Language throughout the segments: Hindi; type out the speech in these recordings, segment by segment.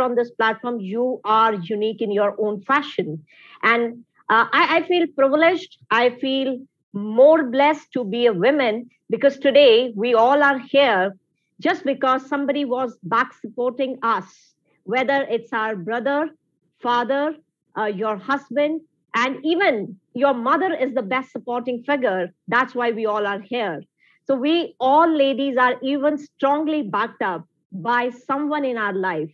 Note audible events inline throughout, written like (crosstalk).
on this platform, you are unique in your own fashion. And uh, I, I feel privileged. I feel more blessed to be a woman because today we all are here just because somebody was back supporting us, whether it's our brother, father, uh, your husband, and even your mother is the best supporting figure. That's why we all are here. So we all ladies are even strongly backed up by someone in our life.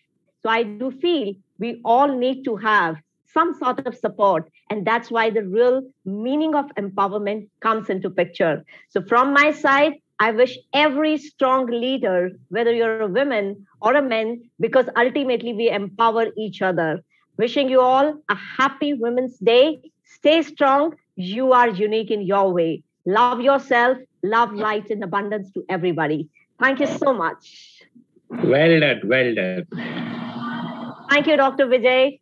So I do feel we all need to have some sort of support and that's why the real meaning of empowerment comes into picture. So from my side i wish every strong leader whether you're a woman or a man because ultimately we empower each other. Wishing you all a happy women's day. Stay strong. You are unique in your way. Love yourself. Love light and abundance to everybody. Thank you so much. Well done. Well done thank you dr vijay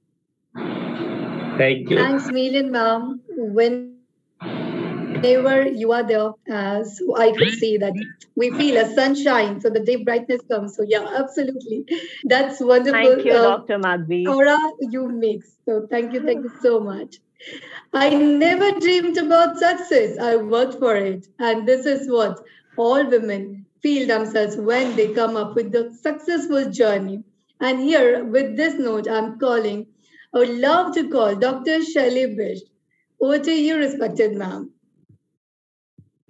Thank you. Thanks, million, ma'am. When whenever you are there, uh, so I could see that we feel a sunshine, so the day brightness comes. So yeah, absolutely, that's wonderful. Thank you, uh, Dr. Madhvi. Aura you mix. So thank you, thank you so much. I never dreamed about success. I worked for it, and this is what all women feel themselves when they come up with the successful journey. And here, with this note, I'm calling I would love to call Dr. Shelley Bish. Over to you, respected ma'am.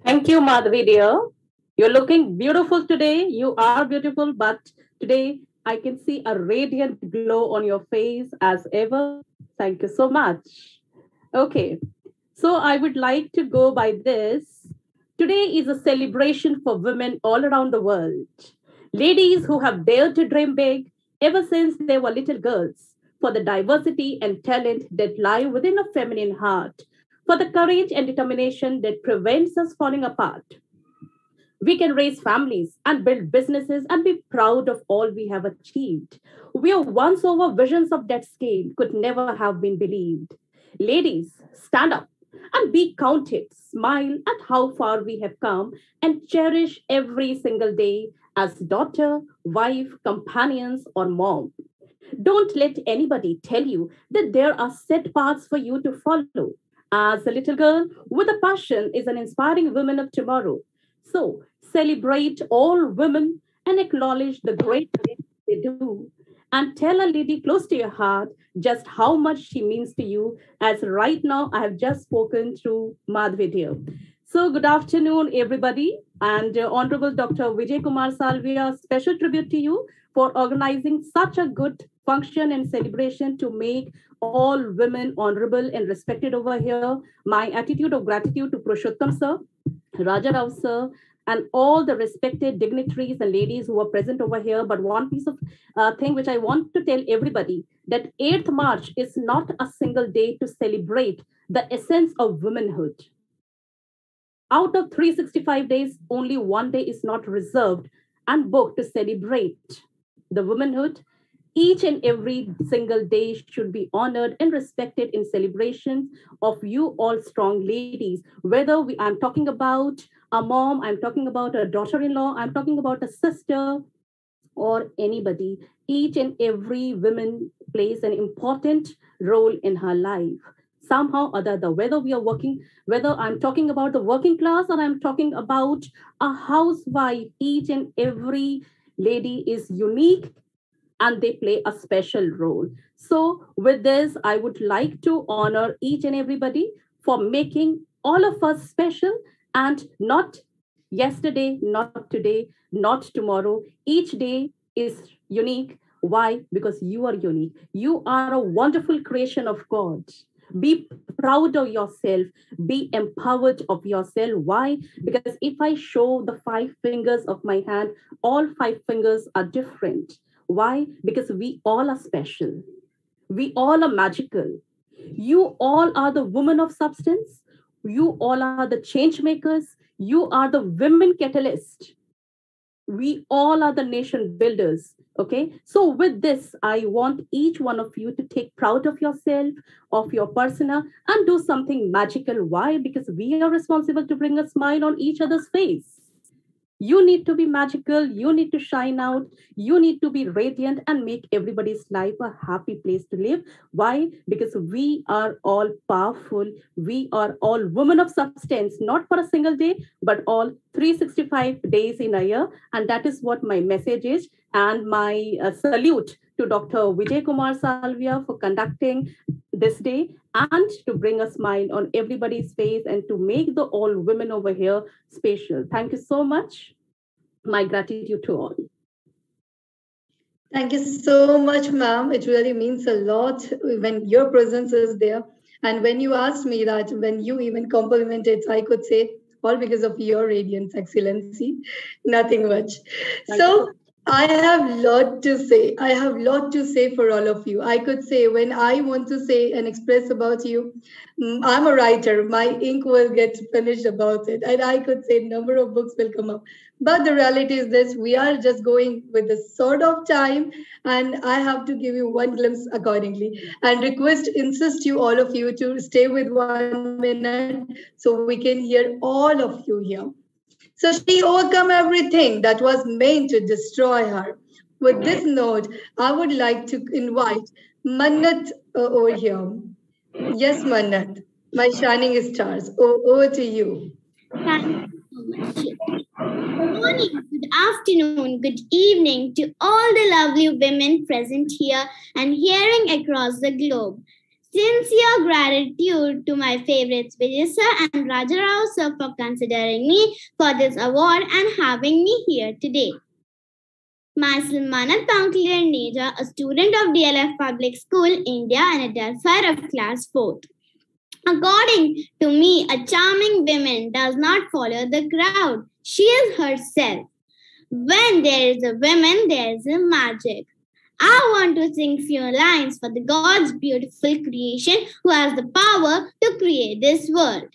Thank you, Madhvi dear. You're looking beautiful today. You are beautiful, but today I can see a radiant glow on your face as ever. Thank you so much. Okay, so I would like to go by this. Today is a celebration for women all around the world. Ladies who have dared to dream big ever since they were little girls for the diversity and talent that lie within a feminine heart, for the courage and determination that prevents us falling apart. We can raise families and build businesses and be proud of all we have achieved. We are once over visions of that scale could never have been believed. Ladies, stand up and be counted. Smile at how far we have come and cherish every single day as daughter, wife, companions, or mom. Don't let anybody tell you that there are set paths for you to follow. As a little girl with a passion is an inspiring woman of tomorrow. So celebrate all women and acknowledge the great things they do. And tell a lady close to your heart just how much she means to you, as right now I have just spoken through Madhvi Madhvidya. So, good afternoon, everybody. And uh, Honorable Dr. Vijay Kumar Salvia, special tribute to you for organizing such a good function and celebration to make all women honorable and respected over here. My attitude of gratitude to Purushottam sir, Raja Rao sir, and all the respected dignitaries and ladies who are present over here. But one piece of uh, thing which I want to tell everybody that 8th March is not a single day to celebrate the essence of womanhood. Out of 365 days, only one day is not reserved and booked to celebrate the womanhood. Each and every single day should be honored and respected in celebration of you all strong ladies. Whether we, i'm talking about a mom i'm talking about a daughter-in-law i'm talking about a sister or anybody each and every woman plays an important role in her life somehow or the other whether we are working whether i'm talking about the working class or i'm talking about a housewife each and every lady is unique and they play a special role. So, with this, I would like to honor each and everybody for making all of us special and not yesterday, not today, not tomorrow. Each day is unique. Why? Because you are unique. You are a wonderful creation of God. Be proud of yourself. Be empowered of yourself. Why? Because if I show the five fingers of my hand, all five fingers are different. Why? Because we all are special. We all are magical. You all are the women of substance. You all are the change makers. You are the women catalyst. We all are the nation builders. Okay. So, with this, I want each one of you to take proud of yourself, of your persona, and do something magical. Why? Because we are responsible to bring a smile on each other's face. You need to be magical. You need to shine out. You need to be radiant and make everybody's life a happy place to live. Why? Because we are all powerful. We are all women of substance, not for a single day, but all 365 days in a year. And that is what my message is. And my uh, salute to Dr. Vijay Kumar Salvia for conducting this day and to bring a smile on everybody's face and to make the all women over here special. Thank you so much. My gratitude to all. Thank you so much, ma'am. It really means a lot when your presence is there. And when you asked me that, when you even complimented, I could say, all because of your radiance, excellency, (laughs) nothing much. Thank so, you. I have lot to say. I have lot to say for all of you. I could say when I want to say and express about you, mm, I'm a writer. My ink will get finished about it, and I could say number of books will come up. But the reality is this: we are just going with the sort of time, and I have to give you one glimpse accordingly. And request, insist you all of you to stay with one minute so we can hear all of you here. So she overcome everything that was meant to destroy her. With this note, I would like to invite Mannat uh, over here. Yes, Mannat, my shining stars. O- over to you. Thank you so much. Good morning, good afternoon, good evening to all the lovely women present here and hearing across the globe. Sincere gratitude to my favorites Vijay and Rajarao sir for considering me for this award and having me here today. Myself Manat Pankler Neja, a student of DLF Public School, India and a Delphi of class 4th. According to me, a charming woman does not follow the crowd. She is herself. When there is a woman, there is a magic. I want to sing few lines for the God's beautiful creation who has the power to create this world.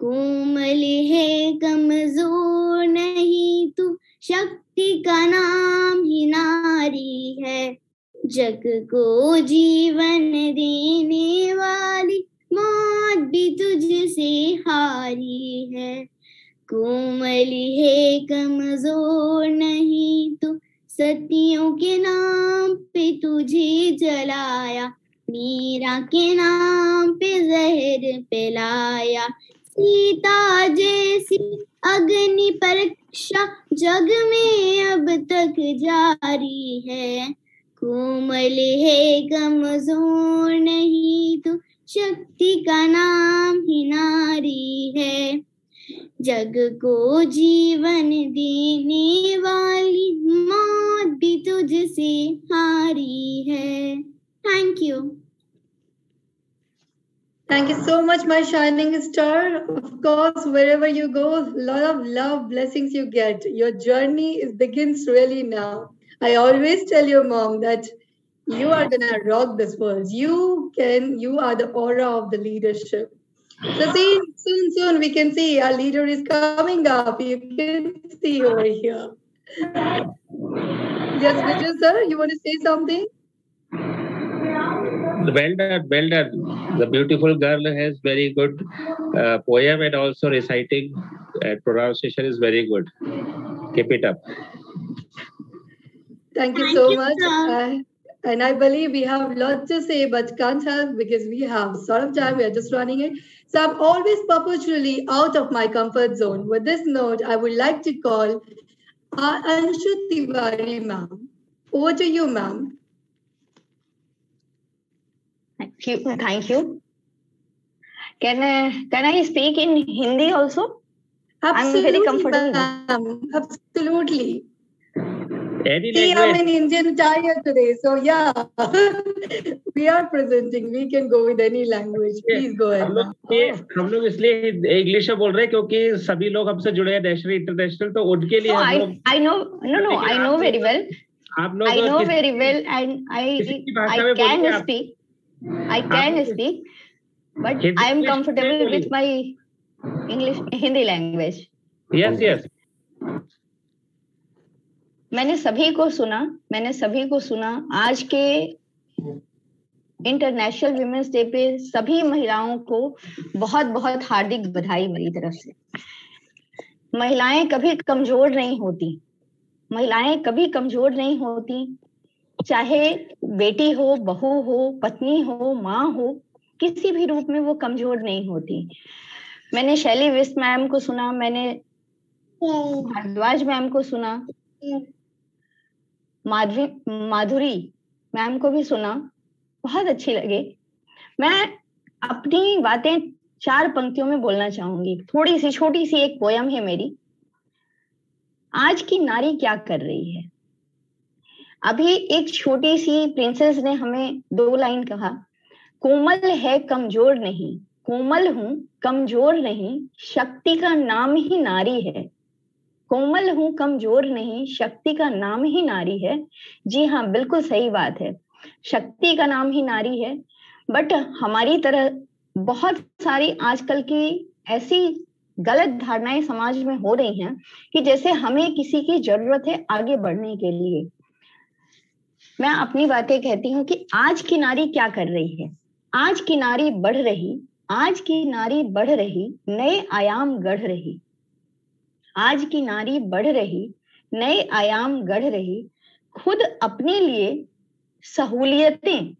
कोमल है कमज़ोर नहीं तू शक्ति का नाम ही नारी है जग को जीवन देने वाली मौत भी तुझसे हारी है कोमल है कमज़ोर नहीं तू सतियों के नाम पे तुझे जलाया, मीरा के नाम पे जहर पिलाया सीता जैसी अग्नि परीक्षा जग में अब तक जारी है। कोमल है, कमज़ोर नहीं तो शक्ति का नाम ही नारी है। जग को जीवन देने वाली मौत भी तुझसे हारी है thank you Thank you so much, my shining star. Of course, wherever you go, lot of love, blessings you get. Your journey is begins really now. I always tell your mom that you are gonna rock this world. You can, you are the aura of the leadership. So see, soon, soon we can see our leader is coming up. You can see over here. Yes, Vijay sir, you want to say something? Well done, well done. The beautiful girl has very good uh, poem and also reciting and pronunciation is very good. Keep it up. Thank you Thank so you, much. and I believe we have a lot to say, but can't help because we have sort of time. We are just running it. So I'm always perpetually out of my comfort zone. With this note, I would like to call uh, Anshu Tiwari, ma'am. Over to you, ma'am. Thank you. Thank you. Can I, can I speak in Hindi also? Absolutely, I'm very comfortable. Absolutely. Any See, I'm an Indian attire today, so yeah, (laughs) we are presenting. We can go with any language. Please go ahead. हम लोग हम लोग इसलिए इंग्लिश में बोल रहे हैं क्योंकि सभी लोग हमसे जुड़े हैं नेशनल इंटरनेशनल तो उनके लिए oh, I, I know no no I know very well. आप लोग I know very well and I I can speak. I can speak, but I am comfortable with my English Hindi language. Yes, yes. मैंने सभी को सुना मैंने सभी को सुना। आज के इंटरनेशनल वुमेन्स डे पे सभी महिलाओं को बहुत बहुत हार्दिक बधाई मेरी तरफ़ से। महिलाएँ कभी कमज़ोर नहीं होती महिलाएँ कभी कमज़ोर नहीं होती। चाहे बेटी हो बहू हो पत्नी हो माँ हो किसी भी रूप में वो कमज़ोर नहीं होती। मैंने शैली विस्ट मैम को सुना मैंने भारद्वाज मैम को सुना। माधुरी माधुरी मैम को भी सुना। बहुत अच्छी लगे। मैं अपनी बातें चार पंक्तियों में बोलना चाहूँगी। थोड़ी सी छोटी सी एक पोयम है मेरी। आज की नारी क्या कर रही है? अभी एक छोटी सी प्रिंसेस ने हमें दो लाइन कहा। कोमल है, कमज़ोर नहीं। कोमल हूँ, कमज़ोर नहीं। शक्ति का नाम ही नारी है। कोमल हूँ, कमज़ोर नहीं, शक्ति का नाम ही नारी है। जी हाँ बिल्कुल सही बात है। शक्ति का नाम ही नारी है। बट हमारी तरह बहुत सारी आजकल की ऐसी गलत धारणाएँ समाज में हो रही हैं कि जैसे हमें किसी की ज़रूरत है आगे बढ़ने के लिए। मैं अपनी बातें कहती हूँ कि आज की नारी क्या कर रही है? आज की नारी बढ़ रही, आज की नारी बढ़ रही, नए आयाम गढ़ रही। आज की नारी बढ़ रही, नए आयाम गढ़ रही, खुद अपने लिए सहूलियतें,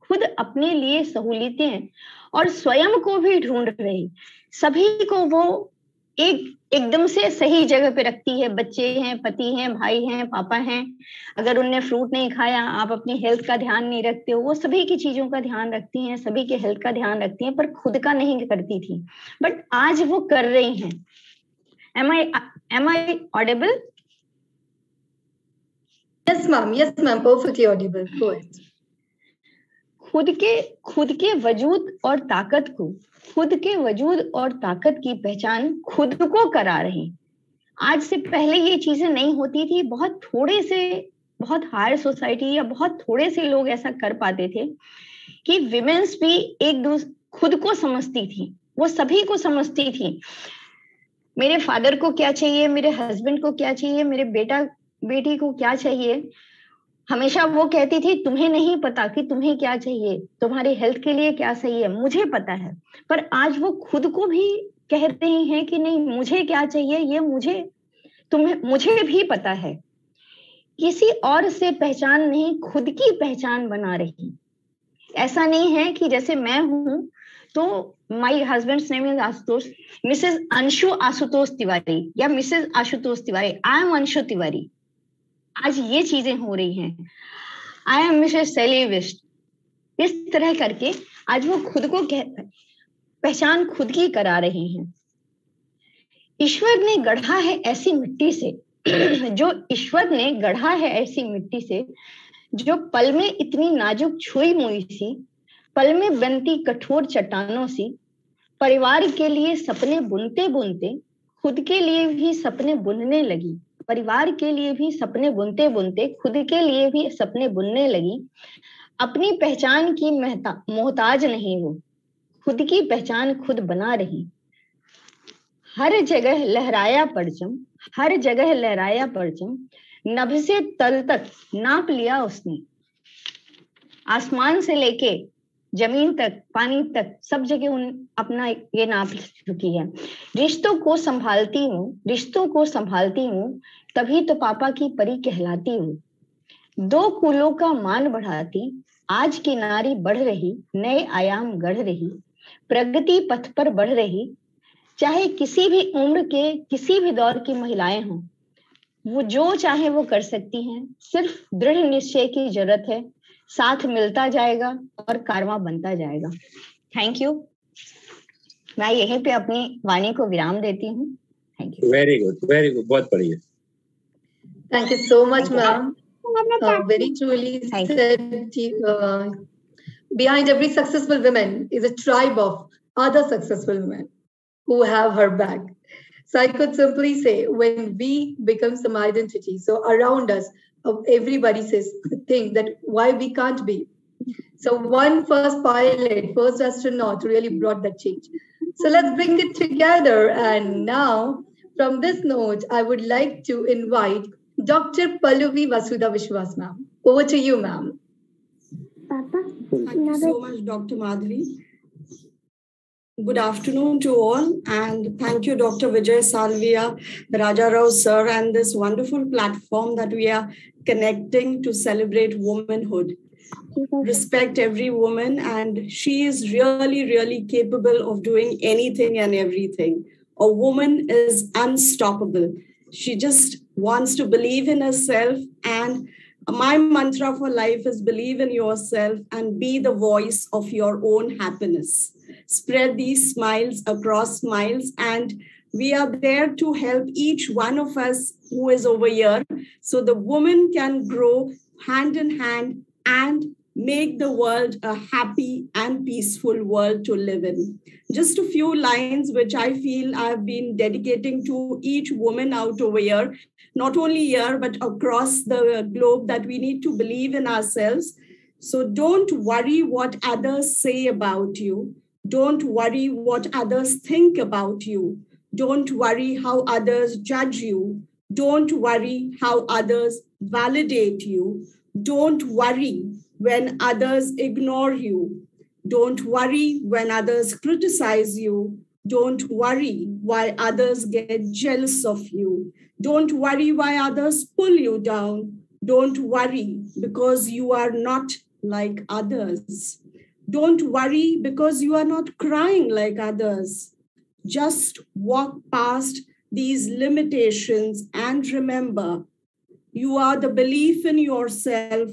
खुद अपने लिए सहूलियतें और स्वयं को भी ढूंढ रही। सभी को वो एक, एकदम से सही जगह पे रखती है। बच्चे हैं, पति हैं, भाई हैं, पापा हैं। अगर उनने फ्रूट नहीं खाया, आप अपनी हेल्थ का ध्यान नहीं रखते हो। वो सभी की चीज़ों का ध्यान रखती हैं, सभी के हेल्थ का ध्यान रखती हैं, पर खुद का नहीं करती थी। बट आज वो कर रही हैं। Am I am I audible Yes, ma'am. Yes, ma'am. Perfectly audible. Go ahead. खुद के खुद के वजूद और ताकत को खुद के वजूद और ताकत की पहचान खुद को करा रहे आज से पहले ये चीज़ें नहीं होती थी बहुत थोड़े से बहुत हायर सोसाइटी या बहुत थोड़े से लोग ऐसा कर पाते थे कि विमेन्स भी एक दूसरे खुद को समझती थी वो सभी को समझती थी मेरे फादर को क्या चाहिए? मेरे हस्बैंड को क्या चाहिए? मेरे बेटा, बेटी को क्या चाहिए? हमेशा वो कहती थी, तुम्हें नहीं पता कि तुम्हें क्या चाहिए? तुम्हारी हेल्थ के लिए क्या सही है? मुझे पता है। पर आज वो खुद को भी कह हैं कि नहीं, मुझे क्या चाहिए? ये मुझे, तुम्हें, मुझे भी पता है। किसी और से पहचान नहीं, खुद की पहचान बना रही। ऐसा नहीं है कि जैसे मैं हूँ तो my husband name is Ashutosh Mrs Anshu Ashutosh Tiwari या Mrs Ashutosh Tiwari I am Anshu Tiwari आज ये चीज़ें हो रही हैं। आई एम मिसेस सेलिविस्ट इस तरह करके आज वो खुद को कह, पहचान खुद की करा रहे हैं। ईश्वर ने गढ़ा है ऐसी मिट्टी से। (clears throat) जो ईश्वर ने गढ़ा है ऐसी मिट्टी से, जो पल में इतनी नाजुक छुई मुई सी पल में बनती कठोर चट्टानों सी, परिवार के लिए सपने बुनते बुनते, खुद के लिए भी सपने बुनने लगी। परिवार के लिए भी सपने बुनते बुनते, खुद के लिए भी सपने बुनने लगी। अपनी पहचान की मोहताज नहीं वो खुद की पहचान खुद बना रही। हर जगह लहराया परचम, हर जगह लहराया परचम, नभ से तल तक नाप लिया उसने। आसमान से लेके ज़मीन तक, पानी तक, सब जगह उन अपना ये नाप चुकी है। रिश्तों को संभालती हूँ, रिश्तों को संभालती हूँ, तभी तो पापा की परी कहलाती हूँ। दो कुलों का मान बढ़ाती, आज की नारी बढ़ रही, नए आयाम गढ़ रही, प्रगति पथ पर बढ़ रही, चाहे किसी भी उम्र के, किसी भी दौर की महिलाएँ हों, वो जो चाहे वो कर सकती हैं, सिर्फ़ दृढ़ निश्चय की ज़रूरत है। साथ मिलता जाएगा और कारवा बनता जाएगा। थैंक यू मैं यहीं पे अपनी वाणी को विराम देती हूँ। वेरी गुड वेरी गुड बहुत बढ़िया। Thank you so much ma'am very truly tribe of other successful women who have her So I could simply say, when we become some identity, so around us, everybody says thing that why we can't be. So one first pilot, first astronaut really brought that change. So let's bring it together. And now, from this note, I would like to invite Dr. Pallavi Vasudha Vishwas, ma'am. Over to you, ma'am. Papa, Thank you so much, Dr. Madhuri. Good afternoon to all, and thank you, Dr. Vijay Salvia, Raja Rao sir, and this wonderful platform that we are connecting to celebrate womanhood. Respect every woman, and she is really, really capable of doing anything and everything. A woman is unstoppable. She just wants to believe in herself and my mantra for life is believe in yourself and be the voice of your own happiness spread these smiles across miles and we are there to help each one of us who is over here so the woman can grow hand in hand and make the world a happy and peaceful world to live in. Just a few lines which I feel I've been dedicating to each woman out over here, not only here, but across the globe, that we need to believe in ourselves. So don't worry what others say about you. Don't worry what others think about you. Don't worry how others judge you. Don't worry how others validate you. Don't worry when others ignore you. Don't worry when others criticize you. Don't worry why others get jealous of you. Don't worry why others pull you down. Don't worry because you are not like others. Don't worry because you are not crying like others. Just walk past these limitations and remember you are the belief in yourself.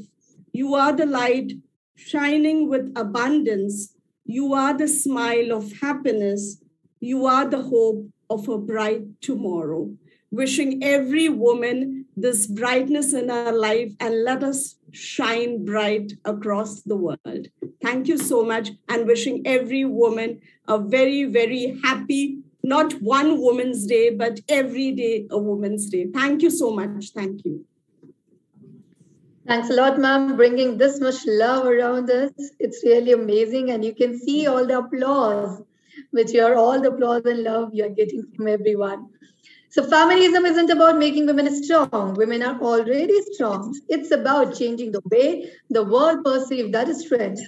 You are the light shining with abundance. You are the smile of happiness. You are the hope of a bright tomorrow. Wishing every woman this brightness in her life and let us shine bright across the world. Thank you so much and wishing every woman a very, very happy, not one Woman's Day, but every day a Woman's Day. Thank you so much. Thank you. Thanks a lot, ma'am, bringing this much love around us. It's really amazing. And you can see all the applause, which are all the applause and love you're getting from everyone. So feminism isn't about making women strong. Women are already strong. It's about changing the way the world perceives that strength.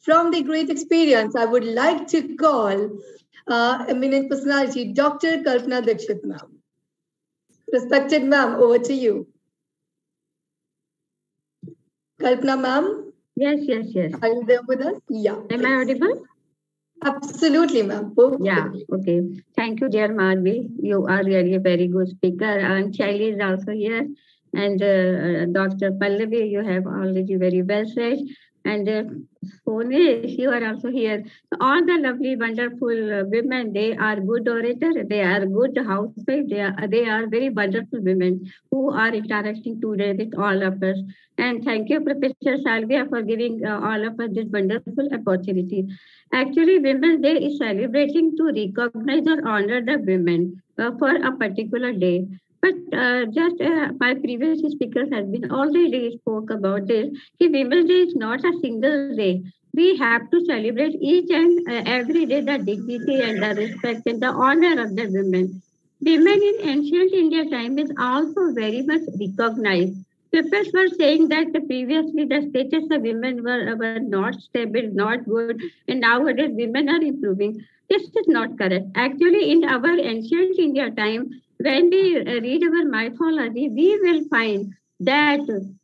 From the great experience, I would like to call uh, eminent personality, Dr. Kalpana Dixit, ma'am. Respected ma'am, over to you. Kalpana ma'am? Yes, yes, yes. Are you there with us? Yeah. Am I audible? Absolutely, ma'am. Yeah, okay. Thank you, dear Madhvi. You are really a very good speaker. And Shaili is also here. And uh, Dr. Pallavi, you have already very well said. And uh, you are also here. All the lovely, wonderful uh, women, they are good orators, they are good housewives, they are, they are very wonderful women who are interacting today with all of us. And thank you, Professor Salvia, for giving uh, all of us this wonderful opportunity. Actually, Women's Day is celebrating to recognize or honor the women uh, for a particular day. But uh, just uh, my previous speakers has been already spoke about this. Ki Women's Day is not a single day. We have to celebrate each and uh, every day the dignity and the respect and the honor of the women. Women in ancient India time is also very much recognized. People were saying that previously the status of women were, were not stable, not good, and nowadays women are improving. This is not correct. Actually, in our ancient India time, when we read our mythology, we will find that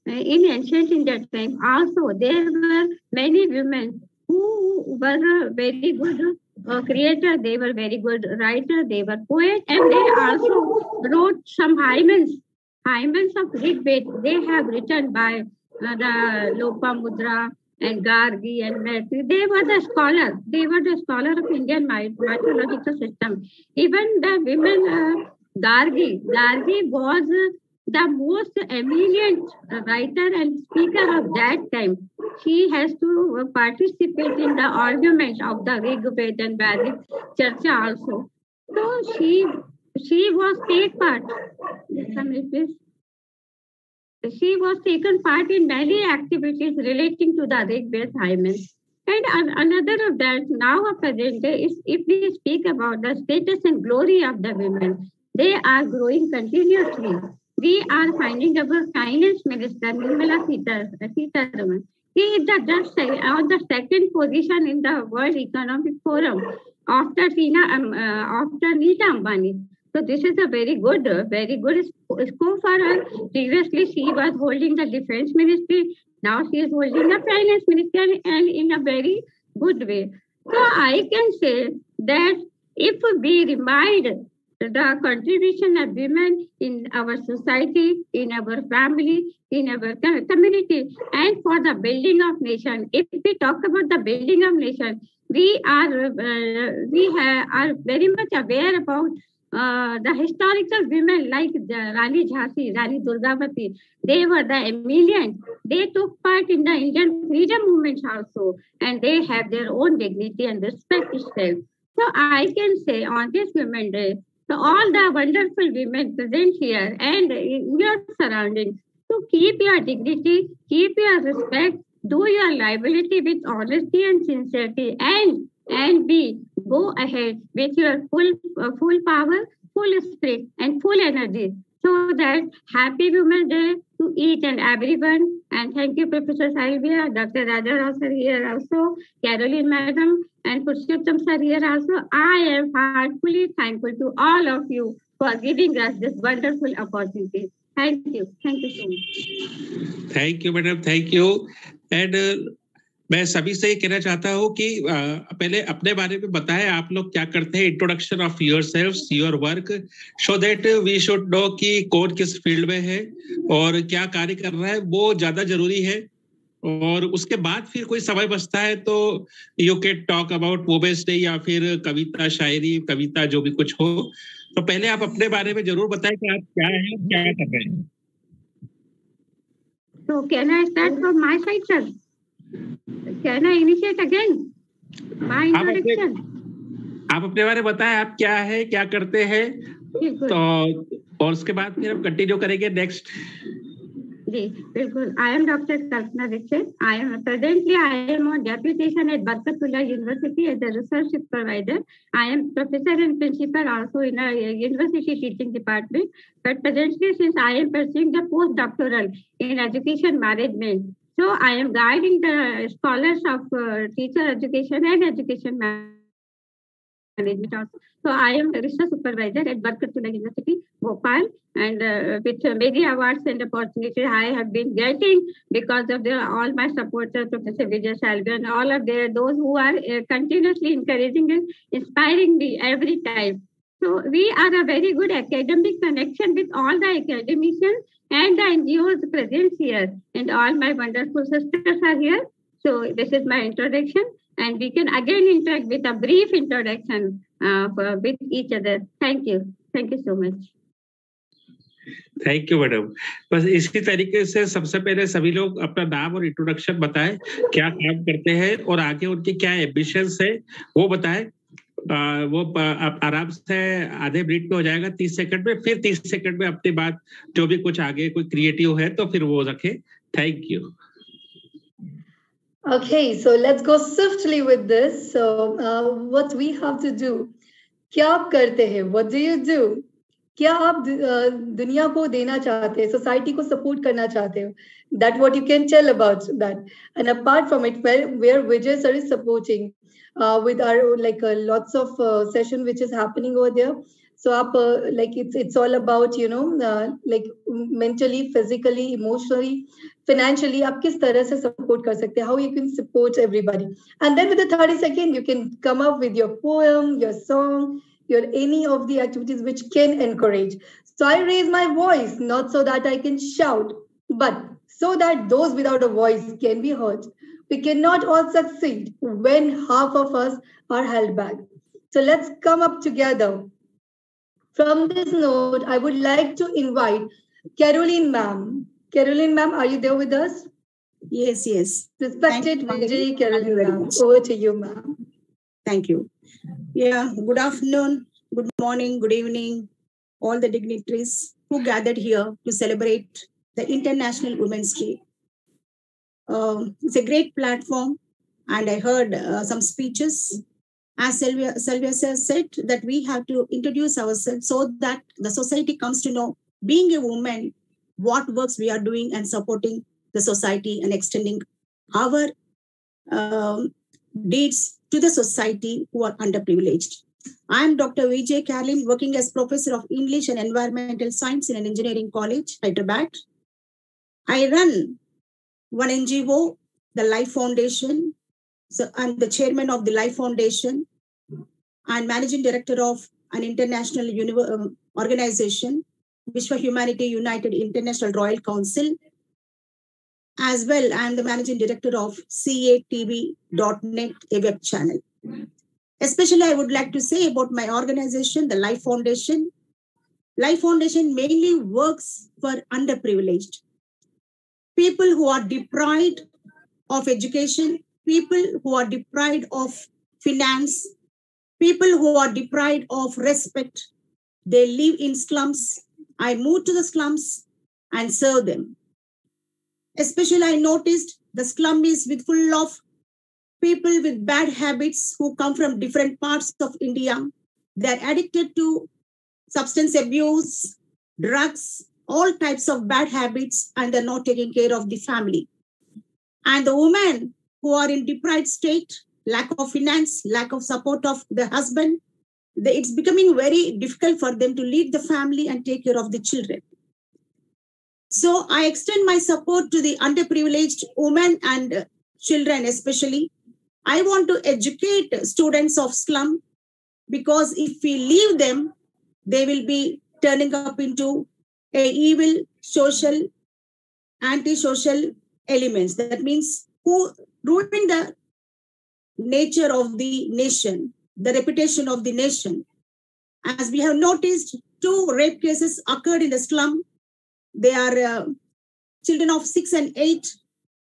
in ancient India time also there were many women who were very good uh, creator, they were very good writer, they were poet, and they also wrote some hymns, hymns of Rig They have written by uh, the Lopamudra and Gargi and Maitri. They were the scholars. They were the scholar of Indian mythological system. Even the women. Gargi. Gargi was the most eminent writer and speaker of that time. She has to participate in the argument of the Rig Veda and Vedic also. So she she was take part. She was taken part in many activities relating to the Rig Veda. And another of that, now a present day, is if we speak about the status and glory of the women, they are growing continuously. We are finding our finance minister, Nirmala Sitharaman. He is the just on the second position in the World Economic Forum after Tina, um, uh, after Nita Ambani. So this is a very good, uh, very good scope for her. Previously, she was holding the defense ministry. Now she is holding the finance ministry and in a very good way. So I can say that if we remind the contribution of women in our society, in our family, in our community, and for the building of nation. If we talk about the building of nation, we are uh, we have, are very much aware about uh, the historical women like Rani Jhansi, Rani Durgavati, they were the eminent. They took part in the Indian freedom movement also, and they have their own dignity and respect itself. So I can say on this Women Day, so all the wonderful women present here and in your surroundings, to keep your dignity, keep your respect, do your liability with honesty and sincerity, and and be go ahead with your full uh, full power, full spirit, and full energy. So that happy Women's Day to each and everyone. And thank you, Professor Salvia, Dr. Raja Rao sir here also, Caroline Madam, and Purushottam sir here also. I am heartfully thankful to all of you for giving us this wonderful opportunity. Thank you. Thank you so much. Thank you, madam. Thank you. And uh, मैं सभी से ये कहना चाहता हूँ कि पहले अपने बारे में बताएँ आप लोग क्या करते हैं? Introduction of your self your work so that we should know कि कौन किस फ़ील्ड में है और क्या कार्य कर रहा है वो ज़्यादा ज़रूरी है। और उसके बाद फिर कोई समय बचता है तो you can talk about women's day या फिर कविता शायरी कविता जो भी कुछ हो। तो पहले आप अपने बारे में ज़रूर बताएँ कि आप क्या हैं क्या कर रहे हैं। So can I start from my side, sir? Can I initiate again? My introduction. आप अपने बारे में बताएँ आप क्या है क्या करते हैं? तो और उसके बाद फिर हम कंटिन्यू करेंगे नेक्स्ट जी बिल्कुल. I am doctor Kalpana Dikshit I am presently I am on deputation at Barkatullah university as a research supervisor I am professor and principal also in a university teaching department but presently since I am pursuing the postdoctoral in education management. So i am guiding the scholars of uh, teacher education and education management also so I am a research supervisor at Barkatullah University, Bhopal, and uh, with uh, many awards and opportunities I have been getting because of the, all my supporters, Professor Vijay Salvi, and all of those who are uh, continuously encouraging and inspiring me every time. So we are a very good academic connection with all the academicians and the NGOs present here, and all my wonderful sisters are here. So this is my introduction, and we can again interact with a brief introduction uh, for, with each other. Thank you. Thank you so much. Thank you madam बस इसी तरीके से सबसे पहले सभी लोग अपना नाम और इंट्रोडक्शन बताएँ क्या काम करते हैं और आगे उनके क्या एम्बिशंस है वो बताएँ वो आराम से आधे मिनट में हो जाएगा, तीस सेकंड में, फिर तीस सेकंड में अपनी बात जो भी कुछ आगे कोई क्रिएटिव है तो फिर वो रखे। Thank you okay so let's go swiftly with this so what we have to do क्या आप करते हैं? व्हाट डू यू डू क्या आप दुनिया को देना चाहते हैं? सोसाइटी को सपोर्ट करना चाहते हो? That what you can tell about that and apart from it where Vijay sir is supporting uh, with our like uh, lots of uh, session which is happening over there so up uh, like it's it's all about you know uh, like mentally physically emotionally financially आप किस तरह से support कर सकते how you can support everybody and then with the 30 second you can come up with your poem your song your any of the activities which can encourage so i raise my voice not so that i can shout but so that those without a voice can be heard we cannot all succeed when half of us are held back so let's come up together from this note, I would like to invite Caroline ma'am. Caroline ma'am, are you there with us? Yes, yes. Respected Vijay Caroline ma'am, over to you ma'am. Thank you. Yeah, good afternoon, good morning, good evening, all the dignitaries who gathered here to celebrate the International Women's Day. Um, it's a great platform, and I heard uh, some speeches as Sylvia, Sylvia said, that we have to introduce ourselves so that the society comes to know, being a woman, what works we are doing and supporting the society and extending our um, deeds to the society who are underprivileged. I am Dr. Vijay Carlin, working as Professor of English and Environmental Science in an engineering college, Hyderabad. I run one NGO, the Life Foundation. So I'm the chairman of the Life Foundation and managing director of an international um, organization, Vishwa Humanity United International Royal Council. As well, I'm the managing director of CATV.net, a web channel. Especially, I would like to say about my organization, the Life Foundation. Life Foundation mainly works for underprivileged people who are deprived of education, people who are deprived of finance, people who are deprived of respect. They live in slums. I move to the slums and serve them. Especially, I noticed the slum is with full of people with bad habits who come from different parts of India. They're addicted to substance abuse, drugs, all types of bad habits, and they're not taking care of the family. And the women who are in deprived state, lack of finance, lack of support of the husband, they, it's becoming very difficult for them to lead the family and take care of the children. So I extend my support to the underprivileged women and uh, children, especially, I want to educate students of slum because if we leave them, they will be turning up into a evil social, anti-social elements. That means who ruin the nature of the nation, the reputation of the nation. As we have noticed, two rape cases occurred in the slum. They are uh, children of six and eight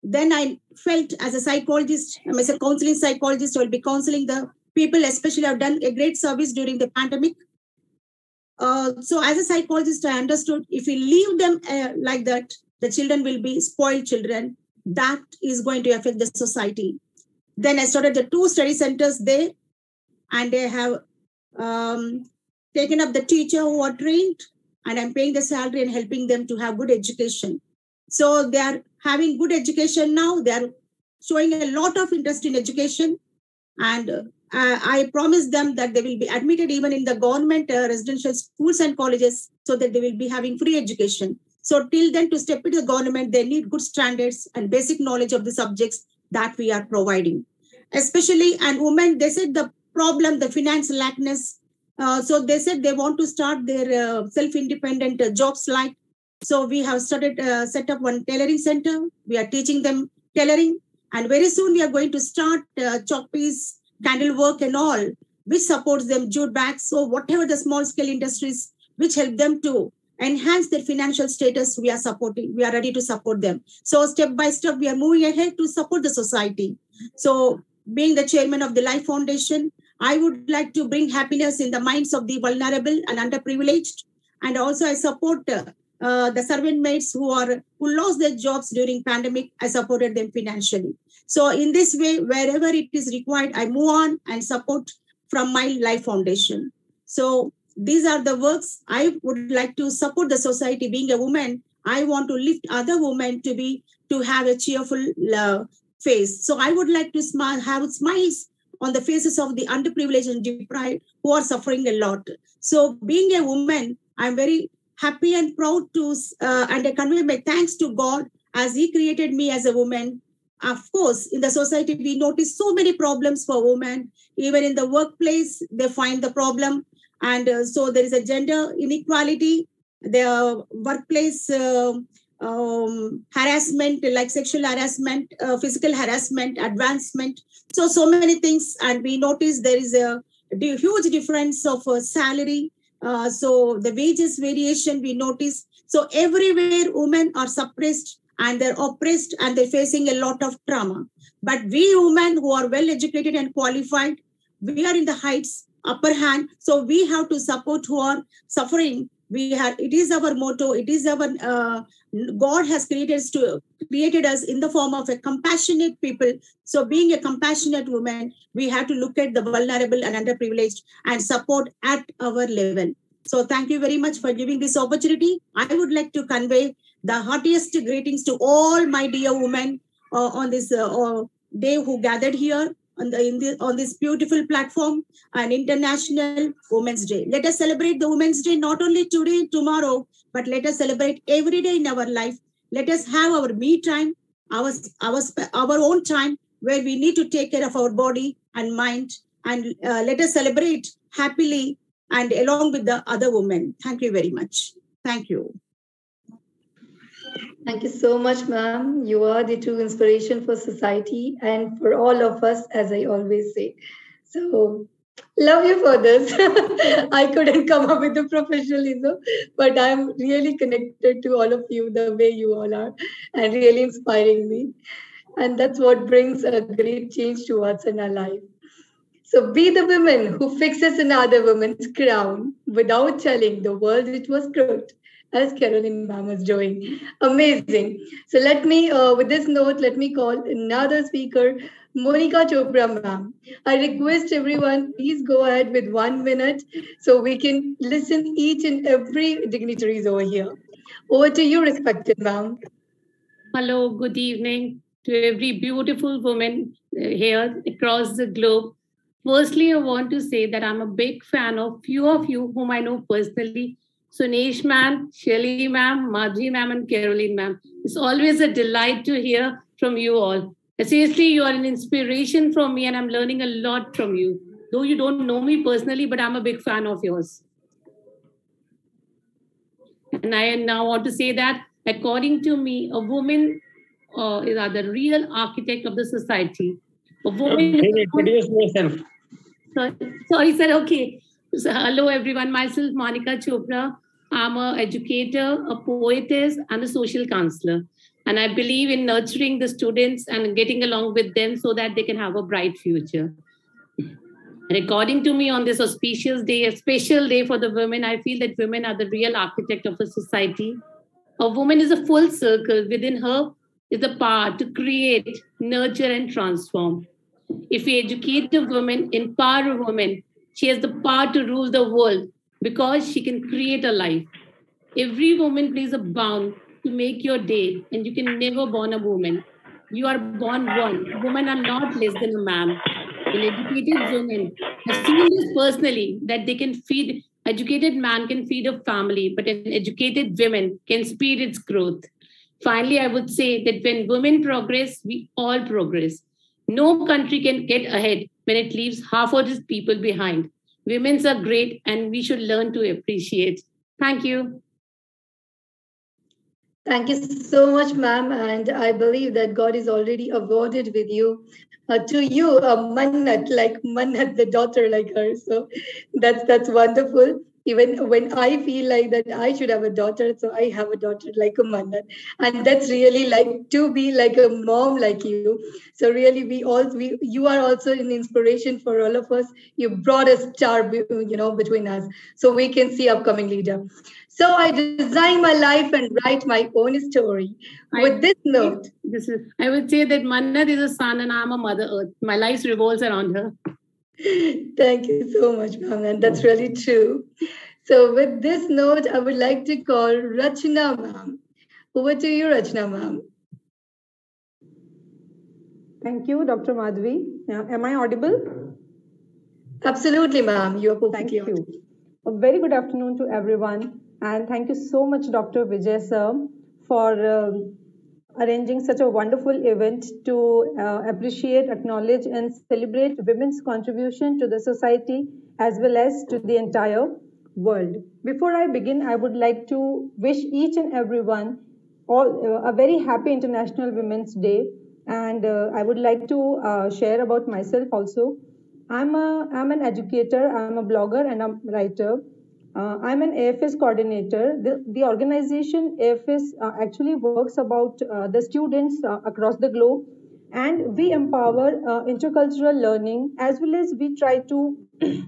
then I felt as a psychologist, as a counseling psychologist, I will be counseling the people, especially I've done a great service during the pandemic. Uh, so as a psychologist, I understood if we leave them uh, like that, the children will be spoiled children. That is going to affect the society. Then I started the two study centers there, and they have um, taken up the teacher who are trained, and I'm paying the salary and helping them to have good education. So they are having good education now. They are showing a lot of interest in education. And uh, I promise them that they will be admitted even in the government uh, residential schools and colleges so that they will be having free education. So till then, to step into the government, they need good standards and basic knowledge of the subjects that we are providing. Especially, and women, they said the problem, the finance lackness. Uh, so they said they want to start their uh, self-independent uh, jobs like so we have started uh, set up one tailoring center. We are teaching them tailoring, and very soon we are going to start uh, chalk piece, candle work, and all, which supports them jute bags. So whatever the small scale industries which help them to enhance their financial status, we are supporting. We are ready to support them. So step by step, we are moving ahead to support the society. So being the chairman of the Life Foundation, I would like to bring happiness in the minds of the vulnerable and underprivileged. And also I support uh, uh, the servant maids who are who lost their jobs during pandemic i supported them financially so in this way wherever it is required i move on and support from my life foundation. So these are the works. I would like to support the society. Being a woman i want to lift other women to be to have a cheerful uh, face. So i would like to smile have smiles on the faces of the underprivileged and deprived who are suffering a lot. So being a woman i'm very happy and proud to, uh, and I convey my thanks to God as He created me as a woman. Of course, in the society, we notice so many problems for women. Even in the workplace, they find the problem. And uh, so there is a gender inequality, the workplace uh, um, harassment, like sexual harassment, uh, physical harassment, advancement. So, so many things. And we notice there is a huge difference of uh, salary uh, so the wages variation we notice. So everywhere women are suppressed and they're oppressed and they're facing a lot of trauma. But we women who are well educated and qualified, we are in the heights, upper hand. So we have to support who are suffering. We have it is our motto. It is our uh, God has created us to created us in the form of a compassionate people. So being a compassionate woman, we have to look at the vulnerable and underprivileged and support at our level. So thank you very much for giving this opportunity. I would like to convey the heartiest greetings to all my dear women uh, on this uh, uh day who gathered here. on, the, the, on this beautiful platform and International Women's Day. Let us celebrate the Women's Day not only today, tomorrow, but let us celebrate every day in our life. Let us have our me time, our, our, our own time where we need to take care of our body and mind. And uh, let us celebrate happily and along with the other women. Thank you very much. Thank you. Thank you so much, ma'am. You are the true inspiration for society and for all of us, as I always say. So, love you for this. (laughs) I couldn't come up with the professionalism, but I'm really connected to all of you the way you all are and really inspiring me. And that's what brings a great change to us in our life. So be the woman who fixes another woman's crown without telling the world it was crooked as Caroline Ma'am was doing. Amazing. So let me, uh, with this note, let me call another speaker, Monica Chopra Ma'am. I request everyone, please go ahead with one minute so we can listen each and every dignitaries over here. Over to you, respected ma'am. Hello, good evening to every beautiful woman uh, here across the globe. Firstly, I want to say that I'm a big fan of few of you whom I know personally Sunesh ma'am, Shelly ma'am, Madhuri ma'am, and Caroline ma'am. It's always a delight to hear from you all. Seriously, you are an inspiration from me, and I'm learning a lot from you. Though you don't know me personally, but I'm a big fan of yours. And I now want to say that, according to me, a woman uh, is the real architect of the society. A woman. Introduce yourself. Sorry, sorry, sir. Okay. So, hello, everyone. Myself, Monica Chopra. I'm an educator, a poetess, and a social counselor. And I believe in nurturing the students and getting along with them so that they can have a bright future. And according to me, on this auspicious day, a special day for the women, I feel that women are the real architect of a society. A woman is a full circle. Within her is the power to create, nurture, and transform. If we educate the women, empower a woman, she has the power to rule the world because she can create a life. Every woman plays a bound to make your day, and you can never born a woman. You are born one. Women are not less than a man. An educated woman has seen this personally that they can feed, an educated man can feed a family, but an educated woman can speed its growth. Finally, I would say that when women progress, we all progress. No country can get ahead when it leaves half of its people behind. Women's are great and we should learn to appreciate. Thank you. Thank you so much, ma'am. And I believe that God is already awarded with you. Uh, to you, a mannat, like mannat, the daughter like her. So that's that's wonderful even when I feel like that I should have a daughter, so I have a daughter like a mother, and that's really like to be like a mom like you. So really, we all we you are also an inspiration for all of us. You brought a star, you know, between us, so we can see upcoming leader. So I design my life and write my own story. With this note, this is I would say that Mannat is a sun and I'm a mother earth. My life revolves around her. Thank you so much, ma'am. And that's really true. So, with this note, I would like to call Rachna, ma'am. Over to you, Rachna, ma'am. Thank you, Dr. Madhvi. Am I audible? Absolutely, ma'am. You are perfectly Thank you. A very good afternoon to everyone. And thank you so much, Dr. Vijay sir, for um, arranging such a wonderful event to uh, appreciate, acknowledge, and celebrate women's contribution to the society as well as to the entire world. Before I begin, I would like to wish each and everyone all uh, a very happy International Women's Day. And uh, I would like to uh, share about myself also. I'm a I'm an educator, I'm a blogger, and I'm a writer. Uh, I'm an AFS coordinator. The, the organization AFS uh, actually works about uh, the students uh, across the globe and we empower uh, intercultural learning as well as we try to (clears throat)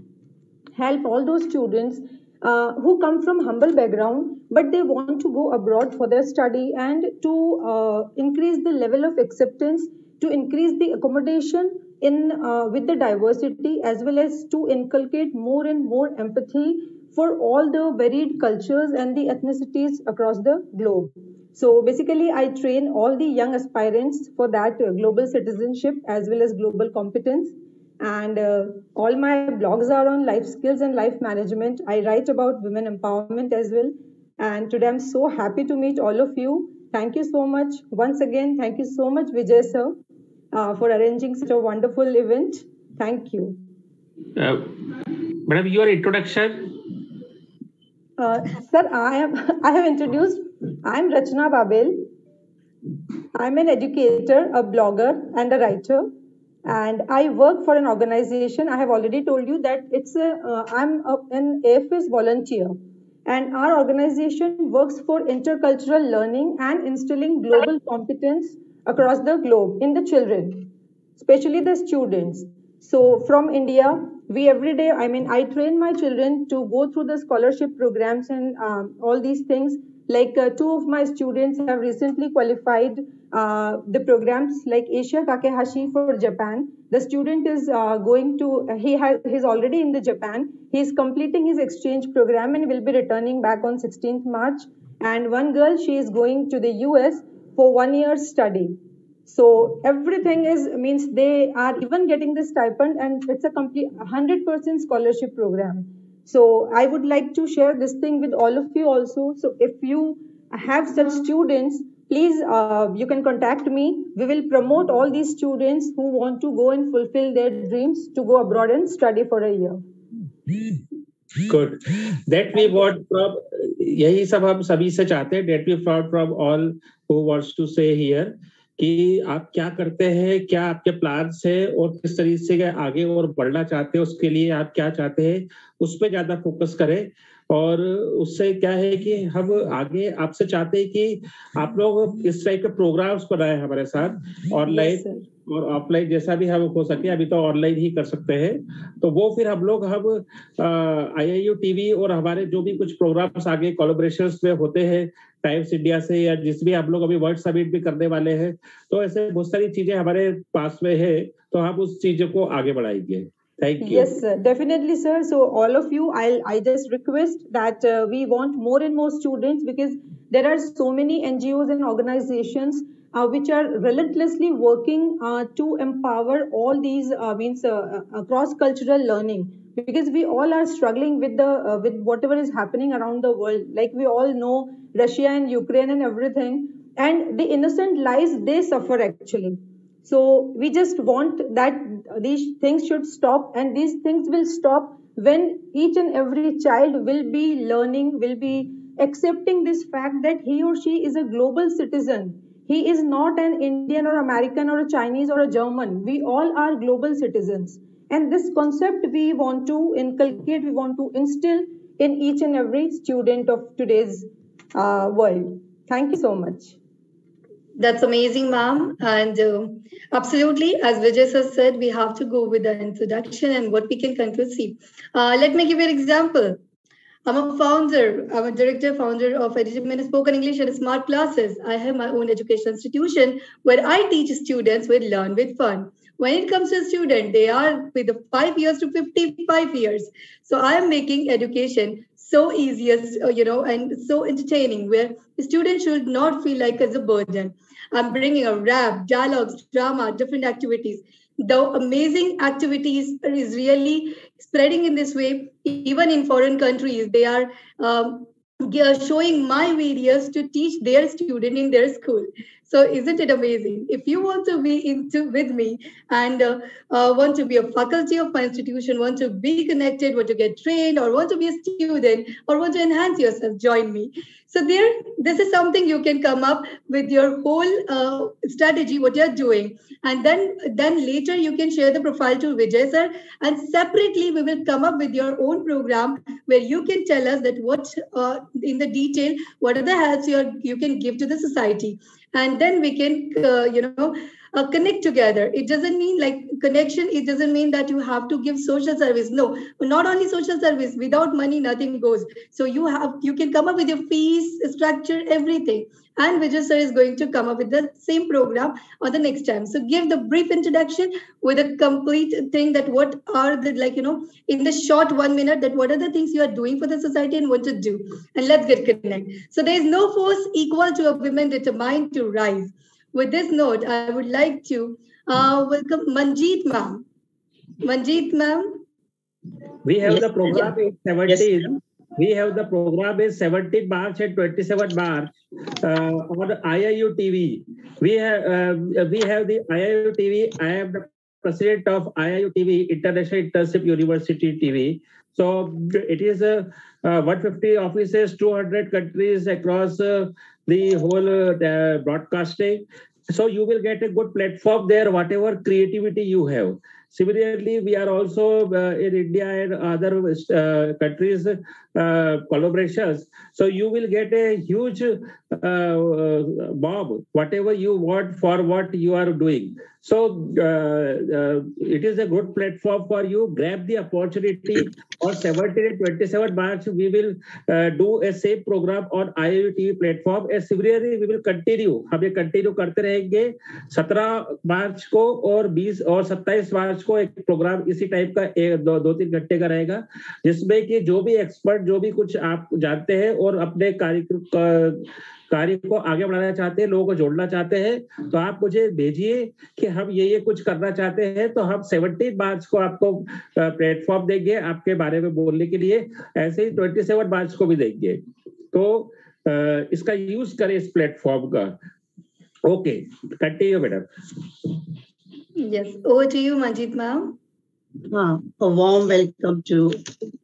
help all those students uh, who come from humble background but they want to go abroad for their study and to increase the level of acceptance to increase the accommodation in with the diversity as well as to inculcate more and more empathy for all the varied cultures and the ethnicities across the globe. So basically, I train all the young aspirants for that global citizenship as well as global competence. And uh, all my blogs are on life skills and life management. I write about women empowerment as well. And today I'm so happy to meet all of you. Thank you so much. Once again, thank you so much, Vijay sir, uh, for arranging such a wonderful event. Thank you. Uh, madam, your introduction. Uh, sir, I am (laughs) I have introduced. I'm Rachna Babel. I'm an educator, a blogger, and a writer, and I work for an organization. I have already told you that it's a. Uh, I'm a, an AFS volunteer, and our organization works for intercultural learning and instilling global competence across the globe in the children, especially the students. So from India, we every day, I mean, I train my children to go through the scholarship programs and um, all these things. Like uh, two of my students have recently qualified uh, the programs like Asia Kakehashi for Japan. The student is uh, going to, he has, he's already in the Japan. He's completing his exchange program and will be returning back on 16th March. And one girl, she is going to the US for one year study. So everything is means they are even getting the stipend and it's a complete 100% scholarship program. So I would like to share this thing with all of you also. So if you have such students, please uh, you can contact me. We will promote all these students who want to go and fulfill their dreams to go abroad and study for a year. Good. That we want from यही सब हम सभी से चाहते हैं. That we found from all who wants to say here. कि आप क्या करते हैं, क्या आपके प्लान्स है और किस तरीके से आगे और बढ़ना चाहते हैं, उसके लिए आप क्या चाहते हैं, उस पर ज़्यादा फोकस करें। और उससे क्या है कि हम आगे आपसे चाहते हैं कि आप लोग इस टाइप के प्रोग्राम्स बनाए हमारे साथ ऑनलाइन और ऑफलाइन जैसा भी हम हो सके अभी तो ऑनलाइन ही कर सकते हैं। तो वो फिर हम लोग हम आई आई टीवी और हमारे जो भी कुछ प्रोग्राम्स आगे कोलोब्रेशन में होते हैं टाइम्स इंडिया से या जिस भी हम लोग अभी वर्ल्ड समिट भी करने वाले हैं तो ऐसे बहुत सारी चीज़ें हमारे पास में है तो हम उस चीज़ों को आगे बढ़ाएँगे। Thank you. Yes, sir. definitely, sir. So all of you, I'll I just request that uh, we want more and more students because there are so many NGOs and organizations uh, which are relentlessly working uh, to empower all these uh, means cross cultural learning because we all are struggling with the with whatever is happening around the world. Like we all know Russia and Ukraine and everything, and the innocent lives they suffer actually. So we just want that these things should stop, and these things will stop when each and every child will be learning, will be accepting this fact that he or she is a global citizen. He is not an Indian or American or a Chinese or a German. We all are global citizens. And this concept we want to inculcate, we want to instill in each and every student of today's uh, world. Thank you so much. That's amazing, ma'am. And uh, absolutely, as Vijay sir said, we have to go with the introduction and what we can conclude. See, uh, let me give you an example. I'm a founder, I'm a director, founder of Edutainment Spoken English and Smart Classes. I have my own education institution where I teach students with Learn with Fun. When it comes to student, they are with the five years to 55 years. So I am making education so easiest, uh, you know, and so entertaining, where the student should not feel like as a burden. I'm bringing a rap, dialogues, drama, different activities. The amazing activities is really spreading in this way. Even in foreign countries, they are um, showing my videos to teach their student in their school. So isn't it amazing? If you want to be into with me and uh, uh, want to be a faculty of my institution, want to be connected, want to get trained, or want to be a student, or want to enhance yourself, join me. So there, this is something you can come up with your whole uh, strategy, what you're doing, and then then later you can share the profile to Vijay sir, and separately we will come up with your own program where you can tell us that what uh, in the detail what are the helps you you can give to the society. And then we can uh, you know uh, connect together. It doesn't mean like connection. It doesn't mean that you have to give social service. No, not only social service. Without money, nothing goes. So you have you can come up with your fees structure, everything. And Vijay is going to come up with the same program on the next time. So give the brief introduction with a complete thing that what are the like you know in the short one minute that what are the things you are doing for the society and want to do, and let's get connected. So there is no force equal to a woman determined to rise. With this note, I would like to uh, welcome Manjeet ma'am. Manjeet ma'am. We have yes. the program in 17. Yes. We have the program in 17 March and 27 March uh, on IIU TV. We have uh, we have the IIU TV. I am the president of IIU TV, International Internship University TV. So it is uh, uh, 150 offices, 200 countries across uh, the whole uh, broadcasting. So you will get a good platform there, whatever creativity you have. Similarly, we are also uh, in India and other uh, countries collaborations. So you will get a huge mob, whatever you want for what you are doing. So it is a good platform for you. Grab the opportunity. On 17 and 27 March, we will do a same program on IIU platform. And similarly, we will continue. हम ये कंटिन्यू करते रहेंगे 17 मार्च को और 20 और 27 मार्च को एक प्रोग्राम इसी टाइप का एक दो दो तीन घंटे का रहेगा जिसमें कि जो भी एक्सपर्ट जो भी कुछ आप जानते हैं और अपने कार्य कार्य को आगे बढ़ाना चाहते हैं लोगों को जोड़ना चाहते हैं तो आप मुझे भेजिए कि हम ये ये कुछ करना चाहते हैं तो हम सेवनटीन मार्च को आपको प्लेटफॉर्म देंगे आपके बारे में बोलने के लिए। ऐसे ही ट्वेंटी सेवन मार्च को भी देंगे। तो इसका यूज़ करें इस प्लेटफॉर्म का। Okay continue madam Yes, over to you, Manjeet ma'am. Uh, a warm welcome to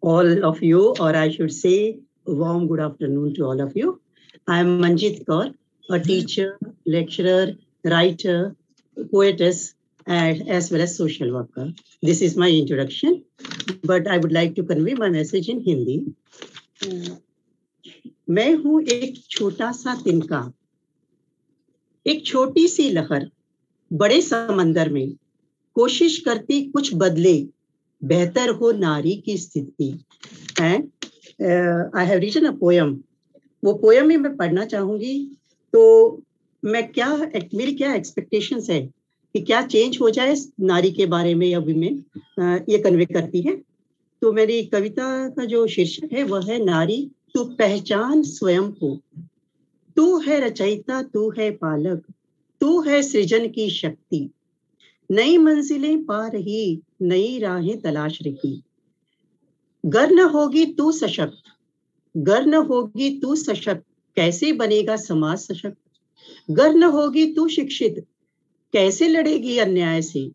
all of you, or I should say, a warm good afternoon to all of you. I am Manjeet Kaur, a teacher, lecturer, writer, poetess, and as well as social worker. This is my introduction, but I would like to convey my message in Hindi. मैं हूँ एक छोटा सा तिनका एक छोटी सी लहर बड़े समंदर में कोशिश करती कुछ बदले बेहतर हो नारी की स्थिति। आई हैव अ पोयम वो पोयम ही मैं पढ़ना चाहूँगी तो मैं क्या मेरी क्या एक्सपेक्टेशंस है कि क्या चेंज हो जाए नारी के बारे में या विमेन uh, ये कन्वे करती है? तो मेरी कविता का जो शीर्षक है वह है नारी तू पहचान स्वयं को। तू है रचयिता तू है पालक तू है सृजन की शक्ति। नई मंजिलें पा रही, नई राहें तलाश रही। गर न होगी तू सशक्त गर न होगी तू सशक्त, कैसे बनेगा समाज सशक्त? गर न होगी तू शिक्षित, कैसे लड़ेगी अन्याय से?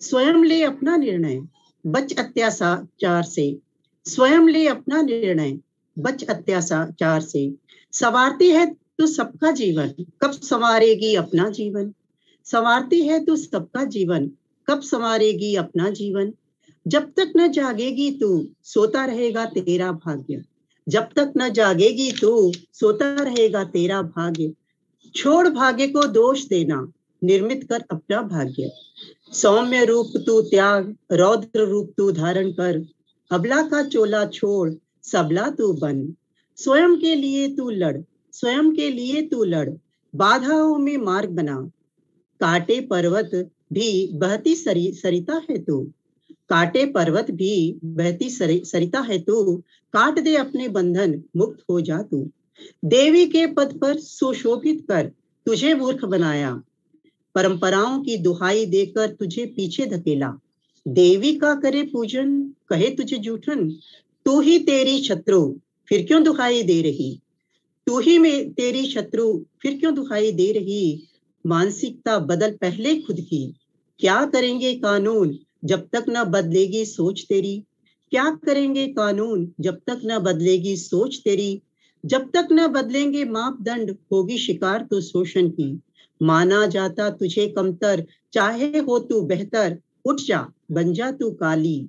स्वयं ले अपना निर्णय, बच अत्याचार से। स्वयं ले अपना निर्णय, बच अत्याचार से। सवारती है तो सबका जीवन, कब संवारेगी अपना जीवन? संवारती है तो सबका जीवन, कब संवारेगी अपना जीवन? जब तक न जागेगी तू, सोता रहेगा तेरा भाग्य। जब तक न जागेगी तू, सोता रहेगा तेरा भाग्य। छोड़ भाग्य को दोष देना, निर्मित कर अपना भाग्य। सौम्य रूप तू त्याग, रौद्र रूप तू धारण कर। अबला का चोला छोड़, सबला तू बन। स्वयं के लिए तू लड़, स्वयं के लिए तू लड़। बाधाओं में मार्ग बना। काटे पर्वत भी बहती सरी, सरिता है तू। काटे पर्वत भी बहती सरी, सरिता है तू। काट दे अपने बंधन मुक्त हो जा तू। देवी के पद पर सुशोभित कर तुझे मूर्ख बनाया। परंपराओं की दुहाई देकर तुझे पीछे धकेला। देवी का करे पूजन कहे तुझे जूठन। तू ही तेरी शत्रु फिर क्यों दुहाई दे रही? तू ही में तेरी शत्रु फिर क्यों दुखाई दे रही? मानसिकता बदल पहले खुद की। क्या करेंगे कानून जब तक न बदलेगी सोच तेरी? क्या करेंगे कानून जब तक न बदलेगी सोच तेरी? जब तक न बदलेंगे मापदंड, होगी शिकार तो शोषण की। माना जाता तुझे कमतर, चाहे हो तू बेहतर। उठ जा, बन जा तू काली।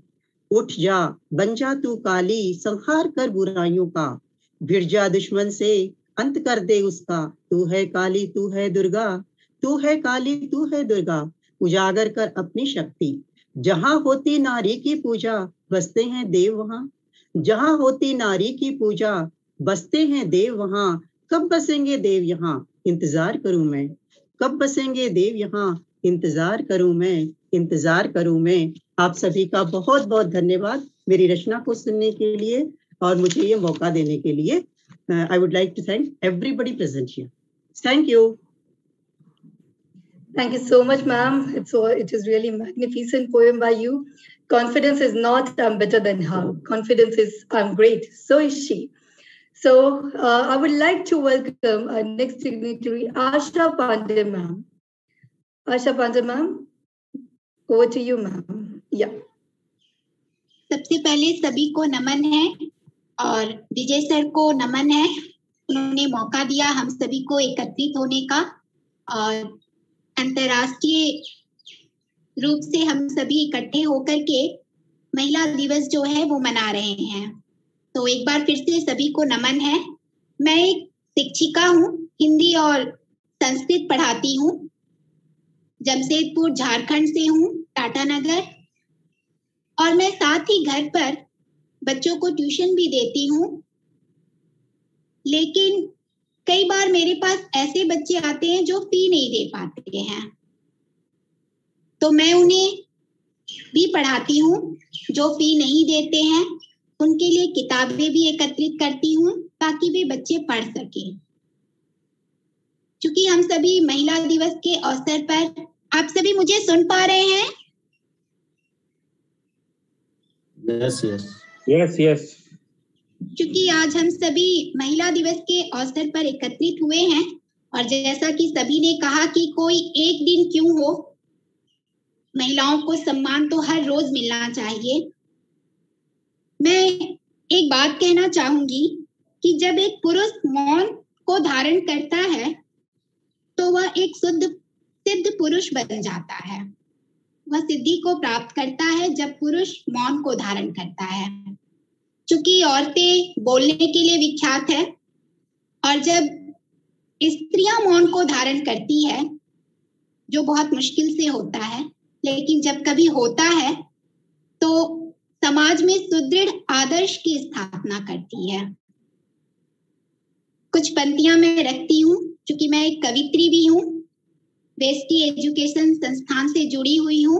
उठ जा, बन जा तू काली, संहार कर बुराइयों का। भिड़ जा दुश्मन से, अंत कर दे उसका। तू है काली, तू है दुर्गा। तू है काली, तू है दुर्गा, उजागर कर अपनी शक्ति। जहाँ होती नारी की पूजा, बसते हैं देव वहाँ। जहाँ होती नारी की पूजा, बसते हैं देव वहाँ। कब बसेंगे देव यहाँ? इंतज़ार करूँ मैं। कब बसेंगे देव यहाँ? इंतज़ार करूँ मैं। इंतज़ार करूँ मैं। आप सभी का बहुत बहुत धन्यवाद मेरी रचना को सुनने के लिए और मुझे ये मौका देने के लिए। I would like to thank everybody present here thank you Thank you so much, ma'am. It's all, it is really magnificent poem by you. Confidence is not I'm better than her. Confidence is I'm great. So is she. So uh, I would like to welcome our next dignitary, Asha Pandey, ma'am. Asha Pandey, ma'am. Over to you, ma'am. Yeah. सबसे पहले सभी को नमन है और विजय सर को नमन है उन्होंने मौका दिया हम सभी को एकत्रित होने का और अंतरराष्ट्रीय रूप से हम सभी इकट्ठे होकर के महिला दिवस जो है वो मना रहे हैं। तो एक बार फिर से सभी को नमन है। मैं एक शिक्षिका हूँ, हिंदी और संस्कृत पढ़ाती हूँ। जमशेदपुर, झारखंड से हूँ, टाटा नगर। और मैं साथ ही घर पर बच्चों को ट्यूशन भी देती हूँ। लेकिन कई बार मेरे पास ऐसे बच्चे आते हैं जो फ़ी नहीं दे पाते हैं तो मैं उन्हें भी पढ़ाती हूँ जो फ़ी नहीं देते हैं उनके लिए किताबें भी एकत्रित करती हूँ ताकि वे बच्चे पढ़ सके क्योंकि हम सभी महिला दिवस के अवसर पर आप सभी मुझे सुन पा रहे हैं Yes, yes. Yes, yes. क्योंकि आज हम सभी महिला दिवस के अवसर पर एकत्रित हुए हैं और जैसा कि सभी ने कहा कि कोई एक दिन क्यों हो, महिलाओं को सम्मान तो हर रोज मिलना चाहिए। मैं एक बात कहना चाहूँगी कि जब एक पुरुष मौन को धारण करता है तो वह एक शुद्ध, सिद्ध पुरुष बन जाता है। वह सिद्धि को प्राप्त करता है जब पुरुष मौन को धारण करता है। क्योंकि औरतें बोलने के लिए विख्यात है, और जब स्त्रियाँ मौन को धारण करती है, जो बहुत मुश्किल से होता है, लेकिन जब कभी होता है तो समाज में सुदृढ़ आदर्श की स्थापना करती है। कुछ पंक्तियाँ मैं रखती हूँ क्योंकि मैं एक कवित्री भी हूँ बेस्टी एजुकेशन संस्थान से जुड़ी हुई हूँ।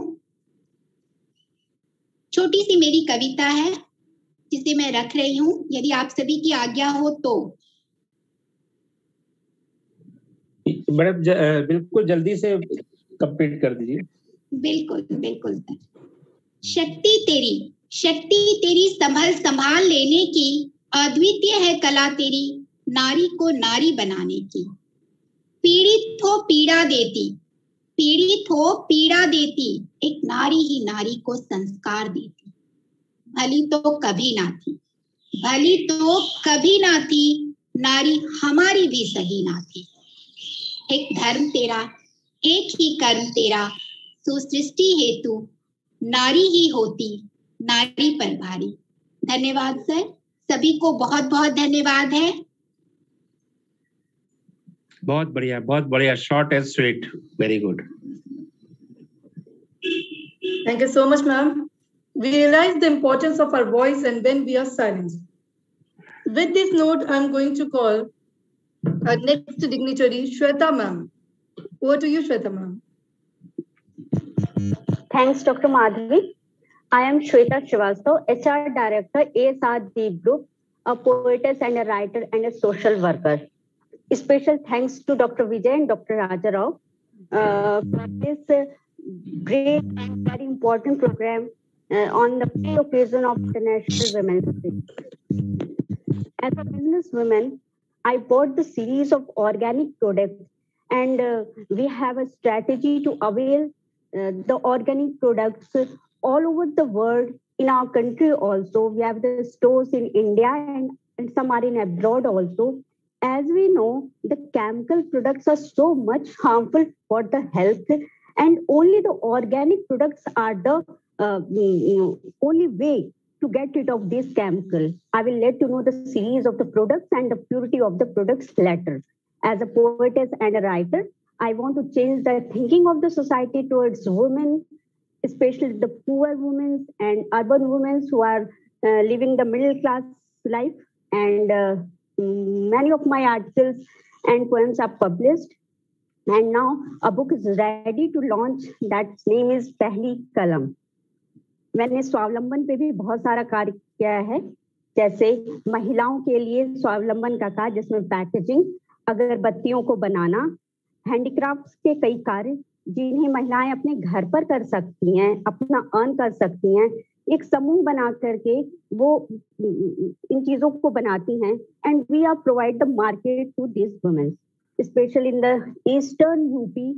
छोटी सी मेरी कविता है जिसे मैं रख रही हूँ यदि आप सभी की आज्ञा हो तो। मैडम बिल्कुल जल्दी से कंप्लीट कर दीजिए। बिल्कुल बिल्कुल शक्ति तेरी शक्ति तेरी संभल संभाल लेने की अद्वितीय है कला तेरी नारी को नारी बनाने की। पीड़ित हो पीड़ा देती पीड़ित हो पीड़ा देती एक नारी ही नारी को संस्कार देती। भली तो कभी ना थी। भली तो कभी ना थी नारी हमारी भी सही ना थी। एक धर्म तेरा एक ही कर्म तेरा सुसृष्टि हेतु नारी ही होती नारी पर भारी। धन्यवाद सर सभी को बहुत बहुत धन्यवाद है। बहुत बढ़िया बहुत बढ़िया short and sweet very good thank you so much ma'am. We realize the importance of our voice and when we are silent. With this note, I'm going to call our next dignitary, Shweta ma'am. Over to you, Shweta ma'am. Thanks, Dr. Madhavi. I am Shweta Srivastav, HR Director, ASR Deep Group, a poetess and a writer and a social worker. Special thanks to Dr. Vijay and Dr. Raja Rao uh, for this uh, great and very important program uh, on the occasion of International Women's Day. As a businesswoman, I bought the series of organic products and uh, we have a strategy to avail uh, the organic products all over the world in our country also. We have the stores in india and, and some are in abroad also. As we know the chemical products are so much harmful for the health and only the organic products are the uh, only way to get rid of this chemical i will let you know the series of the products and the purity of the products later as a poetess and a writer I want to change the thinking of the society towards women, especially the poor women and urban women who are uh, living the middle class life. And uh, many of my articles and poems are published. And now a book is ready to launch. That name is Pehli Kalam. मैंने स्वावलंबन पे भी बहुत सारा कार्य किया है। जैसे महिलाओं के लिए स्वावलंबन का कार्य, जिसमें पैकेजिंग अगरबत्तियों को बनाना हैंडीक्राफ्ट के कई कार्य, जिन्हें महिलाएँ अपने घर पर कर सकती हैं, अपना अर्न कर सकती हैं। एक समूह बना करके वो, इन चीज़ों को बनाती हैं। And we are provide the market to this women specially in the eastern UP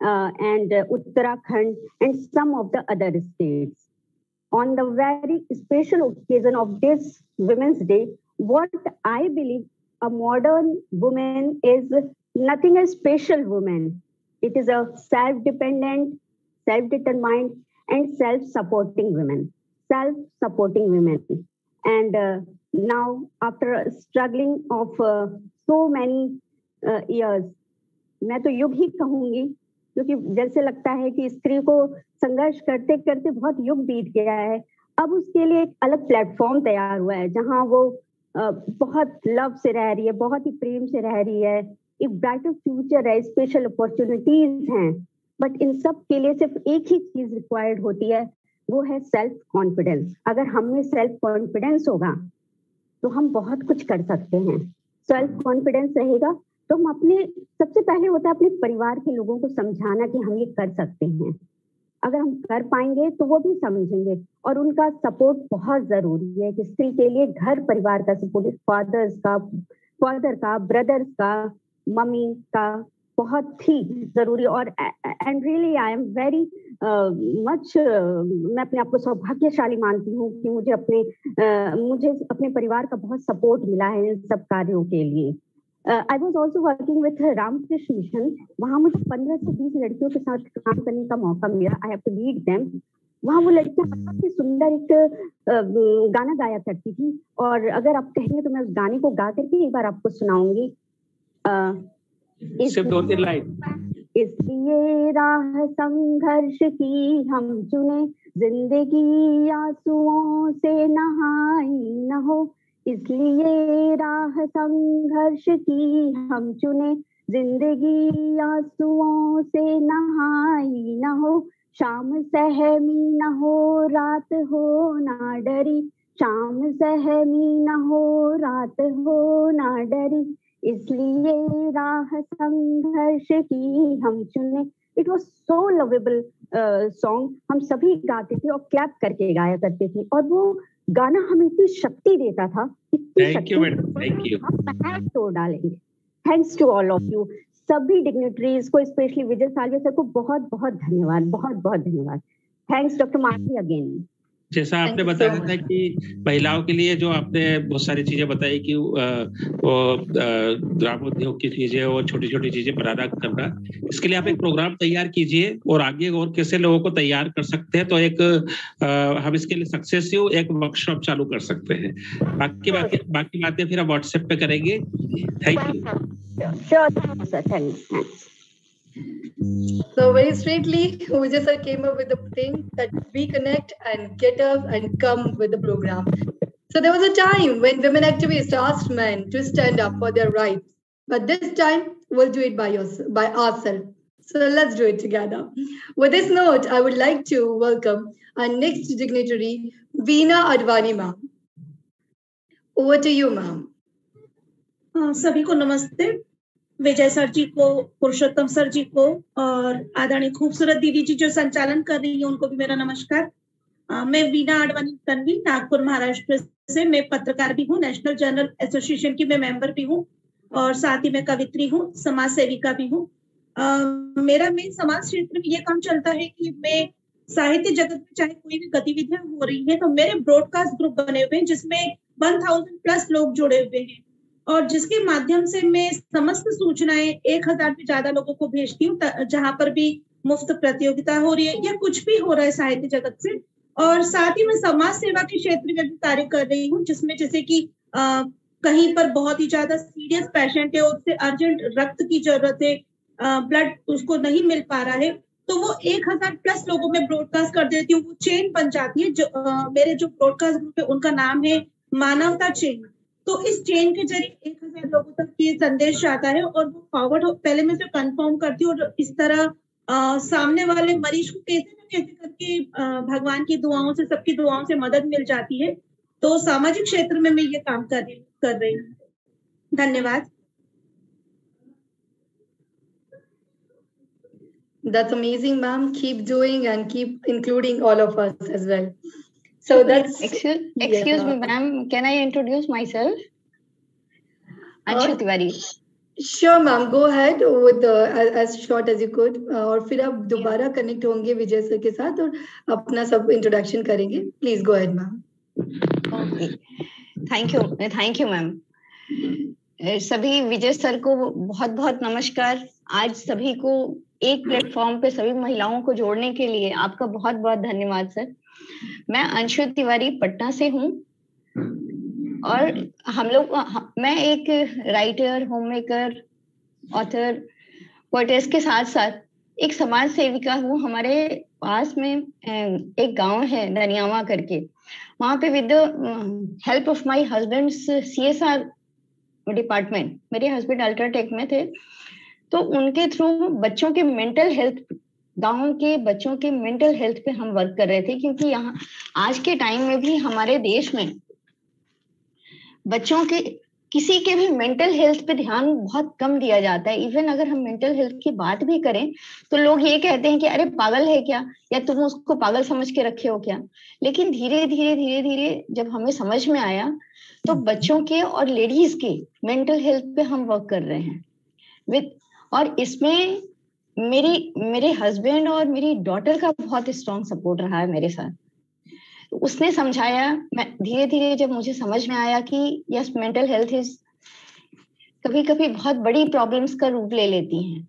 and Uttarakhand and some of the other states on the very special occasion of this women's day what i believe a modern woman is nothing a special woman it is a self-dependent self-determined and self-supporting woman self-supporting women. And uh, now, after struggling of uh, so many uh, years, मैं तो युग ही कहूंगी क्योंकि जैसे लगता है कि स्त्री को संघर्ष करते करते बहुत युग बीत गया है। अब उसके लिए एक अलग प्लेटफॉर्म तैयार हुआ है, जहाँ वो बहुत लव से रह रही है, बहुत ही प्रेम से रह रही है। एक ब्राइटर फ्यूचर है स्पेशल अपॉर्चुनिटीज़ हैं। बट इन सब के लिए सिर्फ़ एक ही चीज़ रिक्वायर्ड होती है, वो है सेल्फ कॉन्फिडेंस अगर हम सेल्फ कॉन्फिडेंस होगा तो हम बहुत कुछ कर सकते हैं। सेल्फ कॉन्फिडेंस रहेगा तो हम अपने, सबसे पहले होता है अपने परिवार के लोगों को समझाना कि हम ये कर सकते हैं। अगर हम कर पाएँगे तो वो भी समझेंगे। और उनका सपोर्ट बहुत ज़रूरी है कि स्त्री के लिए घर परिवार का सपोर्ट फादर्स का फादर का ब्रदर्स का मम्मी का बहुत ही ज़रूरी और and really I am very much मैं अपने आप को सौभाग्यशाली मानती हूँ कि मुझे अपने uh, मुझे अपने परिवार का बहुत सपोर्ट मिला है इन सब कार्यों के लिए। I was also working with Ramakrishna mission वहाँ मुझे पंद्रह से बीस लड़कियों के साथ काम करने का मौका मिला। I have to lead them वहाँ वो लड़कियाँ बहुत ही सुंदर एक गाना गाया करती थी। और अगर आप कहेंगे तो मैं उस गाने को गा करके एक बार आपको सुनाऊँगी। इसलिए राह संघर्ष की हम चुने। ज़िंदगी आंसुओं से नहाई न हो। इसलिए राह संघर्ष की हम चुने। ज़िंदगी आंसुओं से नहाई न हो, शाम सहमी न हो, रात हो ना डरी। शाम सहमी न हो, रात हो ना डरी। इसलिए राह संघर्ष की हम चुने। It was so lovable song हम सभी गाते थे और क्लैप करके गाया करते थे। और वो गाना हमें इतनी शक्ति देता था इतनी शक्ति हम तोड़ डालेंगे। Thanks to all of you सभी डिग्नेटरीज को स्पेशली विजय सालिया सर को बहुत बहुत धन्यवाद बहुत बहुत धन्यवाद। थैंक्स डॉक्टर मार्टी अगेन जैसा आपने बताया था कि महिलाओं के लिए जो आपने बहुत सारी चीज़ें बताई कि वो ग्राम उद्योग की चीज़ें और छोटी छोटी चीज़ें बनाना करना इसके लिए आप एक प्रोग्राम तैयार कीजिए और आगे और कैसे लोगों को तैयार कर सकते हैं तो एक हम इसके लिए सक्सेसिव एक वर्कशॉप चालू कर सकते हैं। बाकी बातें बाकी बातें फिर हम व्हाट्सएप पे करेंगे। Thank you So very straightly, Vijay sir came up with the thing that we connect and get up and come with the program. So there was a time when women activists asked men to stand up for their rights, but this time we'll do it by yours, by ourselves. So let's do it together. With this note, I would like to welcome our next dignitary, Veena Advani ma'am. Over to you, ma'am. सभी को नमस्ते विजय सर जी को पुरुषोत्तम सर जी को और आदरणीय खूबसूरत दीदी जी जो संचालन कर रही है उनको भी मेरा नमस्कार। आ, मैं वीना आडवाणी तनवी नागपुर महाराष्ट्र से मैं पत्रकार भी हूँ नेशनल जर्नल एसोसिएशन की मैं मेंबर भी हूँ और साथ ही मैं कवित्री हूँ समाज सेविका भी हूँ। मेरा मेन समाज क्षेत्र में ये काम चलता है कि मैं साहित्य जगत में चाहे कोई भी गतिविधियाँ हो रही है तो मेरे ब्रॉडकास्ट ग्रुप बने हुए हैं जिसमें वन थाउज़ेंड प्लस लोग जुड़े हुए हैं। और जिसके माध्यम से मैं समस्त सूचनाएँ एक हज़ार से ज़्यादा लोगों को भेजती हूँ जहाँ पर भी मुफ़्त प्रतियोगिता हो रही है या कुछ भी हो रहा है साहित्य जगत से। और साथ ही मैं समाज सेवा के क्षेत्र में भी कार्य कर रही हूँ जिसमें जैसे कि आ, कहीं पर बहुत ही ज़्यादा सीरियस पेशेंट है उससे अर्जेंट रक्त की ज़रूरत है ब्लड उसको नहीं मिल पा रहा है तो वो एक हज़ार प्लस लोगों में ब्रॉडकास्ट कर देती हूँ। वो चेन बन जाती है जो आ, मेरे जो ब्रॉडकास्ट ग्रुप है उनका नाम है मानवता चेन। तो इस चेन के ज़रिए एक हज़ार लोगों तक ये संदेश जाता है और वो फॉरवर्ड पहले मैं कंफर्म करती हूँ और इस तरह आ, सामने वाले मरीज़ को कैसे न कैसे करके भगवान की दुआओं से सबकी दुआओं से मदद मिल जाती है तो सामाजिक क्षेत्र में मैं ये काम कर रही कर रही हूँ धन्यवाद That's amazing, ma'am. Keep doing and keep including all of us as well. So that's excuse, excuse yeah. me, ma'am. Can I introduce myself? Anshu Tiwari. Sure, ma'am. Go ahead with the as, as short as you could. Uh, और फिर आप दोबारा कनेक्ट होंगे विजय सर के साथ और अपना सब इंट्रोडक्शन करेंगे please go ahead ma'am thank you thank you ma'am सभी विजय सर को बहुत बहुत नमस्कार आज सभी को एक प्लेटफॉर्म पे सभी महिलाओं को जोड़ने के लिए आपका बहुत बहुत धन्यवाद सर मैं अंशु तिवारी पटना से हूँ और हम लोग, मैं एक writer home maker author poetess के साथ साथ एक समाज सेविका हूँ। हमारे पास में एक गाँव है दनियावा करके। वहाँ पे with help of my husband C S R department मेरे हस्बैंड अल्ट्राटेक में थे। तो उनके थ्रू बच्चों के मेंटल हेल्थ गाँव के बच्चों के मेंटल हेल्थ पे हम वर्क कर रहे थे, क्योंकि यहाँ, आज के टाइम में भी हमारे देश में बच्चों के, किसी के भी मेंटल हेल्थ पे ध्यान बहुत कम दिया जाता है। इवन अगर हम मेंटल हेल्थ की बात भी करें तो लोग ये कहते हैं कि, अरे, पागल है क्या? या तुम उसको पागल समझ के रखे हो क्या? लेकिन धीरे धीरे धीरे धीरे जब हमें समझ में आया तो बच्चों के और लेडीज़ के मेंटल हेल्थ पे हम वर्क कर रहे हैं। विद और इसमें मेरी, मेरे हस्बैंड और मेरी डॉटर का बहुत स्ट्रॉन्ग सपोर्ट रहा है मेरे साथ। तो उसने समझाया, मैं धीरे धीरे जब मुझे समझ में आया कि यस मेंटल हेल्थ इज़ कभी कभी बहुत बड़ी प्रॉब्लम्स का रूप ले लेती हैं।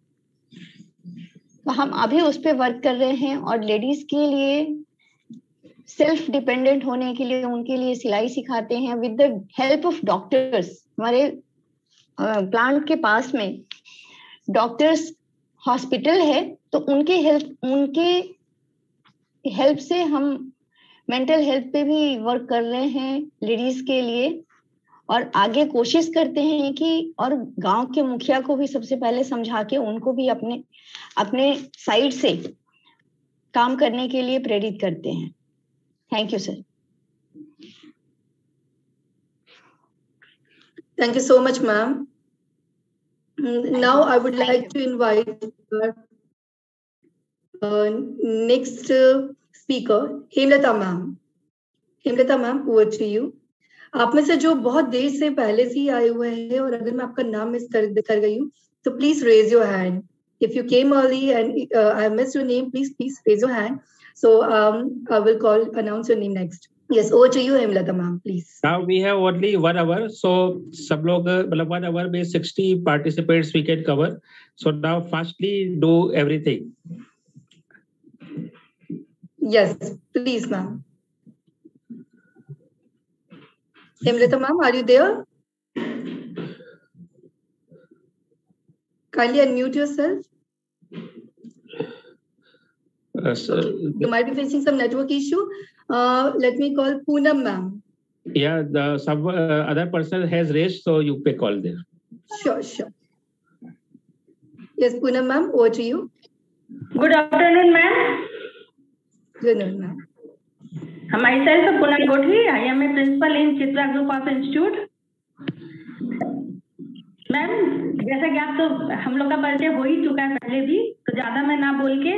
तो हम अभी उस पर वर्क कर रहे हैं और लेडीज़ के लिए सेल्फ डिपेंडेंट होने के लिए, उनके लिए सिलाई सिखाते हैं। With the help of doctors हमारे प्लांट के पास में डॉक्टर्स हॉस्पिटल है तो उनके हेल्प उनके हेल्प से हम मेंटल हेल्थ पे भी वर्क कर रहे हैं लेडीज़ के लिए। और आगे कोशिश करते हैं कि, और गाँव के मुखिया को भी सबसे पहले समझा के उनको भी अपने अपने साइड से काम करने के लिए प्रेरित करते हैं। Thank you sir thank you so much ma'am now I would like to invite our uh, next uh, speaker, Hemlata ma'am Hemlata ma'am over to you आप में से जो बहुत देर से पहले से ही आए हुए हैं और अगर मैं आपका नाम मिस कर कर गई हूँ तो please raise your hand if you came early and uh, I missed your name, please please raise your hand. So um, I will call announce your name next. Yes, over to you, Hemlata ma'am, please. Now we have only one hour, so सब लोग मतलब one hour में 60 participants we can cover. So now firstly do everything. Yes, please, ma'am. Hemlata ma'am, are you there? Kindly unmute yourself. Uh, so, You might be facing some network issue. Uh, let me call Poonam ma'am. yeah, the some uh, other person has raised, so you may call there. Sure, sure. Yes, Poonam ma'am, over to you. Good afternoon, ma'am. Good afternoon, ma'am. Myself, Poonam Godhi. I am a principal in Chitra Group of Institute. Ma'am जैसा कि आप तो हम लोग का परिचय हो ही चुका है पहले भी तो ज़्यादा मैं ना बोल के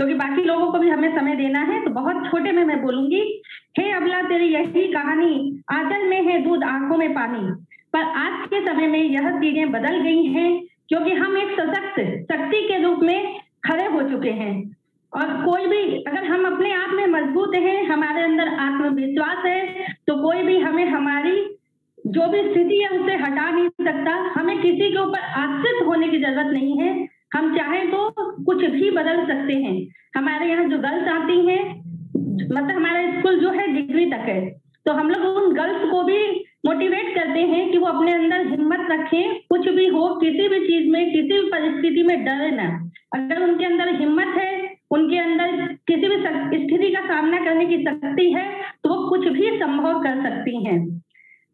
क्योंकि बाकी लोगों को भी हमें समय देना है तो बहुत छोटे में मैं बोलूँगी, हे अबला, तेरी यही कहानी आंचल में है, दूध आँखों में पानी। पर आज के समय में यह चीज़ें बदल गई हैं, क्योंकि हम एक सशक्त, शक्ति के रूप में खड़े हो चुके हैं। और कोई भी, अगर हम अपने आप में मज़बूत हैं, हमारे अंदर आत्मविश्वास है तो कोई भी हमें हमारी, जो भी स्थिति है, उसे हटा नहीं सकता। हमें किसी के ऊपर आश्रित होने की ज़रूरत नहीं है। हम चाहें तो कुछ भी बदल सकते हैं। हमारे यहाँ जो गर्ल्स आती हैं मतलब हमारा स्कूल जो है डिग्री तक है तो हम लोग उन गर्ल्स को भी मोटिवेट करते हैं कि वो अपने अंदर हिम्मत रखें, कुछ भी हो, किसी भी चीज़ में, किसी भी परिस्थिति में डरे ना। अगर उनके अंदर हिम्मत है, उनके अंदर किसी भी स्थिति का सामना करने की शक्ति है तो वो कुछ भी संभव कर सकती हैं।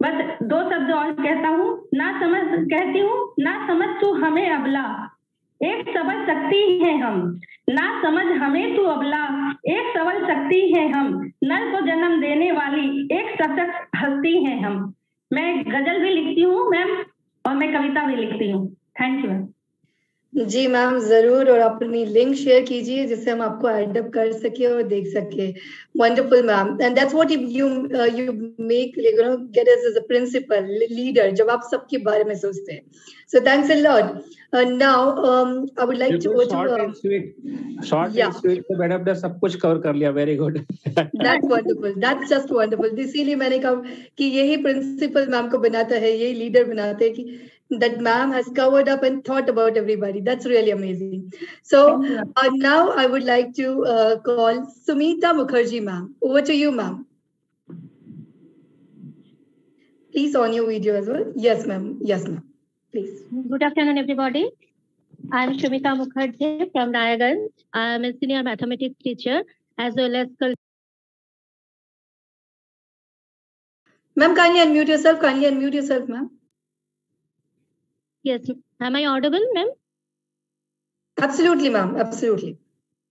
बस दो शब्द और कहता हूँ, ना समझ, कहती हूँ, ना समझ तू हमें अबला। एक सबल सकती है हम। ना समझ हमें तू अबला। एक सबल सकती है हम। नर को जन्म देने वाली एक सशक्त हस्ती है हम। मैं गज़ल भी लिखती हूँ, मैम, और मैं कविता भी लिखती हूँ। थैंक यू जी मैम ज़रूर और अपनी लिंक शेयर कीजिए जिससे हम आपको एडअप कर सके और देख सके। Wonderful ma'am and that's what you you make you know get us as a principal leader जब आप सबके बारे में सोचते हैं। So thanks a lot now I would like to go to short and sweet तो मैडम ने सब कुछ कवर कर लिया very good that's wonderful that's just wonderful इसीलिए मैंने कहा कि यही प्रिंसिपल मैम को बनाता है यही लीडर बनाते हैं कि that ma'am has covered up and thought about everybody. That's really amazing. So uh, now I would like to uh, call Sumita Mukherjee, ma'am. Over to you, ma'am. Please on your video as well. Yes, ma'am. Yes, ma'am. Please. Good afternoon, everybody. I'm Shumita Mukherjee from Nayagan. I'm a senior mathematics teacher as well as Ma'am, kindly unmute yourself. Kindly unmute yourself, ma'am. Yes. Am I audible, ma'am? Absolutely, ma'am. Absolutely.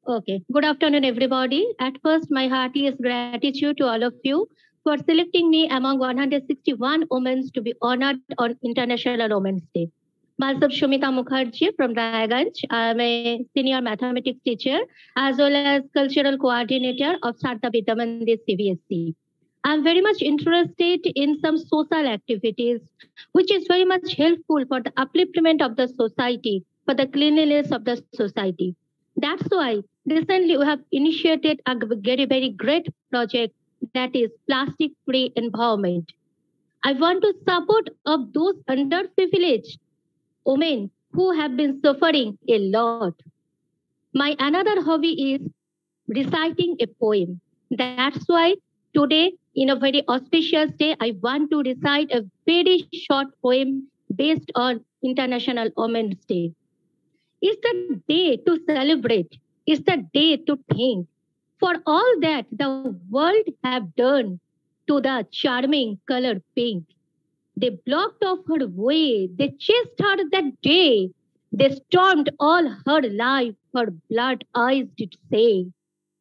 Okay. Good afternoon, everybody. At first, my heartiest gratitude to all of you for selecting me among 161 women to be honored on International Women's Day. Myself, Shumita Mukherjee from Rayaganj. I'm a senior mathematics teacher as well as cultural coordinator of Sarta Vitamandi CBSC. I'm very much interested in some social activities, which is very much helpful for the upliftment of the society, for the cleanliness of the society. That's why recently we have initiated a very, very great project that is plastic free environment. I want to support of those underprivileged women who have been suffering a lot. My another hobby is reciting a poem. That's why today in a very auspicious day, I want to recite a very short poem based on International Women's Day. It's the day to celebrate. It's the day to think. For all that the world have done to the charming color pink, they blocked off her way. They chased her that day. They stormed all her life. Her blood eyes did say.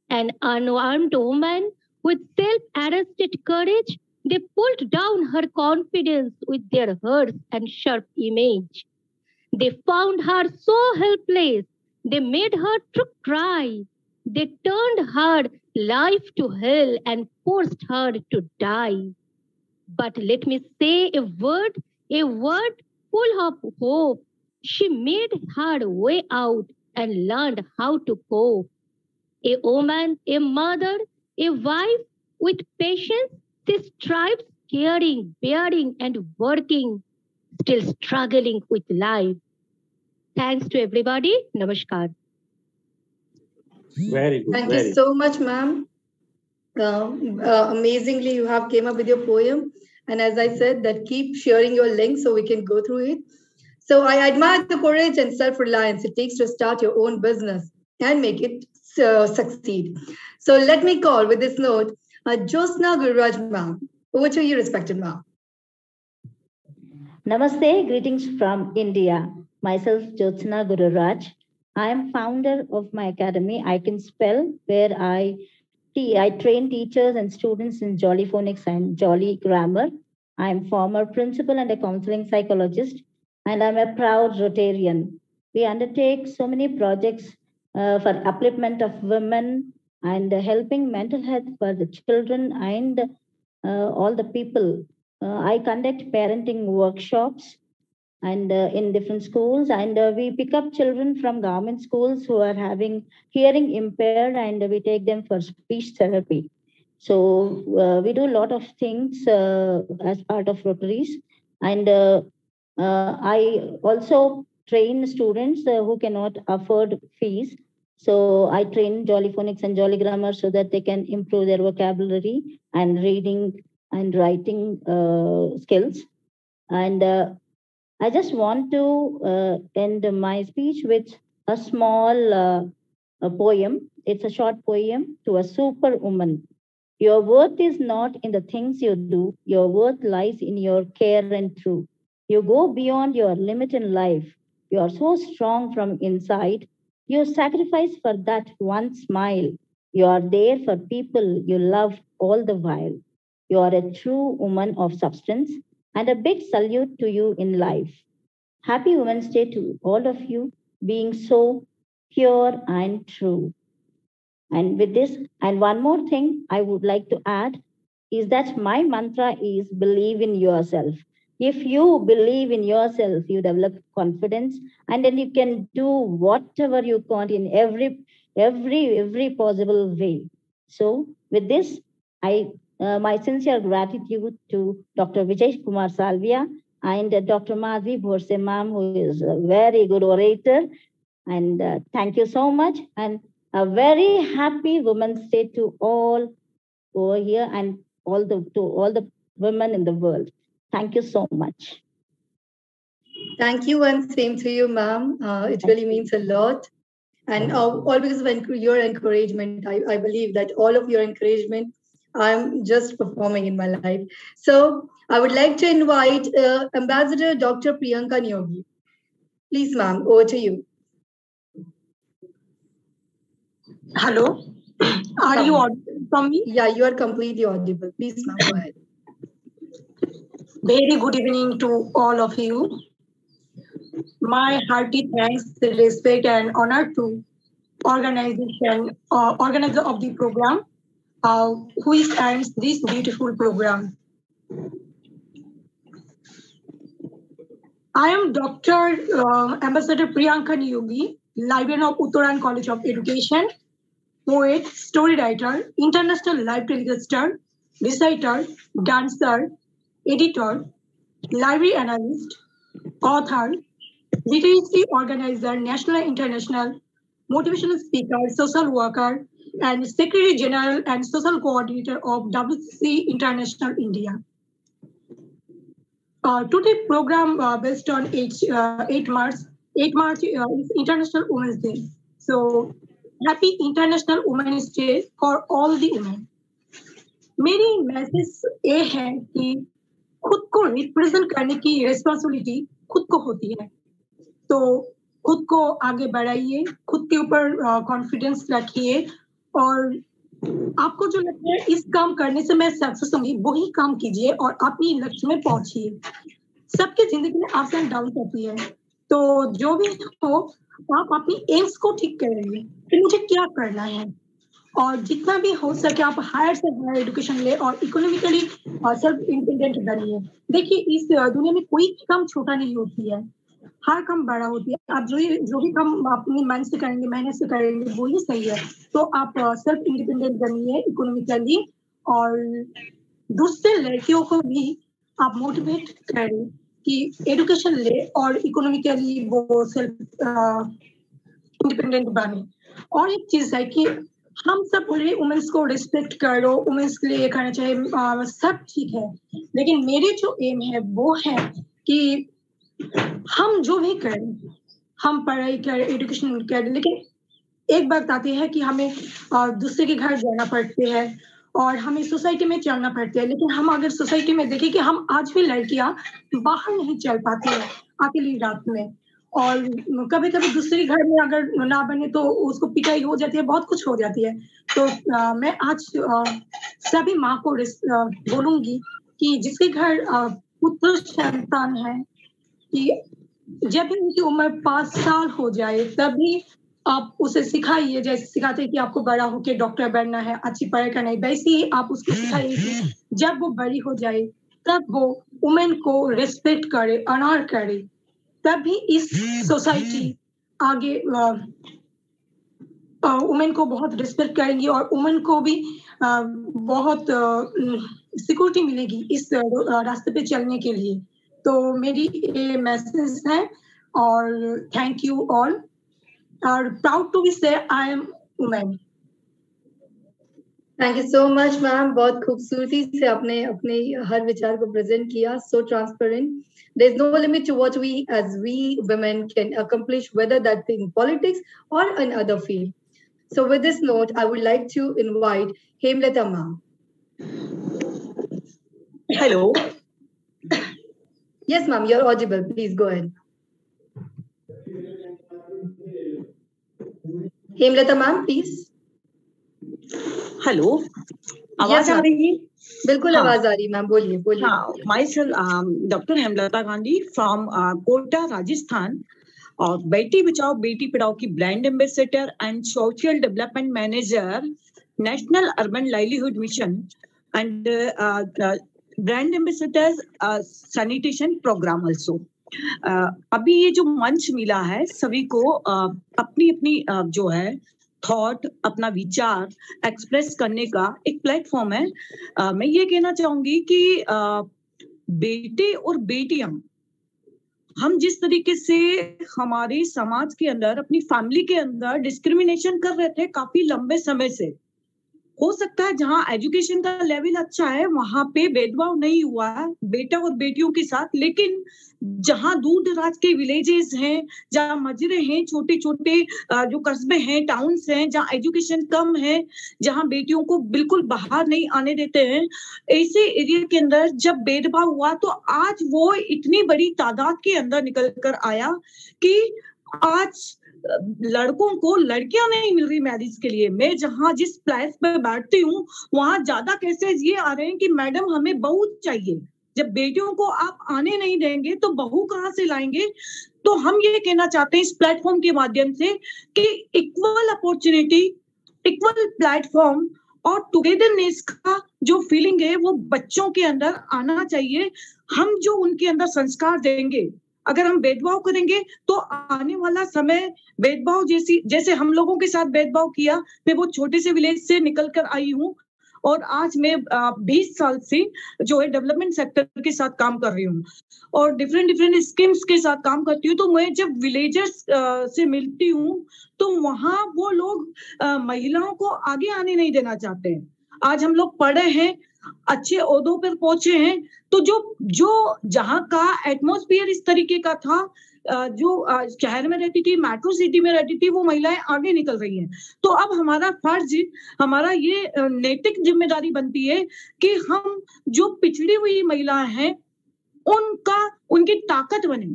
An unarmed woman with self arrested courage, they pulled down her confidence with their hers and sharp image. They found her so helpless, they made her to cry. They turned her life to hell and forced her to die. But let me say a word, a word full of hope. She made her way out and learned how to cope. A woman, a mother, a wife with patience, she strives, caring, bearing, and working, still struggling with life. Thanks to everybody. Namaskar. Very good. Thank very you so much, ma'am. Uh, uh, amazingly, you have came up with your poem. And as I said, that keep sharing your link so we can go through it. So I admire the courage and self-reliance it takes to start your own business and make it uh, succeed. So let me call with this note, uh, Josna Gururaj ma'am. Over to you, respected ma'am. Namaste, greetings from India. Myself, Jyotsna Gururaj. I am founder of my academy, I Can Spell, where I, I train teachers and students in Jolly Phonics and Jolly Grammar. I am former principal and a counseling psychologist, and I'm a proud Rotarian. We undertake so many projects uh, for upliftment of women and helping mental health for the children and uh, all the people. Uh, I conduct parenting workshops and uh, in different schools and we pick up children from government schools who are having hearing impaired and we take them for speech therapy so uh, we do a lot of things uh, as part of rotaries and uh, i also train students who cannot afford fees so i train jolly phonics and jolly grammar so that they can improve their vocabulary and reading and writing uh, skills. And uh, I just want to uh, end my speech with a small uh, a poem. It's a short poem to a superwoman. Your worth is not in the things you do. Your worth lies in your care and truth. You go beyond your limit in life. You are so strong from inside. You sacrifice for that one smile. You are there for people you love all the while. You are a true woman of substance and a big salute to you in life. Happy Women's Day to all of you, being so pure and true. And with this, and one more thing I would like to add is that my mantra is believe in yourself. If you believe in yourself, you develop confidence, and then you can do whatever you want in every every every possible way. So with this, I uh, my sincere gratitude to Dr. Vijay Kumar Salvia and uh, Dr. Madhvi Bhorse ma'am, who is a very good orator. And uh, thank you so much. And a very happy Women's Day to all over here and all the to all the women in the world. Thank you so much. Thank you, and same to you, ma'am. Uh, it really means a lot. And uh, all because of your encouragement, I, I believe that all of your encouragement I'm just performing in my life. So I would like to invite uh, Ambassador Dr. Priyanka Nyogi. Please, ma'am, over to you. Hello. (clears throat) Are you audible from me? Yeah, you are completely audible. Please, ma'am, go ahead. Very good evening to all of you. My hearty thanks, respect, and honor to organization, uh, organizer of the program, uh, who stands this beautiful program. I am Dr. Uh, Ambassador Priyanka Niyogi, librarian of Uttaran College of Education, poet, story writer, international live telecaster, reciter, dancer, editor, library analyst, author, literacy organizer, national and international, motivational speaker, social worker, and Secretary General and Social Coordinator of WCC International India. Uh, today program uh, based on 8, uh, 8 March. 8 March uh, is International Women's Day. So happy International Women's Day for all the women. मेरी मैसेज ये है कि खुद को रिप्रेजेंट करने की रिस्पॉन्सिबिलिटी खुद को होती है। तो खुद को आगे बढ़ाइए, खुद के ऊपर कॉन्फिडेंस रखिए और आपको जो लगता है इस काम करने से मैं सक्सेस होंगी, वही काम कीजिए और अपनी लक्ष्य में पहुंचिए। सबकी ज़िंदगी में अप्स एंड डाउन होती है। तो जो भी हो, आप अपनी एम्स को ठीक करेंगे कि मुझे क्या करना है? और जितना भी हो सके आप हायर से हायर एजुकेशन ले और इकोनॉमिकली सेल्फ इंडिपेंडेंट बनिए। देखिए, इस दुनिया में कोई काम छोटा नहीं होती है। हर काम बड़ा होती है। आप जो जो भी काम अपनी मन से करेंगे, मेहनत से करेंगे, वो ही सही है। तो आप सेल्फ इंडिपेंडेंट बनिए इकोनॉमिकली और दूसरे लड़कियों को भी आप मोटिवेट करें कि एजुकेशन ले और इकोनॉमिकली वो सेल्फ इंडिपेंडेंट बने। और एक चीज़ है कि हम सब बोले वुमेन्स को रिस्पेक्ट करो वुमेन्स के लिए करना चाहिए। सब ठीक है। लेकिन मेरे जो एम है, वो है कि हम जो भी करें, हम पढ़ाई करें एजुकेशन करें, लेकिन एक बात आती है कि हमें दूसरे के घर जाना पड़ते हैं और हमें सोसाइटी में चलना पड़ता है। लेकिन हम अगर सोसाइटी में देखें कि हम आज भी लड़कियाँ बाहर नहीं चल पाती है, अकेली रात में और कभी कभी दूसरे घर में अगर ना बने तो उसको पिटाई हो जाती है बहुत कुछ हो जाती है। तो आ, मैं आज आ, सभी माँ को बोलूँगी कि जिसके घर पुत्र संतान है कि जब भी उनकी उम्र पाँच साल हो जाए तभी आप उसे सिखाइए जैसे सिखाते हैं कि आपको बड़ा होकर डॉक्टर बनना है अच्छी पढ़ाई करना है वैसे ही आप उसको सिखाइए कि जब वो बड़ी हो जाए तब वो वुमेन को रिस्पेक्ट करे अनार करे। तभी इस सोसाइटी आगे वुमेन को बहुत रिस्पेक्ट करेंगी और वुमेन को भी आ, बहुत सिक्योरिटी मिलेगी इस रास्ते पे चलने के लिए। तो मेरी ये मैसेज है और थैंक यू ऑल। और प्राउड टू बी से I am women thank you so much ma'am बहुत खूबसूरती से आपने अपने हर विचार को प्रेजेंट किया so so transparent there is no limit to what we as we women can accomplish whether that's in politics or in other field so with this note i would like to invite hemlata ma'am hello yes ma'am you're audible please go ahead Hemlata ma'am please hello आवाज आ रही है बिल्कुल आवाज़ आ रही मैम बोलिए बोलिए। हाँ myself doctor Hemlata Gandhi from Kota Rajasthan. और बेटी बचाओ बेटी पढ़ाओ की brand ambassador and social development manager national urban livelihood mission and brand ambassador sanitation programme also अभी ये जो मंच मिला है सभी को अपनी अपनी जो है थॉट अपना विचार एक्सप्रेस करने का एक प्लेटफॉर्म है। uh, मैं ये कहना चाहूँगी कि बेटे और बेटियाँ हम जिस तरीके से हमारे समाज के अंदर अपनी फैमिली के अंदर डिस्क्रिमिनेशन कर रहे थे काफ़ी लंबे समय से हो सकता है जहाँ एजुकेशन का लेवल अच्छा है, वहाँ पे भेदभाव नहीं हुआ है, बेटा और बेटियों के साथ, लेकिन जहाँ दूर दराज के विलेजेस हैं, जहाँ मजरे हैं छोटे छोटे जो कस्बे हैं टाउन्स हैं, जहाँ एजुकेशन कम है, जहाँ बेटियों को बिल्कुल बाहर नहीं आने देते हैं, ऐसे एरिया के अंदर जब भेदभाव हुआ तो आज वो इतनी बड़ी तादाद के अंदर निकल कर आया कि आज लड़कों को लड़कियाँ नहीं मिल रही मैरिज के लिए। मैं जहाँ जिस प्लेस पे बैठती हूँ, वहाँ ज़्यादा केसेस ये आ रहे हैं कि मैडम हमें बहू चाहिए। जब बेटियों को आप आने नहीं देंगे तो बहू कहाँ से लाएँगे? तो हम ये कहना चाहते हैं इस प्लेटफॉर्म के माध्यम से कि इक्वल अपॉर्चुनिटी इक्वल प्लेटफॉर्म और टुगेदरनेस का जो फीलिंग है, वो बच्चों के अंदर आना चाहिए। हम जो उनके अंदर संस्कार देंगे अगर हम भेदभाव करेंगे तो आने वाला समय भेदभाव जैसी, जैसे हम लोगों के साथ भेदभाव किया, मैं वो छोटे से विलेज से निकल कर आई हूँ और आज मैं बीस साल से जो है डेवलपमेंट सेक्टर के साथ काम कर रही हूँ और डिफरेंट डिफरेंट स्कीम्स के साथ काम करती हूँ तो मैं जब विलेजर्स से मिलती हूँ तो वहाँ वो लोग महिलाओं को आगे आने नहीं देना चाहते आज हम लोग पढ़े हैं अच्छे ओहदों पर पहुँचे हैं तो जो जो जहाँ का एटमोस्फियर इस तरीके का था जो शहर में रहती थी मेट्रो सिटी में रहती थी, वो महिलाएँ आगे निकल रही हैं। तो अब हमारा फ़र्ज़, हमारा ये नैतिक ज़िम्मेदारी बनती है कि हम जो पिछड़ी हुई महिलाएँ हैं, उनका, उनकी ताकत बने,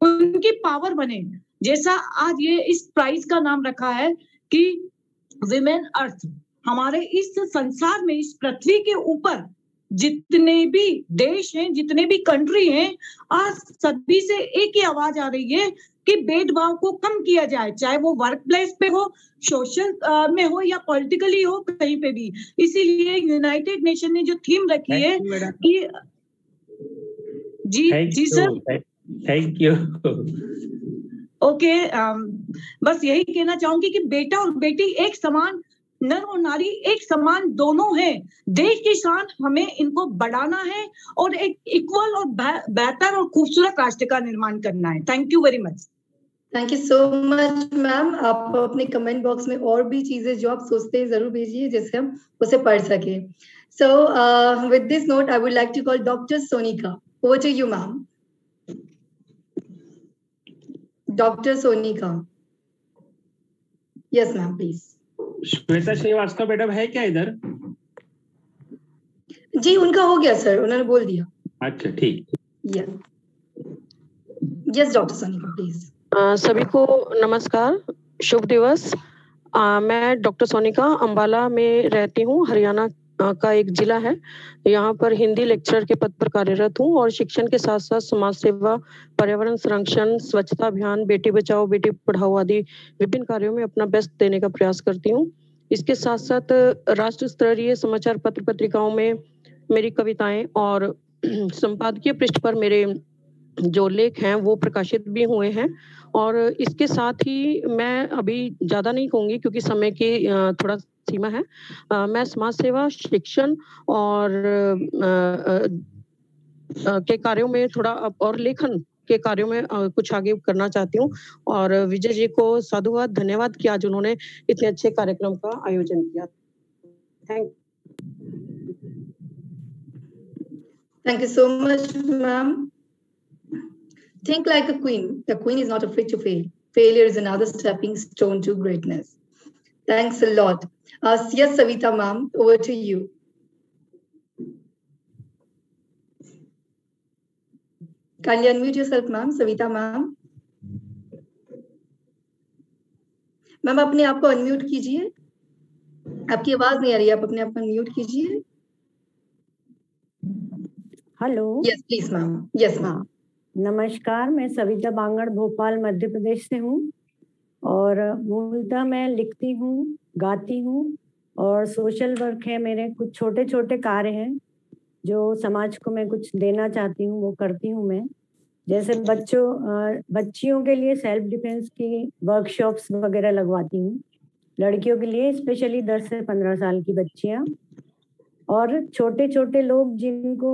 उनकी पावर बने। जैसा आज ये इस प्राइज का नाम रखा है कि विमेन अर्थ हमारे इस संसार में इस पृथ्वी के ऊपर जितने भी देश हैं जितने भी कंट्री हैं आज सभी से एक ही आवाज़ आ रही है कि भेदभाव को कम किया जाए चाहे वो वर्क प्लेस पे हो सोशल में हो या पॉलिटिकली हो कहीं पे भी। इसीलिए यूनाइटेड नेशन ने जो थीम रखी है कि जी Thank जी सर थैंक यू ओके बस यही कहना चाहूँगी कि बेटा और बेटी एक समान नर और नारी एक समान दोनों हैं। देश की शान हमें इनको बढ़ाना है और एक इक्वल और बेहतर और खूबसूरत राष्ट्र का निर्माण करना है। Thank you very much thank you so much ma'am आप अपने कमेंट बॉक्स में और भी चीज़ें जो आप सोचते हैं, ज़रूर भेजिए, जिससे हम उसे पढ़ सके। So with this note I would like to call doctor Sonika over to you ma'am doctor Sonika yes ma'am please Shweta Srivastava madam है क्या इधर? जी उनका हो गया सर। उन्होंने बोल दिया। अच्छा ठीक। यस डॉक्टर सोनिका प्लीज़ सभी को नमस्कार। शुभ दिवस। आ, मैं डॉक्टर सोनिका अंबाला में रहती हूँ हरियाणा का एक जिला है। यहाँ पर हिंदी लेक्चरर के पद पर कार्यरत हूँ और शिक्षण के साथ साथ समाज सेवा, पर्यावरण संरक्षण, स्वच्छता अभियान, बेटी बचाओ, बेटी पढ़ाओ आदि विभिन्न कार्यों में अपना बेस्ट देने का प्रयास करती हूँ। इसके साथ साथ राष्ट्र स्तरीय समाचार पत्र पत्रिकाओं में मेरी कविताएँ और (clears throat) संपादकीय पृष्ठ पर मेरे जो लेख हैं वो प्रकाशित भी हुए हैं। और इसके साथ ही मैं अभी ज़्यादा नहीं कहूँगी क्योंकि समय की थोड़ा सीमा है। मैं समाज सेवा शिक्षण और के कार्यों में थोड़ा और लेखन के कार्यों में कुछ आगे करना चाहती हूँ। और विजय जी को साधुवाद धन्यवाद कि आज उन्होंने इतने अच्छे कार्यक्रम का आयोजन किया। Thank Thank you so much, ma'am. Think like a queen. The queen is not afraid to fail. Failure is another stepping stone to greatness. Thanks a lot. Uh, yes, Savita, ma'am, over to you. Kindly unmute yourself, ma'am. Savita, ma'am. Ma'am अपने आप को अनम्यूट कीजिए आपकी आवाज नहीं आ रही आप अपने आप को अनम्यूट कीजिए hello yes please ma'am yes ma'am नमस्कार, मैं सविता बांगड़ भोपाल, मध्य प्रदेश से हूँ और मूलतः मैं लिखती हूँ, गाती हूँ और सोशल वर्क है मेरे। कुछ छोटे छोटे कार्य हैं जो समाज को मैं कुछ देना चाहती हूँ, वो करती हूँ मैं। जैसे बच्चों बच्चियों के लिए सेल्फ डिफेंस की वर्कशॉप्स वगैरह लगवाती हूँ। लड़कियों के लिए स्पेशली दस से पंद्रह साल की बच्चियाँ। और छोटे छोटे लोग जिनको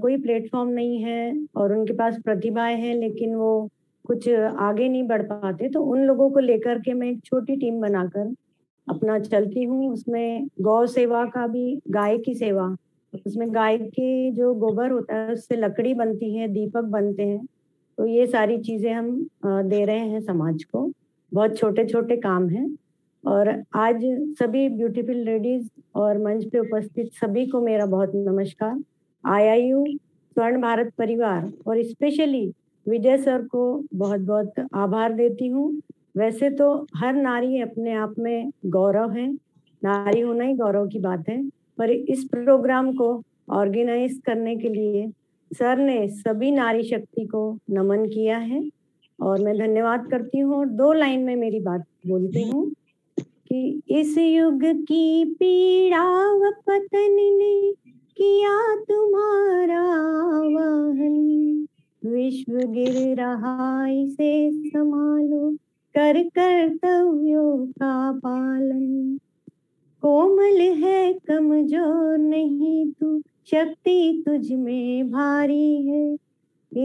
कोई प्लेटफॉर्म नहीं है और उनके पास प्रतिभाएँ हैं, लेकिन वो कुछ आगे नहीं बढ़ पाते तो उन लोगों को लेकर के मैं एक छोटी टीम बनाकर अपना चलती हूँ। उसमें गौ सेवा का भी, गाय की सेवा, उसमें गाय के जो गोबर होता है, उससे लकड़ी बनती है, दीपक बनते हैं तो ये सारी चीज़ें हम दे रहे हैं समाज को। बहुत छोटे छोटे काम हैं। और आज सभी ब्यूटीफुल लेडीज़ और मंच पे उपस्थित सभी को मेरा बहुत नमस्कार। आईआईयू स्वर्ण भारत परिवार और स्पेशली विजय सर को बहुत बहुत आभार देती हूँ। वैसे तो हर नारी अपने आप में गौरव है। नारी होना ही गौरव की बात है। पर इस प्रोग्राम को ऑर्गेनाइज करने के लिए सर ने सभी नारी शक्ति को नमन किया है। और मैं धन्यवाद करती हूँ। और दो लाइन में मेरी बात बोलती हूँ। कि इस युग की पीड़ा व पतन ने किया तुम्हारा वाहन। विश्व गिर रहा, इसे संभालो, कर कर्तव्यों का पालन। कोमल है कमज़ोर नहीं तू, शक्ति तुझ में भारी है।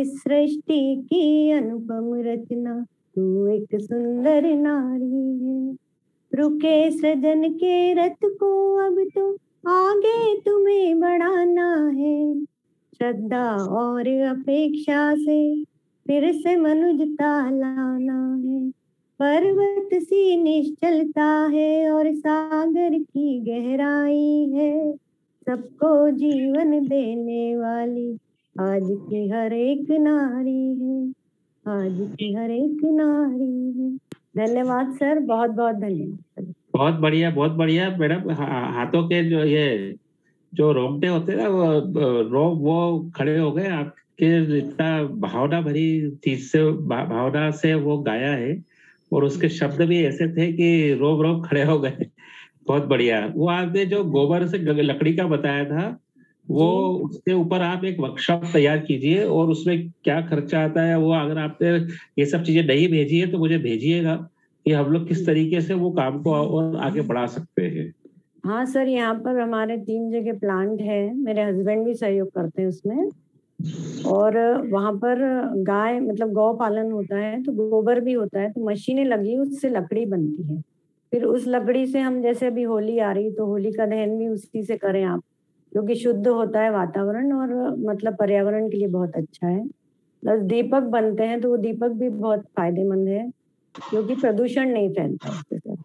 इस सृष्टि की अनुपम रचना, तू एक सुंदर नारी है। रुके सजन के रथ को, अब तो आगे तुम्हें बढ़ाना है। श्रद्धा और अपेक्षा से फिर से मनुजता लाना है। पर्वत सी निश्चलता है और सागर की गहराई है। सबको जीवन देने वाली आज की हर एक नारी है। आज की हर एक नारी है। धन्यवाद, सर। बहुत बहुत धन्यवाद। बहुत बढ़िया बहुत बढ़िया। मैडम हाथों के जो ये, जो रोमटे होते ना, वो रोम वो खड़े हो गए। आपके इतना भावना भरी चीज़ से भावना से वो गाया है और उसके शब्द भी ऐसे थे कि रोम रोम खड़े हो गए। बहुत बढ़िया। वो आपने जो गोबर से लकड़ी का बताया था वो उसके ऊपर आप एक वर्कशॉप तैयार कीजिए और उसमें क्या खर्चा आता है वो अगर आपने ये सब चीज़ें नहीं भेजी है तो मुझे भेजिएगा कि हम लोग किस तरीके से वो काम को और आगे बढ़ा सकते हैं। हाँ सर यहाँ पर हमारे तीन जगह प्लांट है मेरे हस्बैंड भी सहयोग करते हैं उसमें। और वहाँ पर गाय मतलब गौ पालन होता है तो गोबर भी होता है तो मशीनें लगी उससे लकड़ी बनती है। फिर उस लकड़ी से हम जैसे अभी होली आ रही तो होली का दहन भी उसी से करें आप। क्योंकि शुद्ध होता है वातावरण और मतलब पर्यावरण के लिए बहुत अच्छा है। प्लस दीपक बनते हैं तो वो दीपक भी बहुत फ़ायदेमंद है क्योंकि प्रदूषण नहीं फैलता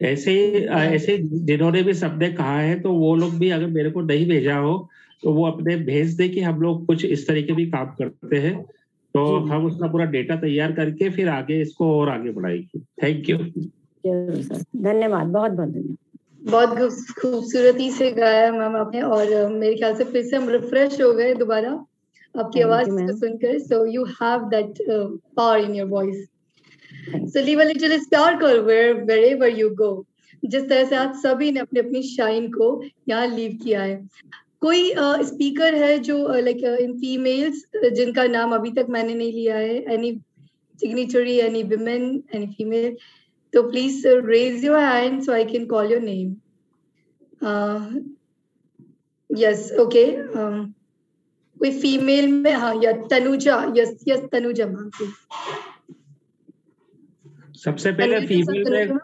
ऐसे ऐसे जिन्होंने भी सबने कहा है तो वो लोग भी अगर मेरे को नहीं भेजा हो तो वो अपने भेज दे कि हम लोग कुछ इस तरीके भी काम करते हैं। तो हम उसका पूरा डेटा तैयार करके फिर आगे इसको और आगे बढ़ाएँगे। Thank you. सर। धन्यवाद। बहुत बहुत धन्यवाद। बहुत खूबसूरती से गाया मैम आपने और मेरे ख्याल से फिर से हम रिफ्रेश हो गए दोबारा आपकी आवाज़ को सुनकर। So you have that power in your voice so leave little sparkle where wherever you go जिस तरह से आज सभी ने अपनी अपनी शाइन को यहाँ लीव किया है। कोई स्पीकर uh, है जो लाइक इन फीमेल्स जिनका नाम अभी तक मैंने नहीं लिया है। Any signatory any women any female So please uh, raise your hand so I can call your name. Uh, yes, okay. Um, कोई फीमेल में हाँ या तनुजा यस यस तनुजा सबसे पहले फीमेल में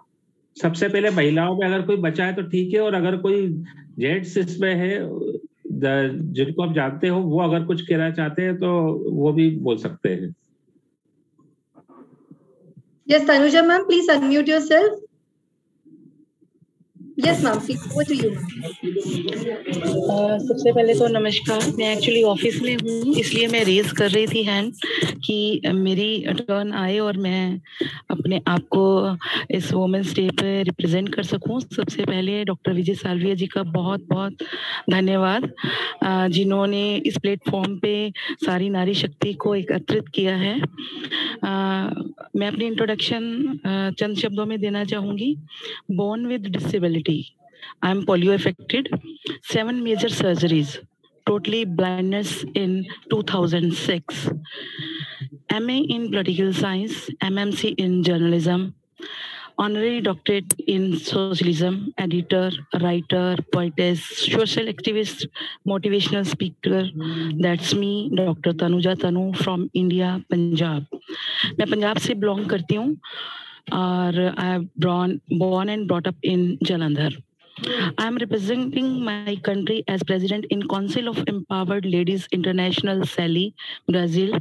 सबसे पहले महिलाओं में अगर कोई बचा है तो ठीक है और अगर कोई जेंट्स इसमें है जिनको आप जानते हो वो अगर कुछ कहना चाहते हैं तो वो भी बोल सकते हैं Yes, Tanuja ma'am, please unmute yourself. Yes, ma'am to. Uh, सबसे पहले तो नमस्कार। मैं एक्चुअली ऑफ़िस में हूँ इसलिए मैं रेज कर रही थी हैंड कि मेरी टर्न आए और मैं अपने आप को इस वुमेंस डे पे रिप्रेजेंट कर सकूँ। सबसे पहले डॉक्टर विजय सालविया जी का बहुत बहुत धन्यवाद। जिन्होंने इस प्लेटफॉर्म पे सारी नारी शक्ति को एकत्रित किया है। मैं अपनी इंट्रोडक्शन चंद शब्दों में देना चाहूँगी। Born with disability I'm polio affected, seven major surgeries, totally blindness in 2006, MA in political science, MMC in journalism, honorary doctorate in socialism, editor, writer, poetess, social activist, motivational speaker. That's me, Dr. Tanuja Tanu from India, Punjab. से belong करती हूँ और I have born, born and brought up in Jalandhar. I am representing my country as president in Council of Empowered Ladies International Sally, Brazil.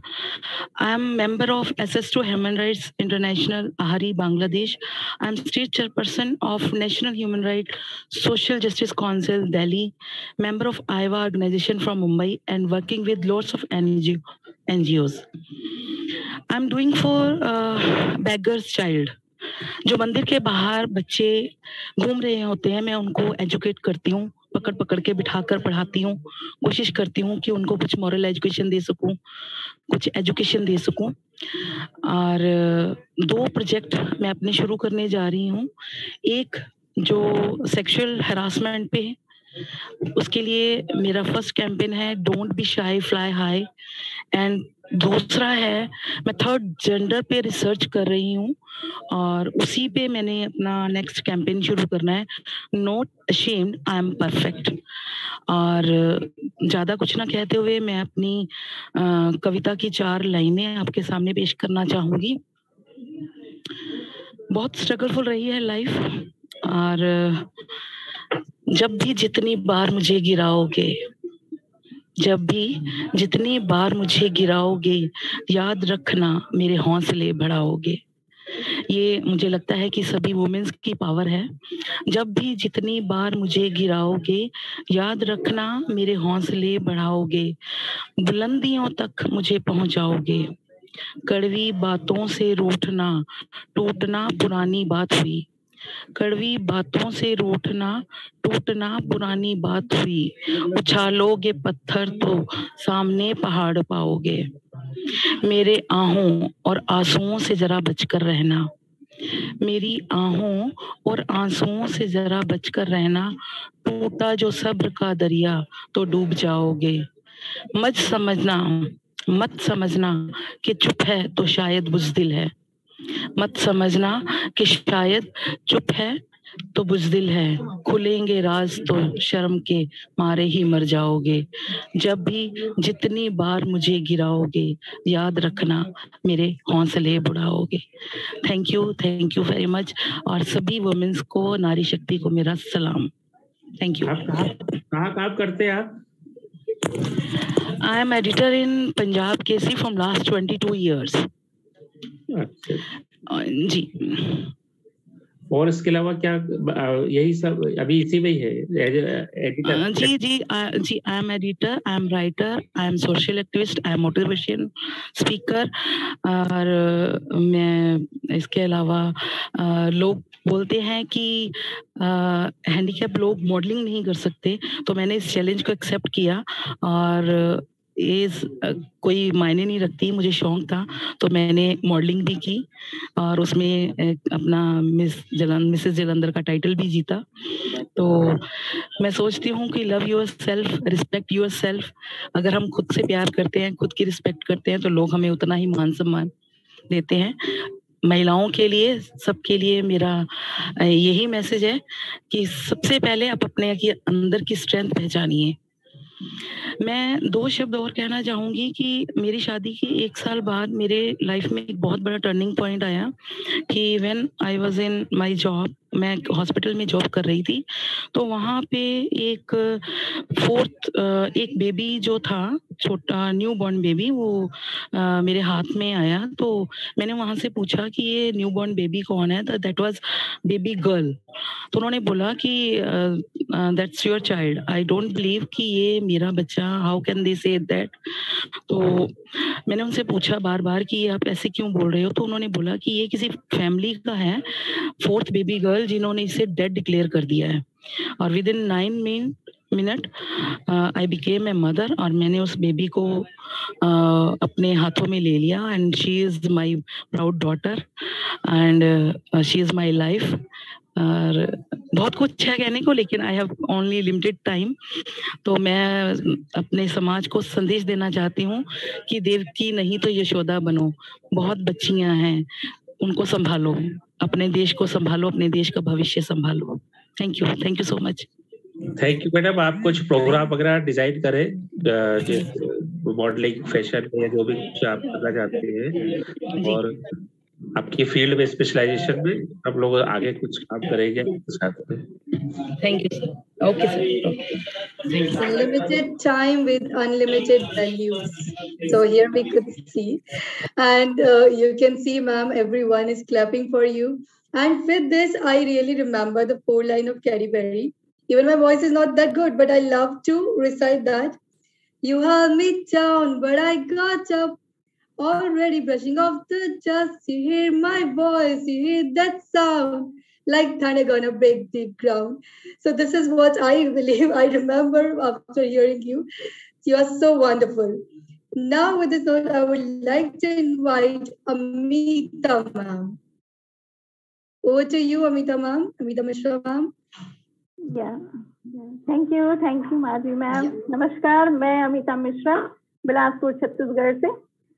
I am member of SS2 Human Rights International, Ahari, Bangladesh. I am state chairperson of National Human Rights Social Justice Council, Delhi, member of IVA organization from Mumbai and working with lots of NGO, NGOs. I am for uh, Beggar's Child. जो मंदिर के बाहर बच्चे घूम रहे होते हैं मैं उनको एजुकेट करती हूँ पकड़ पकड़ के बिठाकर पढ़ाती हूँ कोशिश करती हूँ कि उनको कुछ मॉरल एजुकेशन दे सकूँ कुछ एजुकेशन दे सकूँ और दो प्रोजेक्ट मैं अपने शुरू करने जा रही हूँ एक जो सेक्सुअल हरासमेंट पे उसके लिए मेरा फ़र्स्ट कैंपेन है don't be shy fly high and दूसरा है मैं थर्ड जेंडर पे रिसर्च कर रही हूँ और उसी पे मैंने अपना नेक्स्ट कैंपेन शुरू करना है। Not ashamed I am perfect और ज़्यादा कुछ ना कहते हुए मैं अपनी आ, कविता की चार लाइनें आपके सामने पेश करना चाहूँगी। बहुत स्ट्रगलफुल रही है लाइफ और जब भी जितनी बार मुझे गिराओगे, जब भी जितनी बार मुझे गिराओगे, याद रखना मेरे हौसले बढ़ाओगे। ये मुझे लगता है कि सभी वुमेन्स की पावर है। जब भी जितनी बार मुझे गिराओगे, याद रखना मेरे हौसले बढ़ाओगे। बुलंदियों तक मुझे पहुंचाओगे। कड़वी बातों से रूठना, टूटना पुरानी बात हुई। कड़वी बातों से रूठना, टूटना पुरानी बात हुई। उछालोगे पत्थर तो सामने पहाड़ पाओगे। मेरे आहों और आंसुओं से जरा बचकर रहना। मेरी आहों और आंसुओं से जरा बचकर रहना। टूटा जो सब्र का दरिया तो डूब जाओगे। मत समझना मत समझना कि चुप है तो शायद बुजदिल है। मत समझना कि शायद चुप है तो बुजदिल है। खुलेंगे राज तो शर्म के मारे ही मर जाओगे। जब भी जितनी बार मुझे गिराओगे याद रखना मेरे हौसले बढ़ाओगे। Thank you thank you very much और सभी वुमेन्स को नारी शक्ति को मेरा सलाम। थैंक यू कहाँ काम करते हैं आप? I am editor in Punjab KC from last twenty two years जी। और इसके अलावा क्या यही सब अभी इसी में ही है एडिटर जी जी आ, जी I am editor I am writer I am social activist I am motivation speaker और मैं इसके अलावा लोग बोलते हैं कि हैंडीकैप लोग मॉडलिंग नहीं कर सकते तो मैंने इस चैलेंज को एक्सेप्ट किया और एज कोई मायने नहीं रखती, मुझे शौक था तो मैंने मॉडलिंग भी की और उसमें अपना मिस जलन मिसेस जलंधर का टाइटल भी जीता। तो मैं सोचती हूँ कि love your self respect your self अगर हम खुद से प्यार करते हैं, खुद की रिस्पेक्ट करते हैं तो लोग हमें उतना ही मान सम्मान देते हैं। महिलाओं के लिए, सबके लिए मेरा यही मैसेज है कि सबसे पहले आप अपने अंदर की स्ट्रेंथ पहचानिए। मैं दो शब्द और कहना चाहूँगी कि मेरी शादी के एक साल बाद मेरे लाइफ में एक बहुत बड़ा टर्निंग पॉइंट आया कि when I was in my job मैं हॉस्पिटल में जॉब कर रही थी तो वहाँ पे एक फोर्थ एक बेबी जो था, छोटा न्यू बॉर्न बेबी वो मेरे हाथ में आया। तो मैंने वहाँ से पूछा कि ये न्यू बॉर्न बेबी कौन है? दैट वाज बेबी गर्ल तो उन्होंने बोला कि that's your child I don't believe कि ये मेरा बच्चा how can they say that तो मैंने उनसे पूछा बार बार कि आप ऐसे क्यों बोल रहे हो? तो उन्होंने बोला कि ये किसी फैमिली का है फोर्थ बेबी गर्ल जिन्होंने इसे डेड डिक्लेयर कर दिया है। और within nine mean minute I became a mother और मैंने उस बेबी को uh, अपने हाथों में ले लिया and she is my proud daughter and she is my life और बहुत कुछ है कहने को लेकिन I have only limited time तो मैं अपने समाज को संदेश देना चाहती हूँ कि देव की नहीं तो यशोदा बनो। बहुत बच्चियाँ हैं उनको संभालो। अपने देश को संभालो अपने देश का भविष्य संभालो। Thank you thank you so much thank you madam आप कुछ प्रोग्राम वगैरह डिज़ाइन करें मॉडलिंग फ़ैशन या जो भी आप करना चाहते हैं और आपकी फील्ड में स्पेशलाइजेशन में हम लोग आगे कुछ काम करेंगे साथ में thank you sir okay sir unlimited time with unlimited values so here we could see and uh, you can see ma'am everyone is clapping for you and with this i really remember the four line of Carrie Berry even my voice is not that good but i love to recite that you held me down but i got up already brushing off the dust. You hear my voice, you hear that sound, like thunder gonna break the ground. So this is what I believe. I remember after hearing you. You are so wonderful. Now, with this note, I would like to invite Amita ma'am. Over to you, Amita ma'am. Amita Mishra ma'am. Yeah. Thank you thank you Madhavi ma'am नमस्कार मैं अमिता मिश्रा बिलासपुर छत्तीसगढ़ से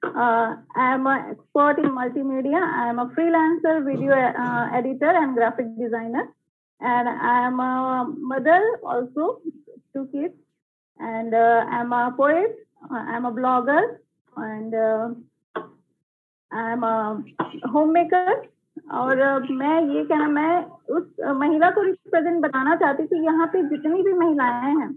Uh, I am an expert in multimedia. I am a freelancer, video uh, editor, and graphic designer. And I am a mother also, two kids. And uh, I'm a poet. I'm a blogger. And I'm a homemaker. और मैं ये कहना मैं उस महिला को रिप्रेजेंट बताना चाहती थी यहाँ पे जितनी भी महिलाएँ हैं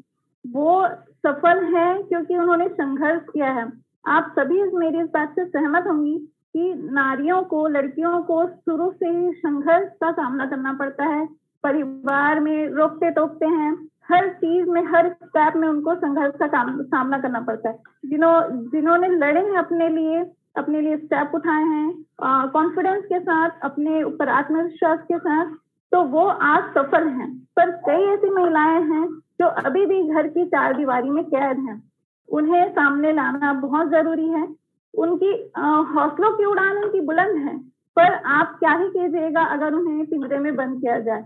वो सफल हैं क्योंकि उन्होंने संघर्ष किया है आप सभी मेरी इस बात से सहमत होंगी कि नारियों को, लड़कियों को शुरू से ही संघर्ष का सामना करना पड़ता है। परिवार में रोकते टोकते हैं। हर चीज़ में, हर स्टेप में उनको संघर्ष का सामना करना पड़ता है। जिन्हों जिन्होंने लड़े हैं अपने लिए अपने लिए स्टेप उठाए हैं कॉन्फिडेंस के साथ, अपने ऊपर आत्मविश्वास के साथ तो वो आज सफल हैं। पर कई ऐसी महिलाएँ हैं जो अभी भी घर की चार दीवारी में कैद हैं। उन्हें सामने लाना बहुत ज़रूरी है। उनकी हौसलों की उड़ान उनकी बुलंद है, पर आप क्या ही कीजिएगा अगर उन्हें पिंजरे में बंद किया जाए।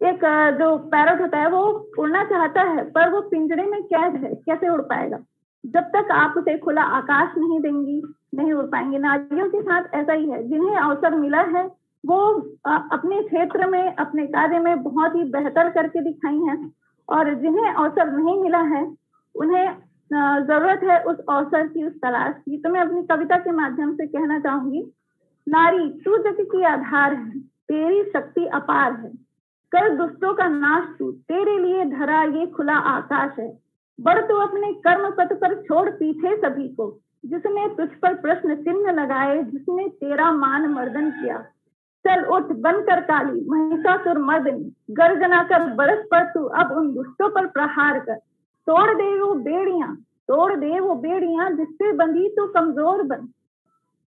एक जो पैरट होता है वो उड़ना चाहता है, पर वो पिंजरे में कैद है, कैसे उड़ पाएगा? जब तक आप उसे खुला आकाश नहीं देंगी, नहीं उड़ पाएँगे। नारियों के साथ ऐसा ही है, जिन्हें अवसर मिला है, वो अपने क्षेत्र में, अपने कार्य में बहुत ही बेहतर करके दिखाई हैं, और जिन्हें अवसर नहीं मिला है उन्हें ज़रूरत है उस अवसर की, उस तलाश की। तो मैं अपनी कविता के माध्यम से कहना चाहूँगी। नारी, तू जग की आधार है, तेरी शक्ति अपार है। कर दुष्टों का नाश तू, तेरे लिए धरा ये खुला आकाश है। बढ़ तू अपने कर्म पथ पर, छोड़ पीछे सभी को, जिसने तुझ पर प्रश्न चिन्ह लगाए, जिसने तेरा मान मर्दन किया। चल उठ बन कर काली, महिषासुर मर्दनी, गर्जना कर, बरस पर तू, अब उन दुष्टों पर प्रहार कर। तोड़ दे वो बेड़िया, तोड़ दे वो बेड़िया जिससे बंधी तू कमज़ोर बन।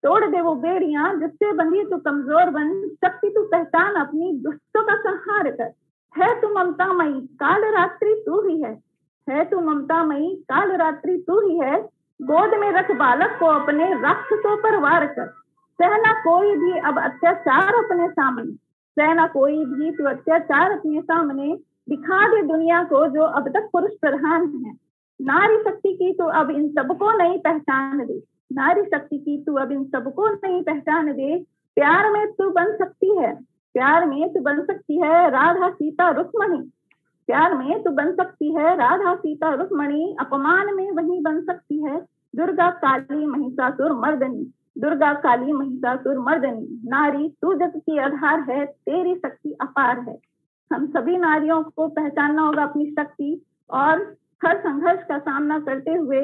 तोड़ दे वो बेड़िया जिससे बंधी तू कमज़ोर बन। शक्ति तू पहचान अपनी, दुष्टों का संहार कर। है तू ममता मई काल रात्रि तू ही है। है तू ममता मई काल रात्रि तू ही है। गोद में रख बालक को अपने राक्षसों पर वार कर। सहना कोई भी अब अत्याचार अपने सामने। सहना कोई भी तू अत्याचार अपने सामने। दिखा दे दुनिया को जो अब तक पुरुष प्रधान है। नारी शक्ति की तो अब इन सबको नहीं पहचान दे। नारी शक्ति की तू अब इन सबको नहीं पहचान दे। प्यार में तू बन सकती है। प्यार में तू बन सकती है राधा, सीता, रुक्मणी। प्यार में तू बन सकती है राधा, सीता, रुक्मणी। अपमान में वही बन सकती है दुर्गा, काली, महिषासुर, मर्दनी। दुर्गा, काली, महिषासुर, मर्दनी। नारी, तू जग की आधार है, तेरी शक्ति अपार है। हम सभी नारियों को पहचानना होगा अपनी शक्ति और हर संघर्ष का सामना करते हुए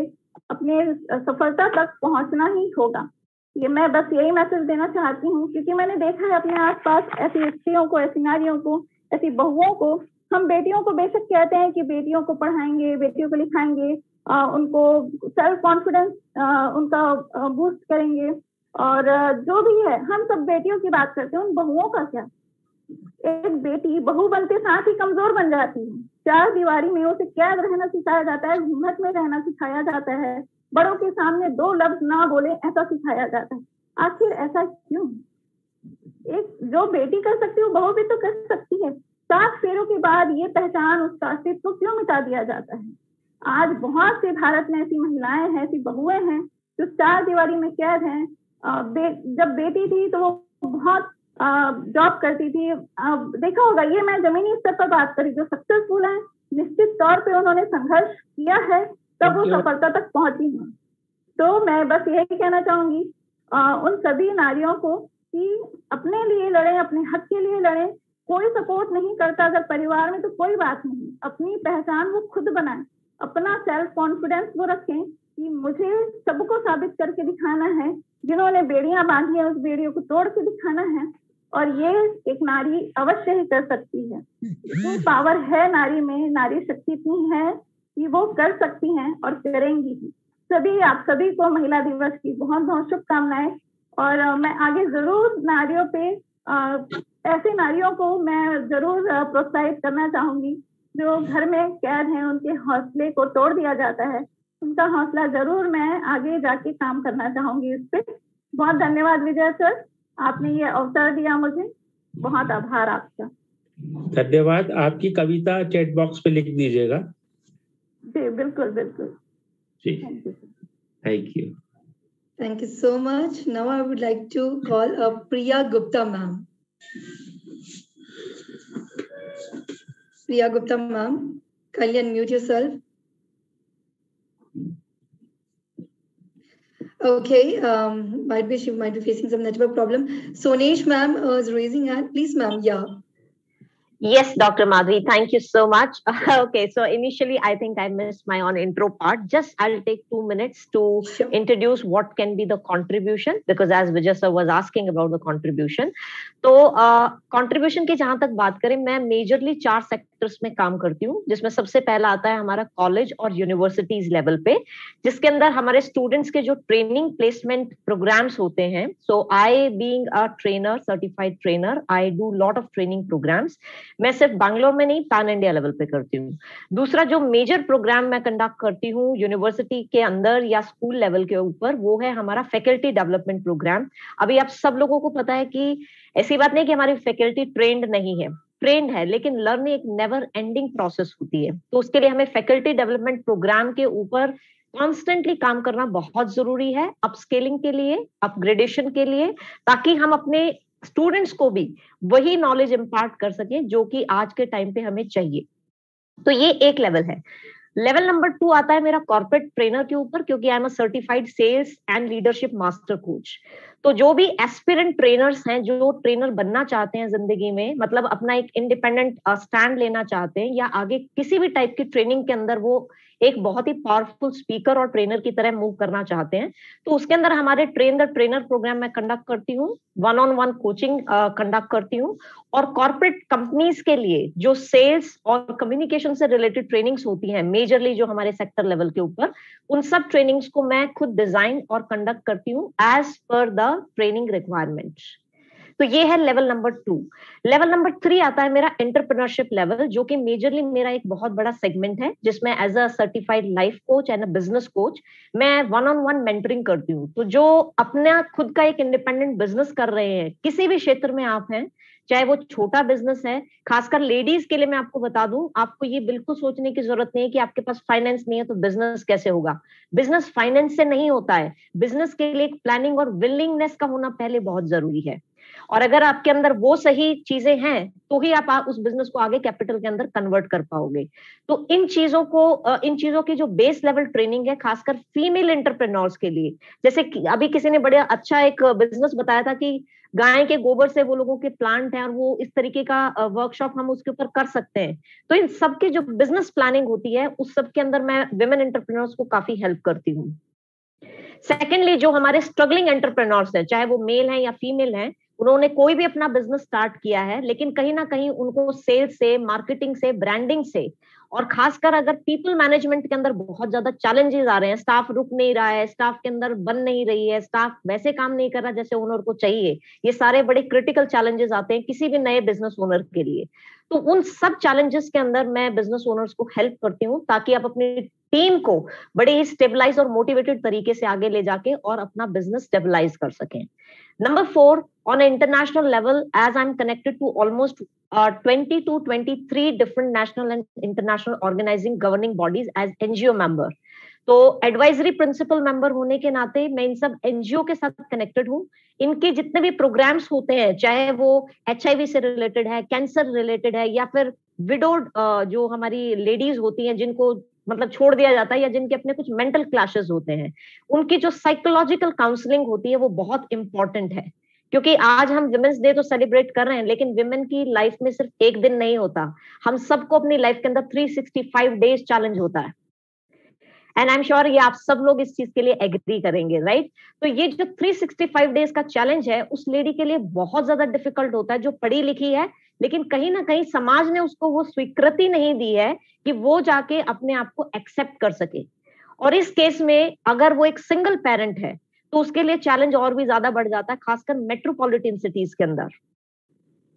अपने सफलता तक पहुँचना ही होगा। ये मैं बस यही मैसेज देना चाहती हूँ क्योंकि मैंने देखा है अपने आसपास ऐसी स्त्रियों को ऐसी नारियों को ऐसी बहुओं को हम बेटियों को बेशक कहते हैं कि बेटियों को पढ़ाएँगे बेटियों को लिखाएँगे आ, उनको सेल्फ कॉन्फिडेंस उनका बूस्ट करेंगे और जो भी है हम सब बेटियों की बात करते हैं उन बहुओं का क्या? एक बेटी बहू बनते साथ ही कमज़ोर बन जाती है। चार दीवारी में उसे कैद रहना सिखाया जाता है हिम्मत में रहना सिखाया जाता है। बड़ों के सामने दो लफ्ज ना बोले ऐसा सिखाया जाता है। आखिर ऐसा क्यों? एक जो बेटी कर सकती है वो बहू भी तो कर सकती है। सात फेरों के बाद ये पहचान उस अस्तित्व क्यों मिटा दिया जाता है? आज बहुत से भारत में ऐसी महिलाएँ हैं ऐसी बहुएँ हैं जो चार दीवारी में कैद हैं। बे, जब बेटी थी तो वो बहुत जॉब करती थी। देखा होगा ये मैं जमीनी स्तर पर बात करी जो सक्सेसफुल है निश्चित तौर पे उन्होंने संघर्ष किया है तब वो सफलता तक पहुँची है। तो मैं बस यही कहना चाहूँगी उन सभी नारियों को कि अपने लिए लड़े अपने हक के लिए लड़े। कोई सपोर्ट नहीं करता अगर परिवार में तो कोई बात नहीं। अपनी पहचान वो खुद बनाए। अपना सेल्फ कॉन्फिडेंस वो रखें कि मुझे सबको साबित करके दिखाना है। जिन्होंने बेड़ियाँ बांधी है उस बेड़ियों को तोड़ के दिखाना है। और ये एक नारी अवश्य ही कर सकती है। इतनी पावर है नारी में, नारी शक्ति इतनी है कि वो कर सकती हैं और करेंगी भी। सभी, आप सभी को महिला दिवस की बहुत बहुत शुभकामनाएँ और मैं आगे ज़रूर नारियों पे ऐसे नारियों को मैं ज़रूर प्रोत्साहित करना चाहूँगी जो घर में कैद हैं, उनके हौसले को तोड़ दिया जाता है। उनका हौसला ज़रूर मैं आगे जाके काम करना चाहूँगी इस पे। बहुत धन्यवाद विजय सर। आपने ये अवसर दिया मुझे। बहुत आभार आपका। धन्यवाद। आपकी कविता चैट बॉक्स पे लिख दीजिएगा। जी बिल्कुल बिल्कुल। Thank you thank you so much now I would like to call Priya Gupta ma'am Priya Gupta ma'am Kalyan mute yourself Okay, um, might be she might be facing some network problem. Sonesh ma'am uh, is raising hand. Please, ma'am. Yeah. Yes, Dr. Madhvi, thank you so much. okay, so initially I think I missed my own intro part. Just I'll take two minutes to sure. introduce what can be the contribution because as Vijay sir was asking about the contribution. तो कंट्रीब्यूशन uh, की जहाँ तक बात करें मैं मेजरली चार सेक्टर्स में काम करती हूँ, जिसमें सबसे पहला आता है हमारा कॉलेज और यूनिवर्सिटीज लेवल पे, जिसके अंदर हमारे स्टूडेंट्स के जो ट्रेनिंग प्लेसमेंट प्रोग्राम्स होते हैं so I being a trainer certified trainer I do lot of training programmes मैं सिर्फ़ बैंगलोर में नहीं पैन इंडिया लेवल पे करती हूँ। दूसरा जो मेजर प्रोग्राम मैं कंडक्ट करती हूँ यूनिवर्सिटी के अंदर या स्कूल लेवल के ऊपर, वो है हमारा फैकल्टी डेवलपमेंट प्रोग्राम अभी आप सब लोगों को पता है कि ऐसी बात नहीं कि हमारी फैकल्टी ट्रेंड नहीं है। ट्रेंड है, लेकिन लर्निंग एक नेवर एंडिंग प्रोसेस होती है। तो उसके लिए हमें फैकल्टी डेवलपमेंट प्रोग्राम के ऊपर कॉन्स्टेंटली काम करना बहुत ज़रूरी है अपस्केलिंग के लिए अपग्रेडेशन के लिए, ताकि हम अपने स्टूडेंट्स को भी वही नॉलेज इम्पार्ट कर सके जो कि आज के टाइम पे हमें चाहिए। तो ये एक लेवल है। लेवल नंबर टू आता है मेरा कॉर्पोरेट ट्रेनर के ऊपर, क्योंकि I am a certified sales and leadership master coach तो जो भी एस्पिरेंट ट्रेनर्स हैं, जो ट्रेनर बनना चाहते हैं ज़िंदगी में मतलब अपना एक इंडिपेंडेंट स्टैंड लेना चाहते हैं या आगे किसी भी टाइप की ट्रेनिंग के अंदर वो एक बहुत ही पावरफुल स्पीकर और ट्रेनर की तरह मूव करना चाहते हैं। तो उसके अंदर हमारे ट्रेन द ट्रेनर प्रोग्राम मैं कंडक्ट करती हूँ one on one coaching conduct करती हूँ और कॉर्पोरेट कंपनीज़ के लिए जो सेल्स और कम्युनिकेशन से रिलेटेड ट्रेनिंग्स होती हैं मेजरली जो हमारे सेक्टर लेवल के ऊपर, उन सब ट्रेनिंग्स को मैं खुद डिज़ाइन और कंडक्ट करती हूँ as per the training requirement तो ये है level number two level number three आता है मेरा एंटरप्रेन्योरशिप लेवल जो कि मेजरली मेरा एक बहुत बड़ा सेगमेंट है, जिसमें as a certified life coach and a business coach मैं वन ऑन वन मेंटरिंग करती हूँ। तो जो अपना खुद का एक इंडिपेंडेंट बिज़नेस कर रहे हैं, किसी भी क्षेत्र में आप हैं, चाहे वो छोटा बिज़नेस है, खासकर लेडीज़ के लिए मैं आपको बता दूँ, आपको ये बिल्कुल सोचने की ज़रूरत नहीं है कि आपके पास फाइनेंस नहीं है तो बिज़नेस कैसे होगा। बिज़नेस फाइनेंस से नहीं होता है। बिज़नेस के लिए एक प्लानिंग और विलिंगनेस का होना पहले बहुत ज़रूरी है। और अगर आपके अंदर वो सही चीज़ें हैं तो ही आप, उस बिज़नेस को आगे कैपिटल के अंदर कन्वर्ट कर पाओगे। तो इन चीज़ों को इन चीज़ों की जो बेस लेवल ट्रेनिंग है खासकर फीमेल एंटरप्रेन्योर्स के लिए जैसे अभी किसी ने बड़े अच्छा एक बिज़नेस बताया था कि गाय के गोबर से वो लोगों के प्लांट है और वो इस तरीके का वर्कशॉप हम उसके ऊपर कर सकते हैं। तो इन सबके जो बिज़नेस प्लानिंग होती है उस सब के अंदर मैं विमेन एंटरप्रेन्योर्स को काफ़ी हेल्प करती हूँ। सेकेंडली जो हमारे स्ट्रगलिंग एंटरप्रेन्योर्स हैं चाहे वो मेल हैं या फीमेल हैं उन्होंने कोई भी अपना बिज़नेस स्टार्ट किया है, लेकिन कहीं ना कहीं उनको सेल्स से मार्केटिंग से ब्रांडिंग से, और खासकर अगर पीपल मैनेजमेंट के अंदर बहुत ज़्यादा चैलेंजेस आ रहे हैं स्टाफ रुक नहीं रहा है स्टाफ के अंदर बन नहीं रही है स्टाफ वैसे काम नहीं कर रहा जैसे ओनर को चाहिए, ये सारे बड़े क्रिटिकल चैलेंजेस आते हैं किसी भी नए बिज़नेस ओनर के लिए। तो उन सब चैलेंजेस के अंदर मैं बिज़नेस ओनर्स को हेल्प करती हूँ ताकि आप अपनी टीम को बड़े ही स्टेबलाइज और मोटिवेटेड तरीके से आगे ले जाके और अपना बिज़नेस स्टेबलाइज कर सकें। Number four, on an international level, as I'm connected to almost uh, 20 to 23 different national and international organizing governing bodies as NGO member. तो एडवाइजरी प्रिंसिपल मेंबर होने के नाते मैं इन सब एनजीओ के साथ कनेक्टेड हूँ इनके जितने भी प्रोग्राम्स होते हैं चाहे वो एचआईवी से रिलेटेड है कैंसर रिलेटेड है या फिर विडोड जो हमारी लेडीज़ होती हैं जिनको मतलब छोड़ दिया जाता है या जिनके अपने कुछ मेंटल क्लैशेस होते हैं। उनकी जो साइकोलॉजिकल काउंसलिंग होती है वो बहुत इंपॉर्टेंट है। क्योंकि आज हम विमेंस डे तो सेलिब्रेट कर रहे हैं, लेकिन विमेन की लाइफ में सिर्फ़ एक दिन नहीं होता। हम सबको अपनी लाइफ के अंदर 365 डेज़ चैलेंज होता है। एंड आई एम श्योर ये आप सब लोग इस चीज़ के लिए एग्री करेंगे राइट right? तो ये जो 365 डेज़ का चैलेंज है, उस लेडी के लिए बहुत ज़्यादा डिफ़िकल्ट होता है, जो पढ़ी लिखी है लेकिन कहीं ना कहीं समाज ने उसको वो स्वीकृति नहीं दी है कि वो जाके अपने आप को एक्सेप्ट कर सके। और इस केस में अगर वो एक सिंगल पेरेंट है तो उसके लिए चैलेंज और भी ज़्यादा बढ़ जाता है, खासकर मेट्रोपॉलिटन सिटीज़ के अंदर।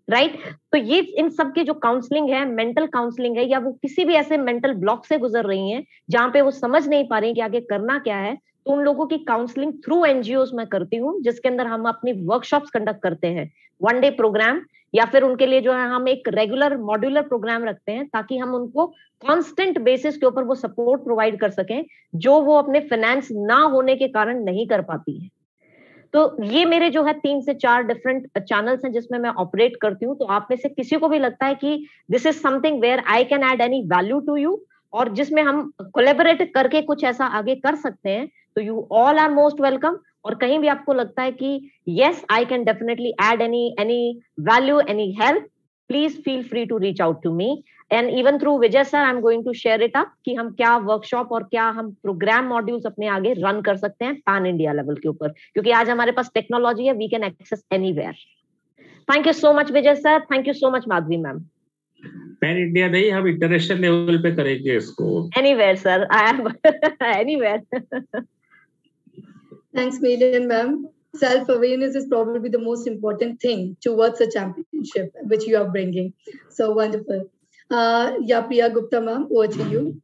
Right right? तो ये इन सब की जो काउंसलिंग है मेंटल काउंसलिंग है, या वो किसी भी ऐसे मेंटल ब्लॉक से गुजर रही हैं, जहाँ पे वो समझ नहीं पा रही कि आगे करना क्या है तो उन लोगों की काउंसलिंग थ्रू एनजीओ मैं करती हूँ, जिसके अंदर हम अपनी वर्कशॉप्स कंडक्ट करते हैं। वन डे प्रोग्राम या फिर उनके लिए जो है हम एक रेगुलर मॉड्यूलर प्रोग्राम रखते हैं ताकि हम उनको कांस्टेंट बेसिस के ऊपर वो सपोर्ट प्रोवाइड कर सकें, जो वो अपने फाइनेंस ना होने के कारण नहीं कर पाती है। तो ये मेरे जो है तीन से चार डिफरेंट चैनल्स हैं जिसमें मैं ऑपरेट करती हूँ। तो आप में से किसी को भी लगता है कि this is something where I can add any value to you और जिसमें हम कोलेबोरेट करके कुछ ऐसा आगे कर सकते हैं तो you all are most welcome और कहीं भी आपको लगता है कि yes I can definitely add any any value any help please feel free to reach out to me and even through Vijay sir I am going to share it up कि हम क्या वर्कशॉप और क्या हम प्रोग्राम मॉड्यूल्स अपने आगे रन कर सकते हैं पैन इंडिया लेवल के ऊपर। क्योंकि आज हमारे पास टेक्नोलॉजी है we can access any thank you so much Vijay sir thank you so much Madhavi ma'am pan India नहीं हम इंटरनेशनल लेवल पे करेंगे इसको। Anywhere sir I am anywhere Thanks, Megan, ma'am. Self awareness is probably the most important thing towards a championship, which you are bringing. So wonderful. Uh, yeah, Priya Gupta, ma'am, over to you.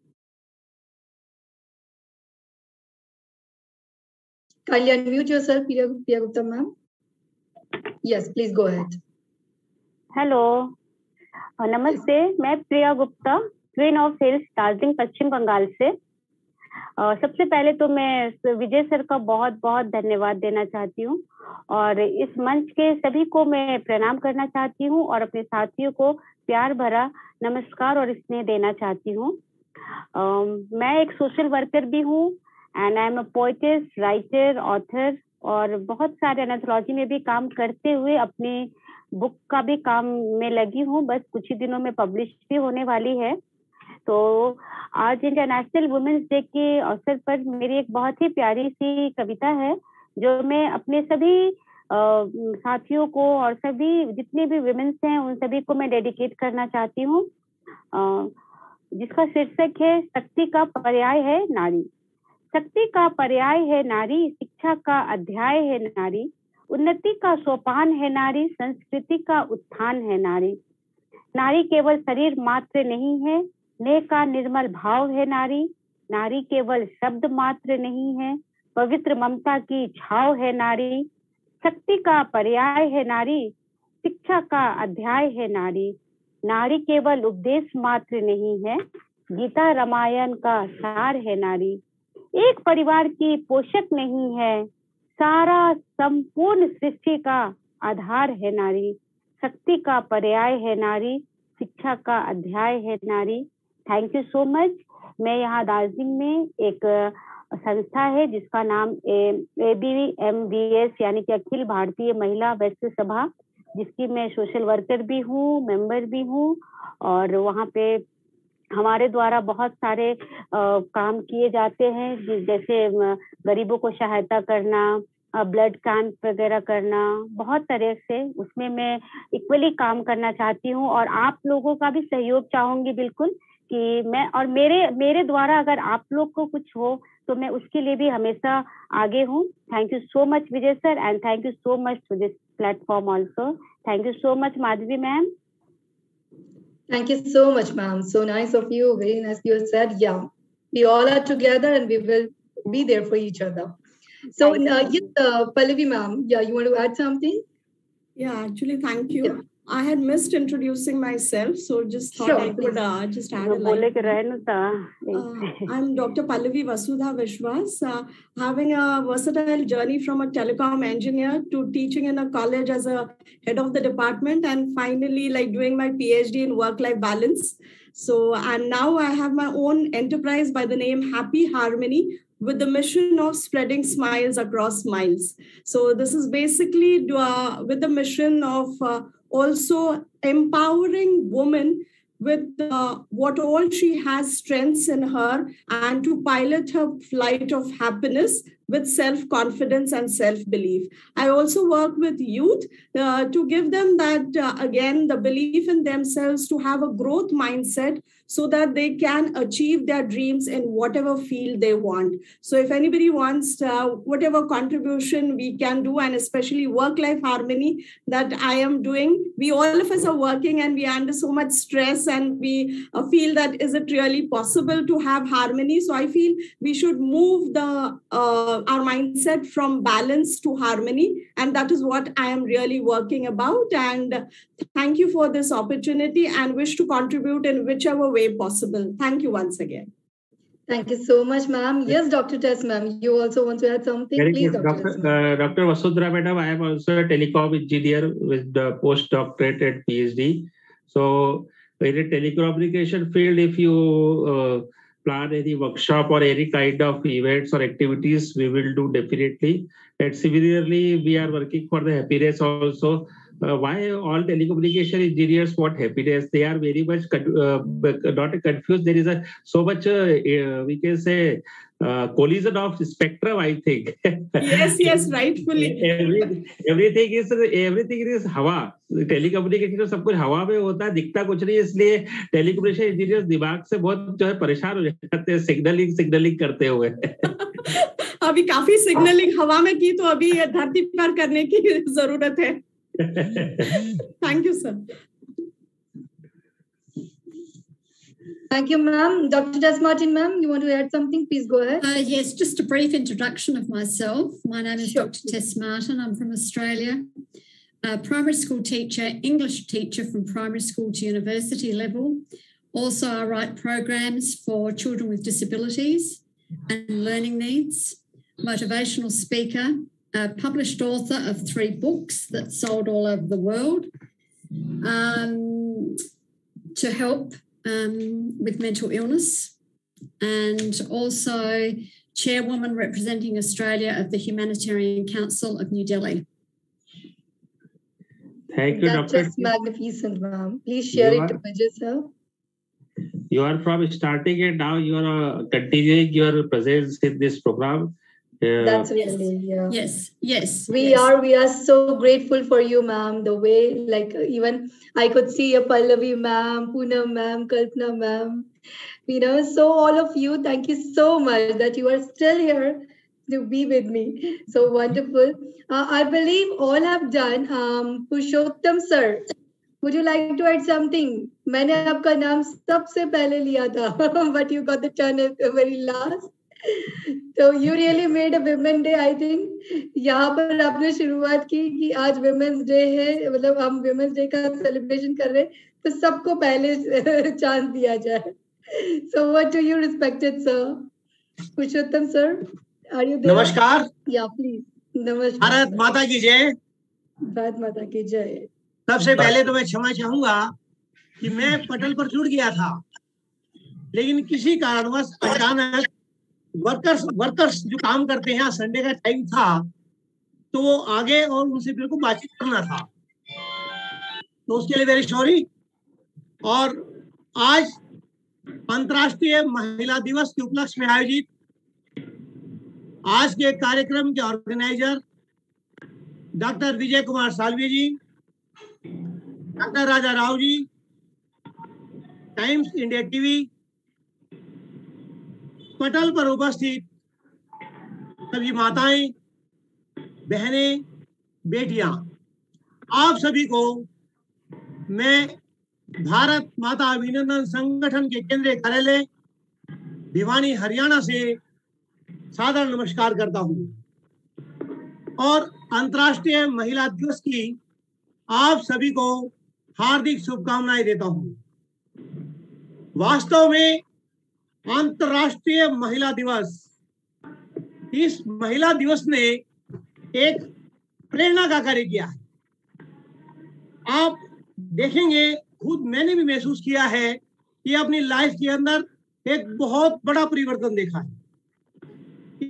Kindly unmute yourself, Priya, Priya Gupta, ma'am. Yes, please go ahead. Hello नमस्ते मैं Priya Gupta queen of hills Darjeeling Paschim Bengal से सबसे पहले तो मैं विजय सर का बहुत बहुत धन्यवाद देना चाहती हूँ और इस मंच के सभी को मैं प्रणाम करना चाहती हूँ और अपने साथियों को प्यार भरा नमस्कार और स्नेह देना चाहती हूँ। मैं एक सोशल वर्कर भी हूँ and I am a poetess writer author और बहुत सारे एनाथोलॉजी में भी काम करते हुए अपनी बुक का भी काम में लगी हूँ। बस कुछ ही दिनों में पब्लिश भी होने वाली है। तो आज इंटरनेशनल वुमेन्स डे के अवसर पर मेरी एक बहुत ही प्यारी सी कविता है, जो मैं अपने सभी साथियों को और सभी, जितने भी वुमेन्स हैं, उन सभी को मैं डेडिकेट करना चाहती हूँ। जिसका शीर्षक है, शक्ति का पर्याय है नारी। शक्ति का पर्याय है नारी, शिक्षा का अध्याय है नारी, उन्नति का सोपान है नारी, संस्कृति का उत्थान है नारी। नारी केवल शरीर मात्र नहीं है स्नेह का निर्मल भाव है नारी। नारी केवल शब्द मात्र नहीं है, पवित्र ममता की छाव है नारी। शक्ति का पर्याय है नारी, शिक्षा का अध्याय है नारी। नारी केवल उपदेश मात्र नहीं है, गीता रामायण का सार है नारी। एक परिवार की पोषक नहीं है, सारा संपूर्ण सृष्टि का आधार है नारी। शक्ति का पर्याय है नारी, शिक्षा का अध्याय है नारी। थैंक यू सो मच मैं यहाँ दार्जिलिंग में एक संस्था है जिसका नाम A B M B S यानी कि अखिल भारतीय महिला वैश्य सभा जिसकी मैं सोशल वर्कर भी हूँ मेंबर भी हूँ और वहाँ पे हमारे द्वारा बहुत सारे आ, काम किए जाते हैं जैसे गरीबों को सहायता करना ब्लड कैंप वगैरह करना बहुत तरह से उसमें मैं इक्वली काम करना चाहती हूँ और आप लोगों का भी सहयोग चाहूँगी बिल्कुल। कि मैं और मेरे मेरे द्वारा अगर आप लोग को कुछ हो तो मैं उसके लिए भी हमेशा आगे हूँ thank you so much Vijay sir and thank you so much for this platform also thank you so much Madhavi ma'am Thank you so much, ma'am. So nice of you. Very nice. You said, yeah, we all are together and we will be there for each other. So, uh, yes, uh, Pallavi, ma'am, yeah, you want to add something? Yeah, actually, thank you. Yeah. I had missed introducing myself, so just thought sure, I could uh, just add a line. Uh, I'm Dr. Pallavi Vasudha Vishwas, uh, having a versatile journey from a telecom engineer to teaching in a college as a head of the department, and finally, like doing my PhD in work-life balance. So, and now I have my own enterprise by the name Happy Harmony, with the mission of spreading smiles across miles. So this is basically uh, with the mission of uh, also empowering women with uh, what all she has strengths in her and to pilot her flight of happiness with self confidence and self belief. I also work with youth uh, to give them that, uh, again, the belief in themselves to have a growth mindset so that they can achieve their dreams in whatever field they want. So, if anybody wants uh, whatever contribution we can do, and especially work life harmony that I am doing, we all of us are working and we are under so much stress, and we uh, feel that is it really possible to have harmony? So, I feel we should move the uh, our mindset from balance to harmony, and that is what I am really working about. And thank you for this opportunity, and wish to contribute in whichever way way possible. Thank you once again. Thank you so much, ma'am. Yes, Dr. Tess, ma'am, you also want to add something? Very Please, good. Dr. Uh, Dr. Vasudhara, madam, I am also a telecom engineer with the postdoctorate and PhD. So, in the telecommunication field, if you uh, plan any workshop or any kind of events or activities, we will do definitely. And similarly, we are working for the happiness also uh, why all telecommunication engineers want happiness they are very much uh, not confused there is a so much uh, uh we can say uh, collision of spectrum i think yes yes rightfully Every, everything is everything is हवा टेलीकम्युनिकेशन तो सब कुछ हवा में होता है दिखता कुछ नहीं इसलिए टेलीकम्युनिकेशन इंजीनियर दिमाग से बहुत जो है परेशान हो जाते हैं सिग्नलिंग सिग्नलिंग करते हुए अभी काफ़ी सिग्नलिंग हवा में की तो अभी धरती पर करने की ज़रूरत है Thank you, sir. Thank you, ma'am. Dr. Des Martin, ma'am, you want to add something? Please go ahead. Uh, yes, just a brief introduction of myself. My name is sure. Dr. Tess Martin. I'm from Australia. A primary school teacher, English teacher from primary school to university level. Also, I write programs for children with disabilities and learning needs, motivational speaker, a published author of three books that sold all over the world um, to help um, with mental illness, and also chairwoman representing Australia of the Humanitarian Council of New Delhi. Thank you, That's Dr. just magnificent, ma'am. Please share you it are, with yourself. You are from starting and now you are uh, continuing your presence in this program Yeah. That's really yeah. Yes, yes. We yes. are we are so grateful for you, ma'am. The way like even I could see a Pallavi ma'am, Poonam ma'am, Kalpana ma'am. You know, so all of you, thank you so much that you are still here to be with me. So wonderful. Uh, I believe all have done. Um, Pushottam sir, would you like to add something? मैंने आपका नाम सबसे पहले लिया था, (laughs) but you got the turn at the very last. तो you really made a women day I think यहाँ पर आपने शुरुआत की कि आज वेमेन्स डे है मतलब हम वुमेन्स डे का सेलिब्रेशन कर रहे हैं तो सबको पहले (laughs) चांस दिया जाए। So what do you respected sir Purushottam sir are you नमस्कार। या प्लीज़ नमस्कार। भारत माता की जय। भारत माता की जय। सबसे पहले तो मैं क्षमा चाहूँगा कि मैं पटल पर जुड़ गया था लेकिन किसी कारणवश अचानक वर्कर्स वर्कर्स जो काम करते हैं संडे का टाइम था तो वो आगे और उनसे मेरे को बातचीत करना था। तो उसके लिए वेरी सॉरी और आज अंतर्राष्ट्रीय महिला दिवस के उपलक्ष्य में आयोजित आज के कार्यक्रम के organiser doctor Vijay Kumar Salvi ji, doctor Raja Rao ji, Times India TV पटल पर उपस्थित सभी माताएँ, बहनें, बेटियाँ, आप सभी को मैं भारत माता अभिनंदन संगठन के केंद्रीय कार्यालय भिवानी, हरियाणा से सादर नमस्कार करता हूँ। और अंतर्राष्ट्रीय महिला दिवस की आप सभी को हार्दिक शुभकामनाएँ देता हूँ। वास्तव में अंतर्राष्ट्रीय महिला दिवस। इस महिला दिवस ने एक प्रेरणा का कार्य किया है। आप देखेंगे, खुद मैंने भी महसूस किया है कि अपनी लाइफ के अंदर एक बहुत बड़ा परिवर्तन देखा है।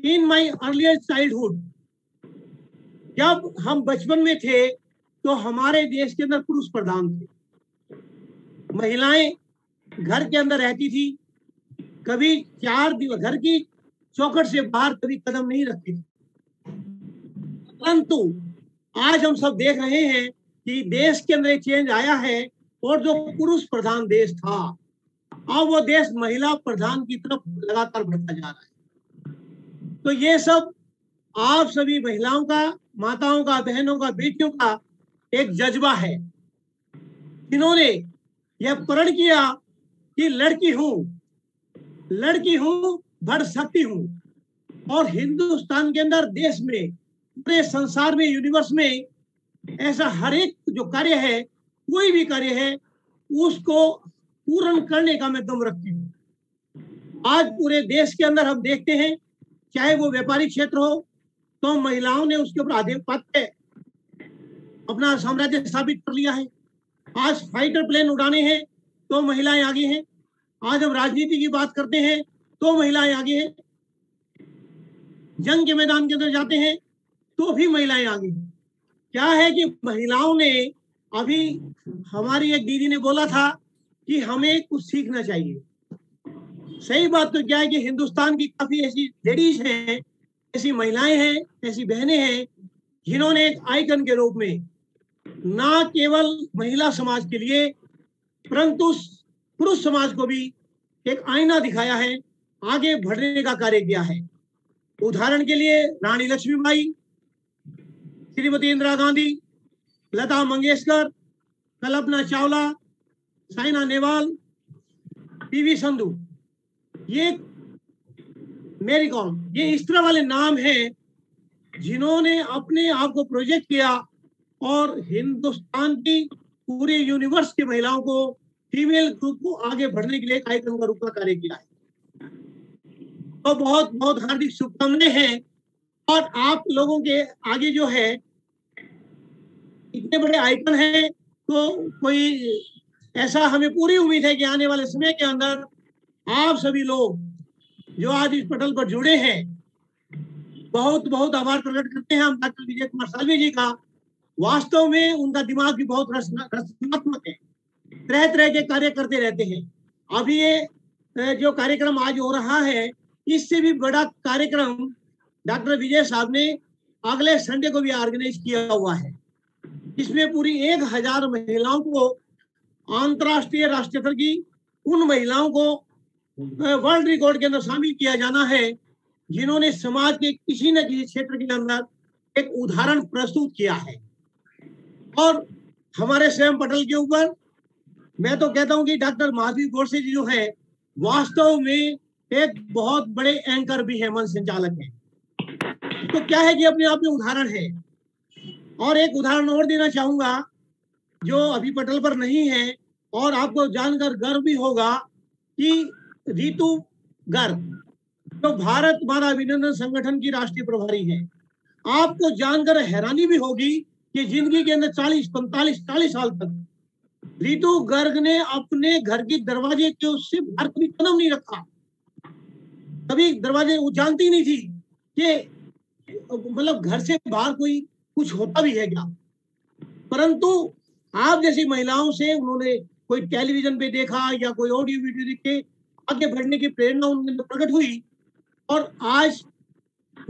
इन माई अर्लियर चाइल्डहुड जब हम बचपन में थे तो हमारे देश के अंदर पुरुष प्रधान थे। महिलाएँ घर के अंदर रहती थी कभी चार दिवस, घर की चौखट से बाहर कभी कदम नहीं रखती। परंतु आज हम सब देख रहे हैं कि देश के अंदर चेंज आया है और जो पुरुष प्रधान देश था, अब वो देश महिला प्रधान की तरफ़ लगातार बढ़ता जा रहा है। तो ये सब आप सभी महिलाओं का, माताओं का, बहनों का, बेटियों का एक जज्बा है। जिन्होंने यह प्रण किया कि लड़की हूँ लड़की हूँ बढ़ सकती हूँ। और हिंदुस्तान के अंदर, देश में, पूरे संसार में यूनिवर्स में, ऐसा हर एक जो कार्य है, कोई भी कार्य है, उसको पूर्ण करने का मैं दम रखती हूँ। आज पूरे देश के अंदर हम देखते हैं, चाहे वो व्यापारिक क्षेत्र हो तो महिलाओं ने उसके ऊपर आधिपत्य अपना साम्राज्य स्थापित कर लिया है। आज फाइटर प्लेन उड़ाने हैं तो महिलाएँ आगे हैं। आज हम राजनीति की बात करते हैं तो महिलाएँ आगे हैं। जंग के मैदान के अंदर जाते हैं तो भी महिलाएँ आगे हैं। क्या है कि महिलाओं ने, अभी हमारी एक दीदी ने बोला था कि हमें कुछ सीखना चाहिए। सही बात तो क्या है कि हिंदुस्तान की काफ़ी ऐसी लेडीज़ हैं, ऐसी महिलाएँ हैं, ऐसी बहनें हैं, जिन्होंने एक आइकन के रूप में ना केवल महिला समाज के लिए, परंतु पुरुष समाज को भी एक आईना दिखाया है, आगे बढ़ने का कार्य किया है। उदाहरण के लिए रानी लक्ष्मीबाई, श्रीमती इंदिरा गांधी, लता मंगेशकर, कल्पना चावला, साइना नेहवाल पीवी संधु। ये मेरी कॉम, ये इस तरह वाले नाम हैं जिन्होंने अपने आप को प्रोजेक्ट किया और हिंदुस्तान की पूरे यूनिवर्स की महिलाओं को फीमेल ग्रुप को आगे बढ़ने के लिए कार्यक्रम का रूप का कार्य किया है। तो बहुत बहुत हार्दिक शुभकामनाएँ हैं। और आप लोगों के आगे जो है, इतने बड़े आइकन हैं तो कोई ऐसा हमें पूरी उम्मीद है कि आने वाले समय के अंदर आप सभी लोग जो आज इस पटल पर जुड़े हैं, बहुत बहुत आभार प्रकट करते हैं। हम डॉक्टर विजय कुमार सालवी जी का, वास्तव में उनका दिमाग भी बहुत रचनात्मक है। तरह तरह के कार्य करते रहते हैं। अभी ये जो कार्यक्रम आज हो रहा है, इससे भी बड़ा कार्यक्रम डॉक्टर विजय साहब ने अगले संडे को भी ऑर्गेनाइज किया हुआ है। इसमें पूरी एक हज़ार महिलाओं को, अंतरराष्ट्रीय राष्ट्रीय स्तर की उन महिलाओं को वर्ल्ड रिकॉर्ड के अंदर शामिल किया जाना है, जिन्होंने समाज के किसी न किसी क्षेत्र के अंदर एक उदाहरण प्रस्तुत किया है। और हमारे स्वयं पटल के ऊपर मैं तो कहता हूँ कि डॉक्टर महावीर गोडसे जी जो है, वास्तव में एक बहुत बड़े एंकर भी है, मन संचालक है। तो क्या है कि अपने आप में उदाहरण है? और एक उदाहरण और देना चाहूँगा, जो अभी पटल पर नहीं है, और आपको जानकर गर्व भी होगा कि रितु गर्ग, जो भारत माता अभिनंदन संगठन की राष्ट्रीय प्रभारी है। आपको जानकर हैरानी भी होगी कि ज़िंदगी के अंदर चालीस, पैंतालीस, चालीस साल तक रितु गर्ग ने अपने घर के दरवाजे के उससे बाहर कभी कदम नहीं रखा। कभी दरवाजे वो जानती नहीं थी कि मतलब घर से बाहर कोई कुछ होता भी है क्या? परंतु आप जैसी महिलाओं से उन्होंने कोई टेलीविज़न पे देखा या कोई ऑडियो वीडियो देख के आगे बढ़ने की प्रेरणा उनके अंदर प्रकट हुई। और आज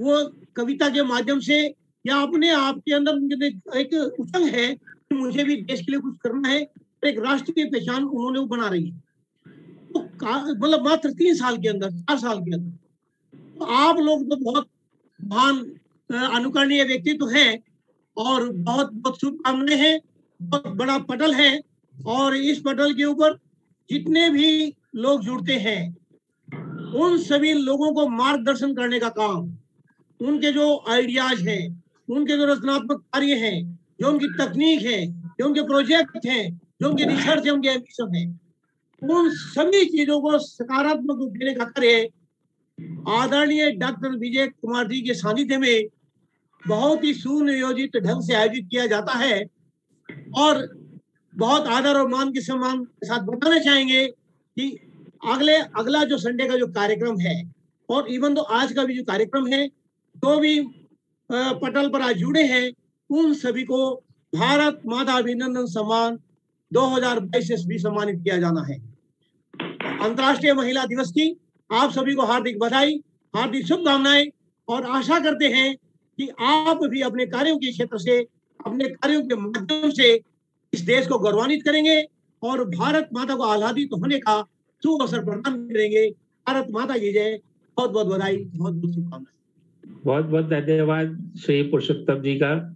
वो कविता के माध्यम से या अपने आप के अंदर एक उचंग है कि मुझे भी देश के लिए कुछ करना है। एक राष्ट्र की पहचान उन्होंने वो बना रही तो मतलब मात्र तीन साल के अंदर, चार साल के अंदर। तो आप लोग तो बहुत महान अनुकरणीय व्यक्ति तो है और बहुत बहुत शुभकामनाएँ हैं, बहुत बड़ा पटल है और इस पटल के ऊपर जितने भी लोग जुड़ते हैं, उन सभी लोगों को मार्गदर्शन करने का काम, उनके जो आइडियाज़ हैं, उनके जो रचनात्मक कार्य हैं, जो उनकी तकनीक है, जो उनके प्रोजेक्ट हैं जो उनके रिसर्च है। उनके एम्बिशन है उन सभी चीज़ों को सकारात्मक रूप देने का कार्य आदरणीय डॉक्टर विजय कुमार जी के सानिध्य में बहुत ही सुनियोजित ढंग से आयोजित किया जाता है और बहुत आदर और मान के सम्मान के साथ बताना चाहेंगे कि अगले, अगला जो संडे का जो कार्यक्रम है और इवन तो आज का भी जो कार्यक्रम है, जो भी पटल पर आज जुड़े हैं, उन सभी को भारत माता अभिनंदन सम्मान 2022 से भी सम्मानित किया जाना है। अंतर्राष्ट्रीय महिला दिवस की आप सभी को हार्दिक बधाई, हार्दिक शुभकामनाएँ और आशा करते हैं कि आप भी अपने कार्यों के क्षेत्र से, अपने कार्यों के माध्यम से इस देश को गौरवान्वित करेंगे और भारत माता को आह्लादित होने का शुभ अवसर प्रदान करेंगे। भारत माता की जय। बहुत बहुत बधाई बहुत बहुत शुभकामनाएँ। बहुत बहुत धन्यवाद श्री पुरुषोत्तम जी का।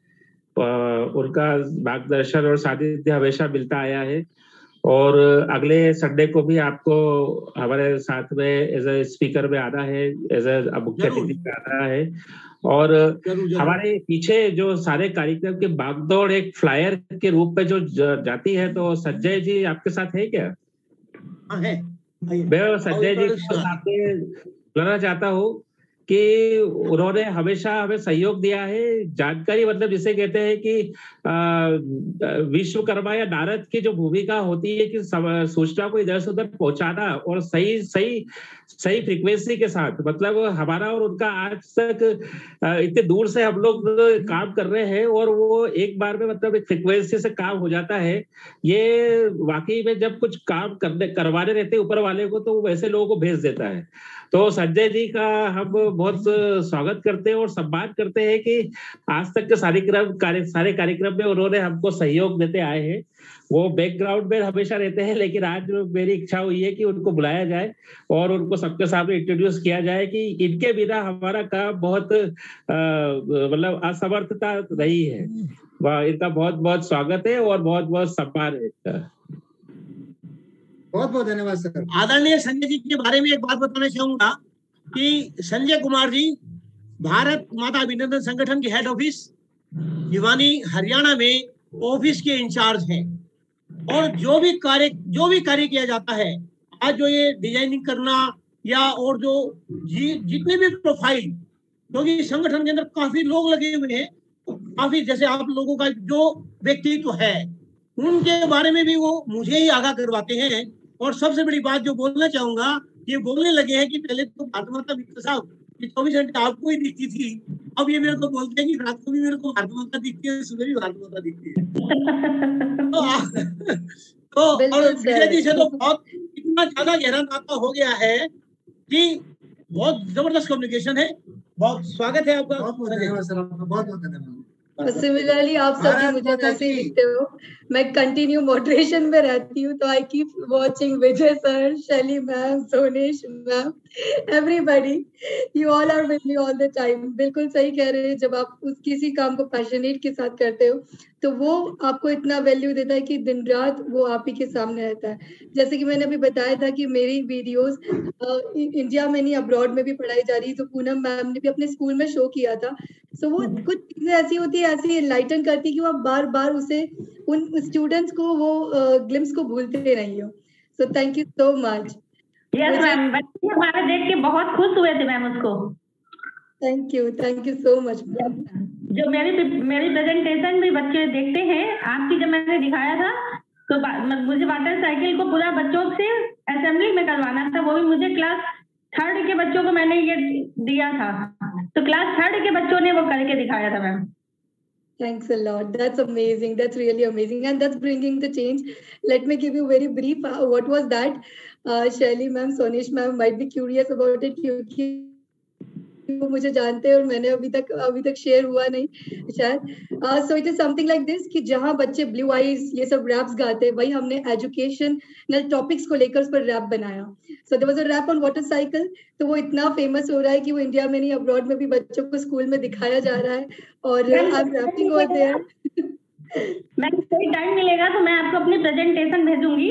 उनका मार्गदर्शन और सानिध्य हमेशा मिलता आया है। और अगले संडे को भी आपको हमारे साथ में एज ए स्पीकर में आना है एज ए मुख्य अतिथि में आना है। और हमारे पीछे जो सारे कार्यक्रम के बागदौड़ एक फ्लायर के रूप में जो जाती है तो संजय जी आपके साथ है क्या? हाँ, है। मैं संजय जी को साथ में चाहता हूँ। कि उन्होंने हमेशा हमें सहयोग दिया है। जानकारी मतलब जिसे कहते हैं कि विश्वकर्मा या नारद की जो भूमिका होती है कि सूचना को इधर से उधर पहुंचाना और सही सही सही फ्रीक्वेंसी के साथ। मतलब हमारा और उनका आज तक इतने दूर से हम लोग काम कर रहे हैं और वो एक बार में मतलब एक फ्रीक्वेंसी से काम हो जाता है। ये वाकई में जब कुछ काम करने, करवाने रहते ऊपर वाले को तो वो वैसे लोगों को भेज देता है। तो संजय जी का हम बहुत स्वागत करते हैं और सम्मान करते हैं कि आज तक के सारे कार्य, सारे कार्यक्रम में उन्होंने हमको सहयोग देते आए हैं। वो बैकग्राउंड में हमेशा रहते हैं लेकिन आज मेरी इच्छा हुई है कि उनको बुलाया जाए और उनको सबके सामने इंट्रोड्यूस किया जाए कि इनके बिना हमारा काम बहुत मतलब असमर्थता रही है। इनका बहुत बहुत स्वागत है और बहुत बहुत सम्मान है इनका। बहुत बहुत धन्यवाद सर। आदरणीय संजय जी के बारे में एक बात बताना चाहूँगा कि संजय कुमार जी भारत माता अभिनंदन संगठन के हेड ऑफ़िस भिवानी हरियाणा में ऑफ़िस के इंचार्ज हैं। और जो भी कार्य, जो भी कार्य किया जाता है, आज जो ये डिज़ाइनिंग करना या और जो जी, जितने भी प्रोफ़ाइल, क्योंकि तो संगठन के अंदर काफ़ी लोग लगे हुए हैं काफ़ी जैसे आप लोगों का जो व्यक्तित्व है, उनके बारे में भी वो मुझे ही आगाह करवाते हैं। और सबसे बड़ी बात जो बोलना चाहूँगा, ये बोलने लगे हैं कि पहले तो भारत माता मित्र साहब चौबीस घंटे आपको ही दिखती थी। अब ये मेरे को बोलते हैं कि रात को भी मेरे को भारत माता दिखती है सुबह भी भारत माता दिखती है। तो, तो और से तो बहुत इतना ज़्यादा गहरा नाता हो गया है कि बहुत ज़बरदस्त कम्युनिकेशन है। बहुत स्वागत है आपका। बहुत बहुत धन्यवाद सर आपका बहुत बहुत धन्यवाद। सिमिलरली आप सभी मुझे लिखते हो। मैं कंटिन्यू मॉडरेशन में रहती हूँ तो I keep watching Vijay sir Shaili ma'am Sonesh ma'am everybody you all are with me all the time बिल्कुल सही कह रहे हैं जब आप उस किसी काम को पैशनेट के साथ करते हो तो वो आपको इतना वैल्यू देता है कि दिन रात वो आप ही के सामने रहता है। जैसे कि मैंने अभी बताया था कि मेरी वीडियोस इंडिया में नहीं अब्रॉड में भी पढ़ाई जा रही है तो पूनम मैम ने भी अपने स्कूल में शो किया था। सो वो हम्म। कुछ चीज़ें ऐसी होती है ऐसी लाइटन करती है कि वो आप बार बार उसे उन स्टूडेंट्स को वो ग्लिम्स को भूलते नहीं हो। So thank you so much yes ma'am बच्चे हमारे देख के बहुत खुश हुए थे मैम उसको। Thank you thank you so much जो मेरी मेरी प्रेजेंटेशन भी बच्चे देखते हैं आपकी जब मैंने दिखाया था तो मुझे वाटर साइकिल को पूरा बच्चों से असेंबली में करवाना था वो भी मुझे क्लास थर्ड के बच्चों को मैंने ये दिया था। तो क्लास थर्ड के बच्चों ने वो करके दिखाया था ma'am. Thanks a lot. That's amazing. That's really amazing. And that's bringing the change. Let me give you very brief uh, what was that. Uh, Shelly ma'am, Sonish ma'am might be curious about it. You वो मुझे जानते हैं और मैंने अभी तक अभी तक शेयर हुआ नहीं शायद। So it is something like this कि जहाँ बच्चे ब्लू आईज ये सब रैप्स गाते हैं वही हमने एजुकेशनल टॉपिक्स को लेकर उस पर रैप बनाया। So there was a rap on water cycle तो वो इतना फ़ेमस हो रहा है कि वो इंडिया में नहीं अब्रॉड में भी बच्चों को स्कूल में दिखाया जा रहा है और एम रैपिंग ओवर देयर मैं टाइम मिलेगा तो मैं आपको अपनी प्रेजेंटेशन भेजूँगी।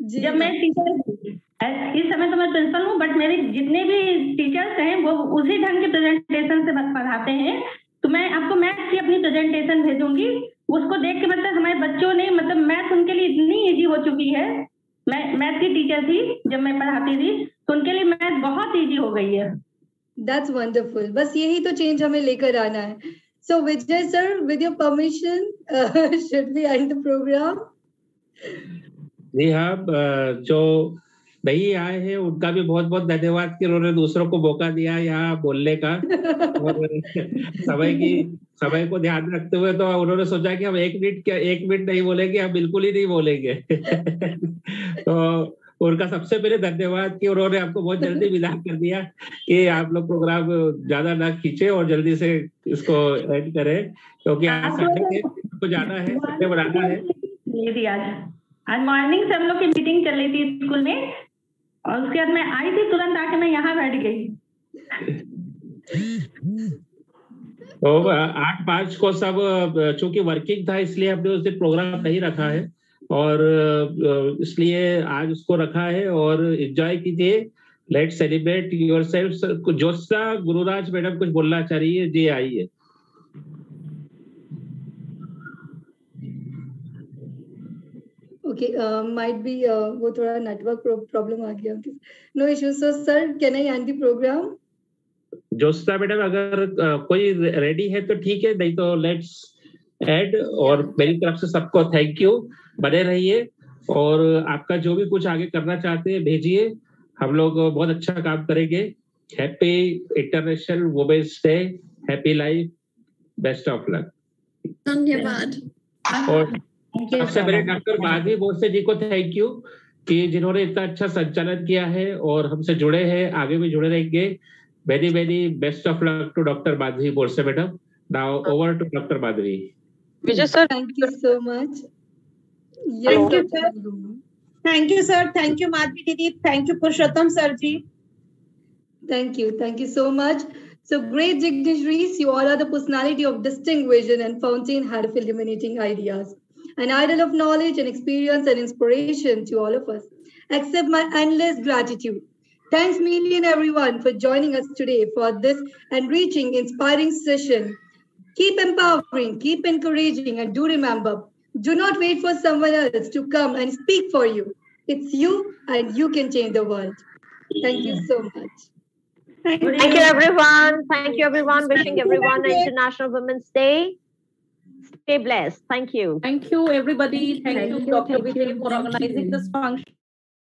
जब मैं टीचर इस समय तो मैं प्रिंसिपल हूँ बट मेरे जितने भी टीचर्स हैं वो उसी ढंग के प्रेजेंटेशन से पढ़ाते हैं। तो मैं आपको मैथ्स की अपनी प्रेजेंटेशन भेजूँगी। उसको देख के मतलब हमारे बच्चों ने मतलब मैथ उनके लिए इतनी ईजी हो चुकी है। मैं मैथ की टीचर थी जब मैं पढ़ाती थी तो उनके लिए मैथ बहुत ईजी हो गई है। दैट्स वंडरफुल बस यही तो चेंज हमें लेकर आना है। So Vijay sir with your permission should we end the programme जी हाँ जो नहीं आए हैं उनका भी बहुत बहुत धन्यवाद कि उन्होंने दूसरों को मौका दिया यहाँ बोलने का। और (laughs) समय की समय को ध्यान रखते हुए तो उन्होंने सोचा कि हम एक मिनट क्या एक मिनट नहीं बोलेंगे हम बिल्कुल ही नहीं बोलेंगे। (laughs) तो उनका सबसे पहले धन्यवाद कि उन्होंने आपको बहुत जल्दी (laughs) विदा कर दिया कि आप लोग प्रोग्राम ज़्यादा ना खींचे और जल्दी से इसको एंड करें क्योंकि आज संडे को जाना है संडे बनाना है। आज। आज मॉर्निंग से हम लोग की मीटिंग चल रही थी स्कूल में और उसके बाद मैं आई थी, तुरंत आके मैं यहाँ बैठ गई। तो आठ पाँच को सब चूँकि वर्किंग था, इसलिए हमने उस दिन प्रोग्राम नहीं रखा है। और इसलिए आज उसको रखा है और एंजॉय कीजिए। Let celebrate yourself Josha Gururaj madam कुछ बोलना चाह रही है, जी आइए। ओके माइट बी वो थोड़ा नेटवर्क प्रॉब्लम आ गया। No issue so sir can I end the programme Josta madam अगर uh, कोई रेडी है तो ठीक है नहीं तो लेट्स एड और मेरी तरफ़ से सबको थैंक यू बने रहिए और आपका जो भी कुछ आगे करना चाहते हैं भेजिए। हम लोग बहुत अच्छा काम करेंगे। Happy international women's day happy life best of luck धन्यवाद। और सबसे पहले डॉक्टर माधवी बोरसे जी को थैंक यू कि जिन्होंने इतना अच्छा संचालन किया है और हमसे जुड़े हैं आगे भी जुड़े रहेंगे। Very very best of luck to doctor Madhavi Borse madam. Now over to doctor Madhavi Vijay sir thank you so much thank you sir thank you sir thank you Madhavi दीदी thank you Purushottam sir ji Thank you. Thank you so much. So great dignitaries, you all are the personality of distinct vision and fountain illuminating ideas. An idol of knowledge and experience and inspiration to all of us. Accept my endless gratitude. Thanks million everyone for joining us today for this enriching, inspiring session. Keep empowering, keep encouraging, and do remember, do not wait for someone else to come and speak for you. It's you and you can change the world. Thank you so much. Thank you, everyone. Thank you, everyone. Wishing everyone an International Women's Day. Stay blessed. Thank you. Thank you, everybody. Thank, Thank you, Dr. Vijay, for organizing this function.